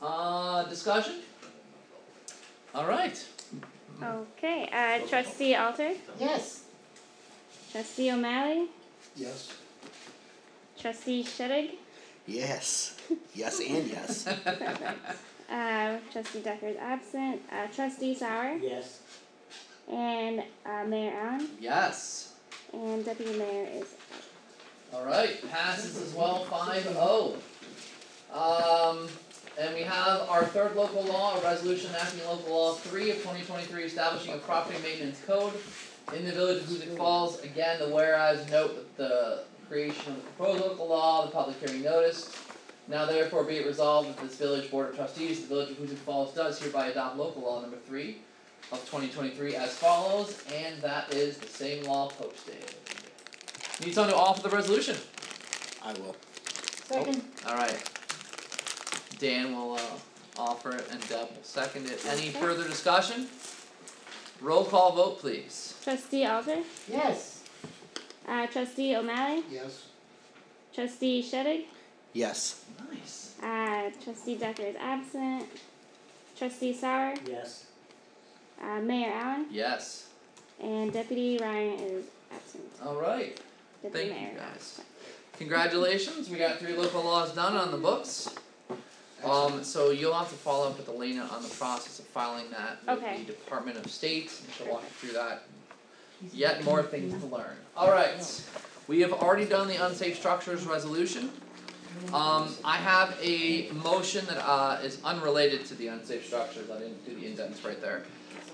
Uh, discussion? Alright, Okay, uh, trustee Alter, Yes. trustee O'Malley, Yes? trustee Shudig, Yes. Yes and yes. uh, trustee Decker is absent, uh, trustee Sauer Yes. and, uh, Mayor Allen, yes. and deputy mayor is Alright, passes as well, five oh. Um, and we have our third local law, a resolution enacting local law three of twenty twenty-three establishing a property maintenance code in the village of Hoosick Falls. Again, the whereas note the creation of the proposed local law, the public hearing notice. Now therefore be it resolved that this village board of trustees, the village of Hoosick Falls does hereby adopt local law number three of twenty twenty-three as follows, and that is the same law posted. Need someone to offer the resolution? I will. Second, Alright. Dan will uh offer it and Deb will second it. Any Okay. further discussion? Roll call vote please. Trustee Alter, yes, uh, trustee O'Malley, Yes, trustee Sheddig, Yes. Nice. uh, trustee Decker is absent, trustee Sauer, Yes. uh, Mayor Allen, Yes. and deputy Ryan is absent. Alright. Deputy Thank you guys. Congratulations, we got three local laws done on the books. Um so you'll have to follow up with Elena on the process of filing that with Okay. the Department of State, and she'll walk you through that. Yet more things to learn. Alright, we have already done the unsafe structures resolution. Um I have a motion that uh is unrelated to the unsafe structures, I didn't do the indents right there.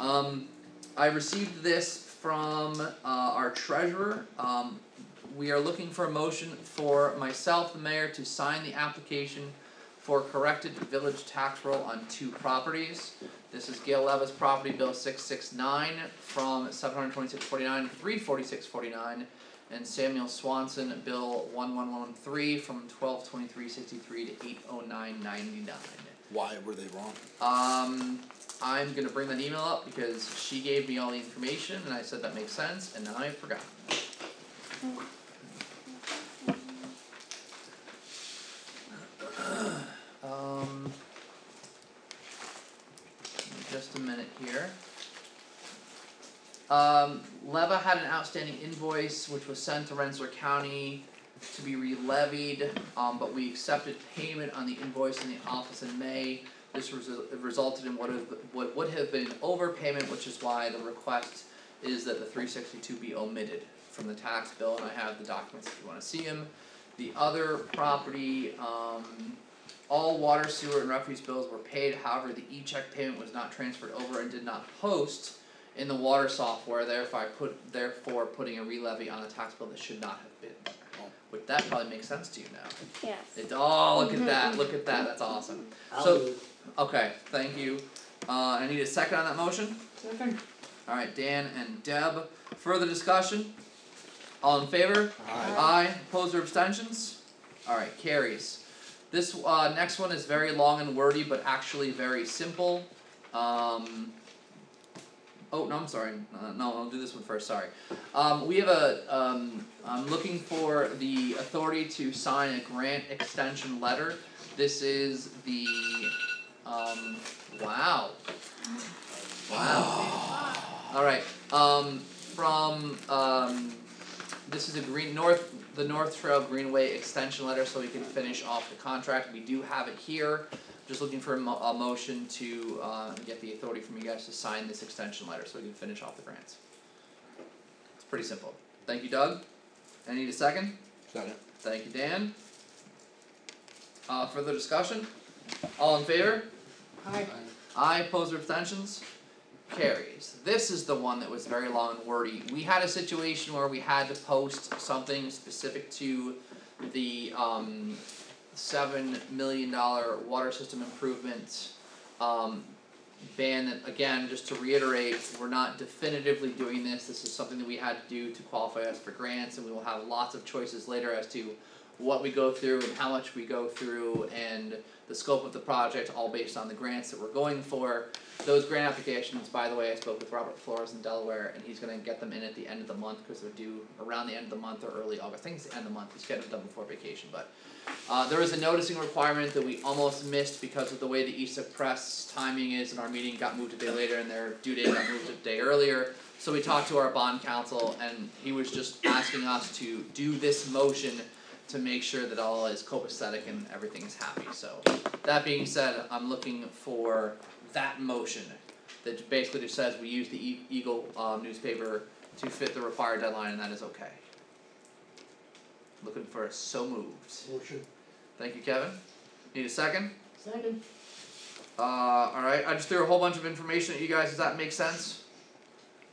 Um I received this from uh our treasurer, um we are looking for a motion for myself, the mayor, to sign the application for corrected village tax roll on two properties. This is Gail Levis property bill six six nine from seven hundred twenty six forty nine to three forty six forty nine. And Samuel Swanson bill one one one three from twelve twenty three sixty three to eight oh nine ninety nine. Why were they wrong? Um, I'm gonna bring that email up because she gave me all the information and I said that makes sense and now I forgot. Um. give me Just a minute here. Um, Leva had an outstanding invoice which was sent to Rensselaer County to be re-levied, um, but we accepted payment on the invoice in the office in May. This resu- resulted in what have, what would have been an overpayment, which is why the request is that the three sixty-two be omitted from the tax bill, and I have the documents if you wanna see them. The other property, um, all water, sewer, and refuse bills were paid, however, the e-check payment was not transferred over and did not post in the water software, therefore put, therefore putting a re-levy on the tax bill that should not have been there. Which that probably makes sense to you now. Yes. It, oh, look at that, look at that, that's awesome. I'll So- move. Okay, thank you. Uh, I need a second on that motion. second, Alright, Dan and Deb, further discussion? All in favor? Aye. Aye, opposed or abstentions? Alright, carries. This uh next one is very long and wordy, but actually very simple. Um. Oh, no, I'm sorry, uh, no, I'll do this one first, sorry. Um, we have a, um, I'm looking for the authority to sign a grant extension letter. This is the, um, wow. Wow. Alright, um, from, um, this is a green, north, the North Trail Greenway extension letter, so we can finish off the contract, we do have it here. Just looking for a mo- a motion to, uh, get the authority from you guys to sign this extension letter, so we can finish off the grants. It's pretty simple, thank you Doug, I need a second, Second. thank you Dan. Uh, further discussion, all in favor? aye, Aye, opposed or abstentions? Carries. This is the one that was very long and wordy. We had a situation where we had to post something specific to the um seven million dollar water system improvement um ban that, again, just to reiterate, we're not definitively doing this, this is something that we had to do to qualify us for grants and we will have lots of choices later as to what we go through and how much we go through and the scope of the project, all based on the grants that we're going for. Those grant applications, by the way, I spoke with Robert Flores in Delaware and he's gonna get them in at the end of the month, cause they're due around the end of the month or early August, I think it's the end of the month, he's getting them before vacation, but uh, there is a noticing requirement that we almost missed because of the way the East Press timing is and our meeting got moved a day later and their due date got moved a day earlier. So we talked to our bond counsel and he was just asking us to do this motion to make sure that all is copacetic and everything is happy, so. That being said, I'm looking for that motion that basically just says we use the E- Eagle um newspaper to fit the required deadline and that is okay. Looking for a so moved. motion, Thank you, Kevin. Need a second? Second, Uh, alright, I just threw a whole bunch of information at you guys, does that make sense?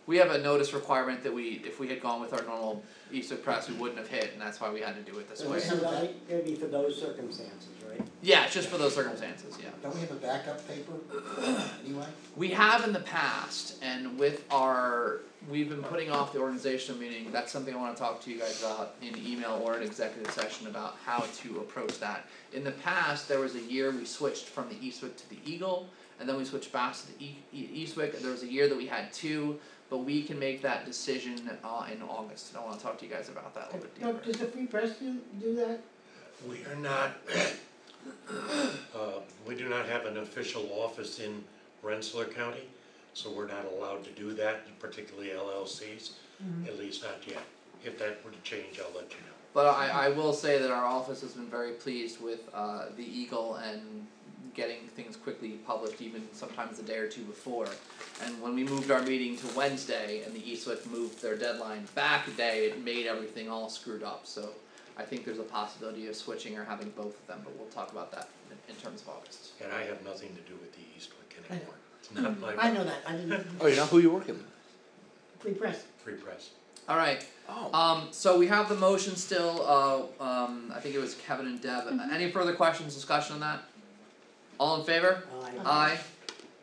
We have a notice requirement that we, if we had gone with our normal Eastwick Press, we wouldn't have hit, and that's why we had to do it this So way. this is gonna be for those circumstances, right? Yeah, it's just for those circumstances, yeah. Don't we have a backup paper anyway? We have in the past, and with our, we've been putting off the organizational meeting, that's something I wanna talk to you guys about in email or an executive session about how to approach that. In the past, there was a year we switched from the Eastwick to the Eagle, and then we switched back to the E- E- Eastwick, and there was a year that we had two, but we can make that decision uh in August, and I wanna talk to you guys about that a little bit deeper. Does the Free Press do, do that? We are not, uh, we do not have an official office in Rensselaer County, so we're not allowed to do that, particularly LLCs, at least not yet. If that were to change, I'll let you know. But I I will say that our office has been very pleased with uh the Eagle and getting things quickly published even sometimes a day or two before. And when we moved our meeting to Wednesday and the Eastwick moved their deadline back a day, it made everything all screwed up, so I think there's a possibility of switching or having both of them, but we'll talk about that in in terms of August. And I have nothing to do with the Eastwick I know. anymore. It's not my I know that, I didn't, Oh, you know who you're working with? Free Press, free press. Alright, Oh. um so we have the motion still, uh um I think it was Kevin and Deb, any further questions, discussion on that? All in favor? Aye. Aye.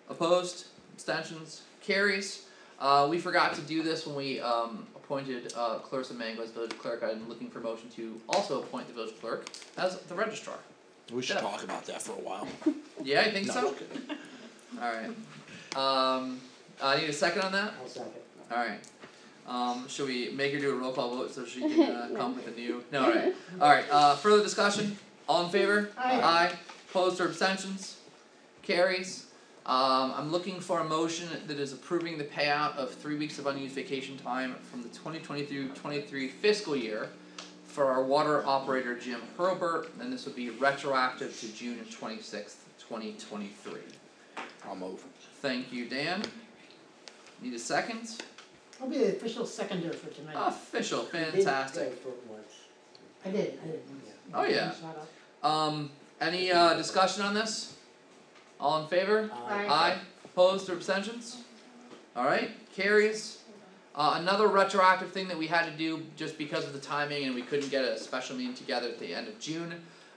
Opposed, abstentions, carries. Uh, we forgot to do this when we, um, appointed, uh, Clarissa Mango as village clerk, I'm looking for motion to also appoint the village clerk as the registrar. We should Yeah. talk about that for a while. Yeah, I think No, so? I'm kidding. Alright, um, I need a second on that? I'll second. Alright, um, should we make her do a roll call vote so she can, uh, No. come with a new, no, alright, alright, uh, further discussion, all in favor? Aye. Aye, opposed or abstentions? Carries. Um, I'm looking for a motion that is approving the payout of three weeks of unused vacation time from the 2022-23 fiscal year for our water operator Jim Hurlbert, and this would be retroactive to June twenty-sixth, twenty twenty-three. I'll move. Thank you, Dan. Need a second? I'll be the official seconder for tonight. Official, You did fantastic. go for it once. I did, I did. Oh, yeah. Shut up. Um, any uh discussion on this? All in favor? Aye. Aye, opposed or abstentions? Alright, carries. Uh, another retroactive thing that we had to do just because of the timing and we couldn't get a special meeting together at the end of June.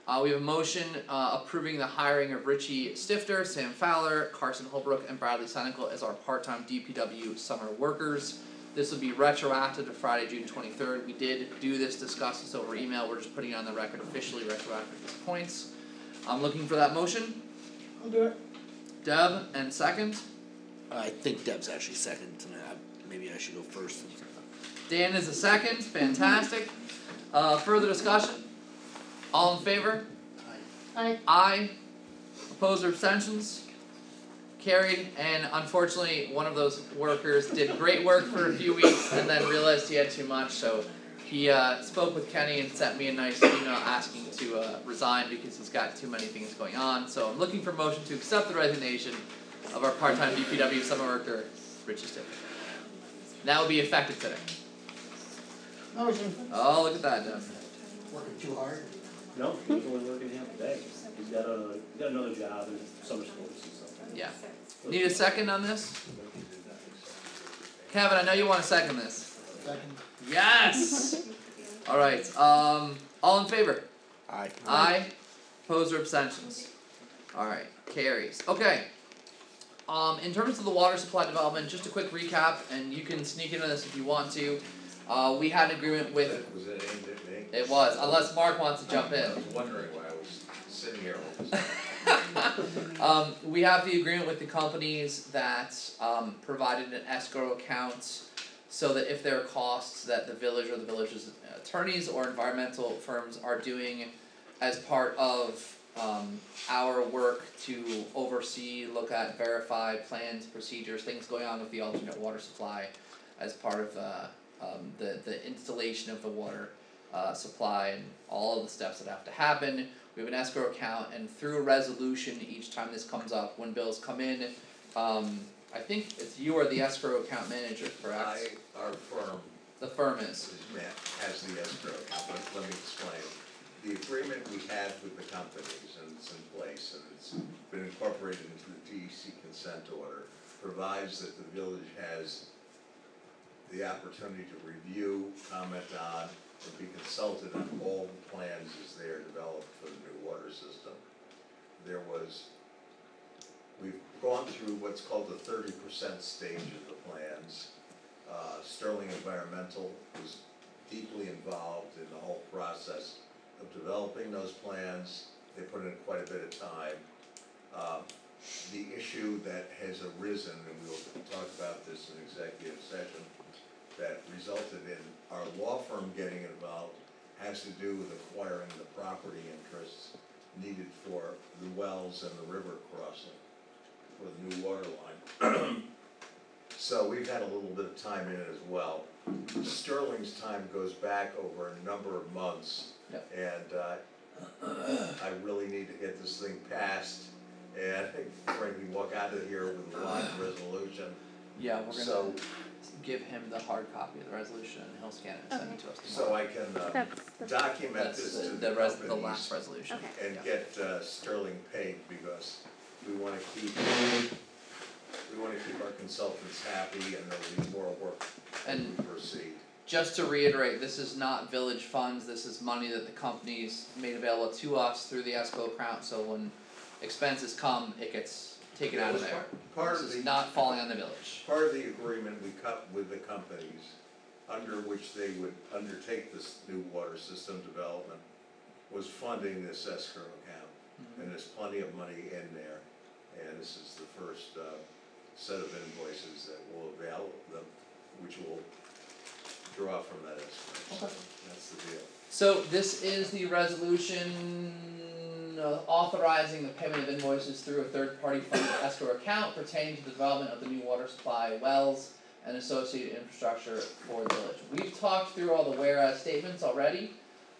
Uh, we have a motion uh approving the hiring of Richie Stifter, Sam Fowler, Carson Holbrook, and Bradley Senecal as our part-time DPW summer workers. This will be retroactive to Friday, June twenty-third. We did do this, discuss this over email, we're just putting it on the record officially retroactive at this point. I'm looking for that motion. I'll do it. Deb, and second. I think Deb's actually second tonight. Maybe I should go first. Dan is a second, fantastic. Uh, further discussion? All in favor? Aye. Aye. Opposed or abstentions? Carried, and unfortunately, one of those workers did great work for a few weeks and then realized he had too much, so he uh spoke with Kenny and sent me a nice email asking to uh resign because he's got too many things going on, so I'm looking for motion to accept the resignation of our part-time DPW summer worker, Richie Stiff. That will be effective today. Motion. Oh, look at that, Deb. Working too hard? No, he's only working half a day. He's got a, he's got another job in summer sports and stuff. Yeah. Need a second on this? Kevin, I know you wanna second this. Second? Yes! Alright, um, all in favor? Aye. Aye. Opposed or abstentions? Alright, carries. Okay. Um, in terms of the water supply development, just a quick recap, and you can sneak into this if you want to. Uh, we had an agreement with, Was it aimed at me? it was, unless Mark wants to jump in. I was wondering why I was sitting here. Um, we have the agreement with the companies that um provided an escrow account so that if there are costs that the village or the village's attorneys or environmental firms are doing as part of um our work to oversee, look at, verify plans, procedures, things going on with the alternate water supply as part of uh um the the installation of the water uh supply and all of the steps that have to happen. We have an escrow account and through a resolution, each time this comes up, when bills come in, um I think it's you are the escrow account manager, correct? I, our firm The firm is, has the escrow account, but let me explain. the agreement we had with the companies, and it's in place, and it's been incorporated into the DEC consent order, provides that the village has the opportunity to review, comment on, and be consulted on all the plans as they are developed for the new water system. There was, we've gone through what's called the thirty percent stage of the plans. Uh, Sterling Environmental was deeply involved in the whole process of developing those plans. They put in quite a bit of time. Um, the issue that has arisen, and we'll talk about this in executive session, that resulted in our law firm getting involved has to do with acquiring the property interests needed for the wells and the river crossing for the new water line. So we've had a little bit of time in it as well. Sterling's time goes back over a number of months. Yep. And uh, I really need to get this thing passed and frankly walk out of here with a live resolution. Yeah, we're gonna So, give him the hard copy of the resolution and he'll scan it and send it to us so tomorrow. I can uh, That's, that's, document That's this the, to the the res- the companies last resolution. Okay. and Yeah. get uh, Sterling paid because we wanna keep, we wanna keep our consultants happy and there'll be more work as And- we proceed. Just to reiterate, this is not village funds, this is money that the companies made available to us through the escrow account, so when expenses come, it gets taken out of Yeah, it there. was Part part of This the. is not falling on the village. Part of the agreement we cut with the companies, under which they would undertake this new water system development, was funding this escrow account. Mm-hmm. And there's plenty of money in there, and this is the first, uh, set of invoices that will avail them, which will draw from that escrow. Okay. That's the deal. So this is the resolution uh, authorizing the payment of invoices through a third-party funded escrow account pertaining to the development of the new water supply wells and associated infrastructure for the village. We've talked through all the whereas statements already.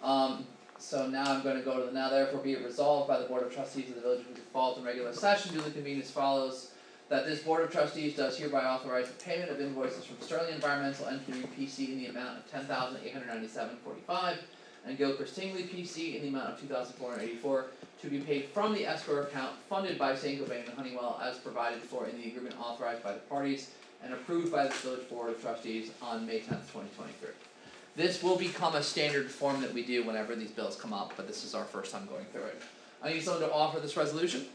Um, so now I'm gonna go to the now therefore be it resolved by the Board of Trustees of the Village of Hoosick Falls in regular session duly convened as follows. That this Board of Trustees does hereby authorize the payment of invoices from Sterling Environmental Engineering PC in the amount of ten thousand eight hundred ninety-seven forty-five and Gilchrist Tingley PC in the amount of two thousand four hundred eighty-four to be paid from the escrow account funded by Saint Gobain and Honeywell as provided for in the agreement authorized by the parties and approved by the village board of trustees on May tenth, twenty twenty-three. This will become a standard form that we do whenever these bills come up, but this is our first time going through it. I need someone to offer this resolution.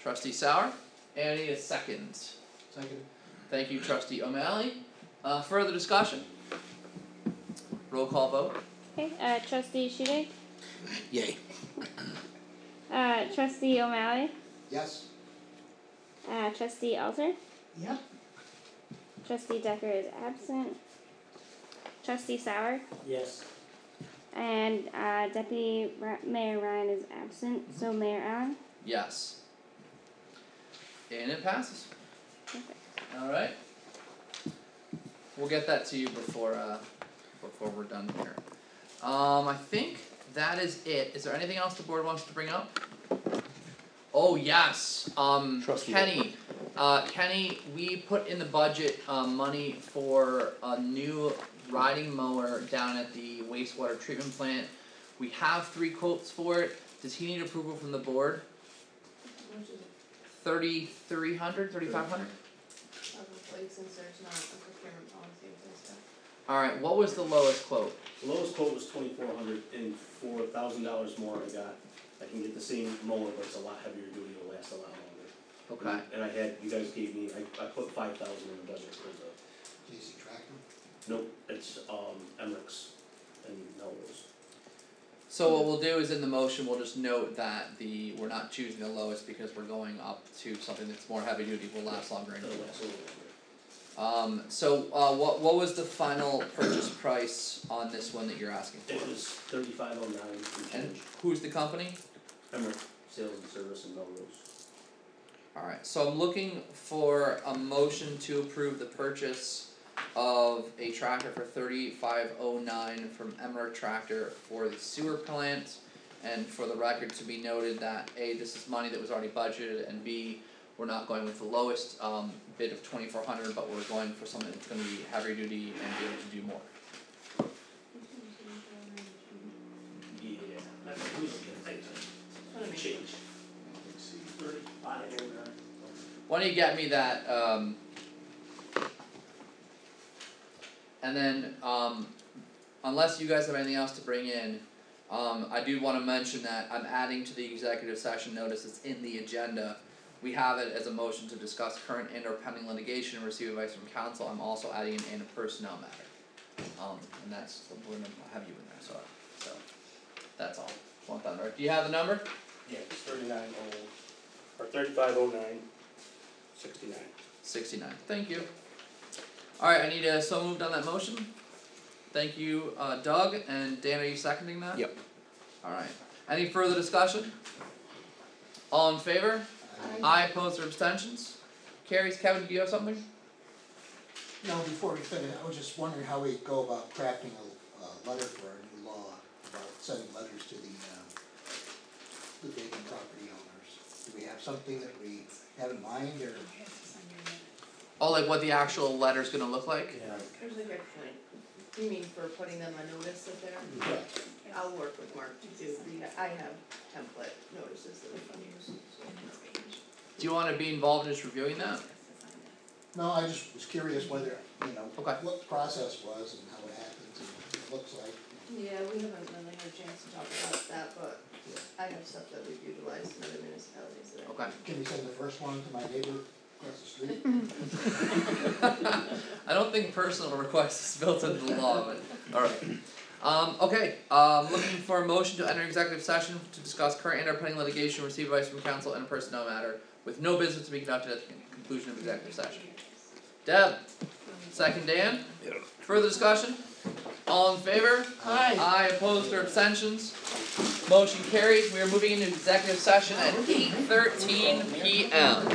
Trustee Sauer, and I need a second. Second. Thank you, trustee O'Malley. Uh, further discussion? Roll call vote. okay, uh, trustee Shudik, Yay. uh, trustee O'Malley, Yes? uh, trustee Alter, Yep, trustee Decker is absent. Trustee Sauer, Yes, and, uh, deputy Ra- mayor Ryan is absent, so Mayor Allen, Yes. And it passes. perfect. Alright. We'll get that to you before uh before we're done here. Um I think that is it. Is there anything else the board wants to bring up? Oh yes, um Trustee Kenny, uh Kenny, we put in the budget um money for a new riding mower down at the wastewater treatment plant. We have three quotes for it. Does he need approval from the board? How much is it, Thirty three hundred, thirty five hundred? probably since there's not a procurement policy in place yet. Alright, what was the lowest quote? The lowest quote was twenty-four hundred and for a thousand dollars more I got, I can get the same mower, but it's a lot heavier duty, it'll last a lot longer. Okay, And I had, you guys gave me, I, I put five thousand in the budget for the? Nope, it's, um, Emirates and Melrose. so what we'll do is in the motion, we'll just note that the, we're not choosing the lowest because we're going up to something that's more heavy duty, will last longer and It'll last a little longer. Um, so uh what what was the final purchase price on this one that you're asking It was thirty-five oh nine and And change, who's the company? Emirates Sales and Service in Melrose. Alright, so I'm looking for a motion to approve the purchase of a tractor for thirty five oh nine from Emmer Tractor for the sewer plant. And for the record to be noted that A, this is money that was already budgeted and B, we're not going with the lowest um bid of twenty four hundred, but we're going for something that's gonna be heavier duty and be able to do more. don't know, I think, What I change. Thirty-five nine. Why don't you get me that, um. And then, um, unless you guys have anything else to bring in, um, I do wanna mention that I'm adding to the executive session notice that's in the agenda. We have it as a motion to discuss current and or pending litigation and receive advice from counsel, I'm also adding it in a personnel matter. Um, and that's, we're gonna have you in there, so, so, that's all, want that, right, do you have the number? Yeah, it's thirty-nine oh, or thirty-five oh nine, sixty-nine. Sixty-nine, thank you. Alright, I need a so moved on that motion. Thank you, uh, Doug, and Dan, are you seconding that? Yep. Alright, any further discussion? All in favor? Aye, opposed or abstentions? Carries, Kevin, do you have something? No, before we finish, I was just wondering how we go about crafting a, a letter for our new law about sending letters to the, um, the vacant property owners. Do we have something that we have in mind, or? Oh, like what the actual letter's gonna look like? Yeah. There's like a, you mean for putting them on notice that they're, Yeah. I'll work with Mark to do, we, I have template notices that we can use. Do you wanna be involved in just reviewing that? No, I just was curious whether, you know, Okay. what the process was and how it happens and what it looks like. Yeah, we haven't really had a chance to talk about that, but I have stuff that we've utilized in other municipalities that I. Okay. Can we send the first one to my neighbor across the street? I don't think personal request is built into the law, but, alright. Um, okay, um, looking for a motion to enter executive session to discuss current and or pending litigation, receive advice from counsel and a personnel matter with no business to be conducted at the conclusion of executive session. Deb, second Dan, further discussion? All in favor? Aye. Aye, opposed or abstentions? Motion carries, we are moving into executive session at eight thirteen P M.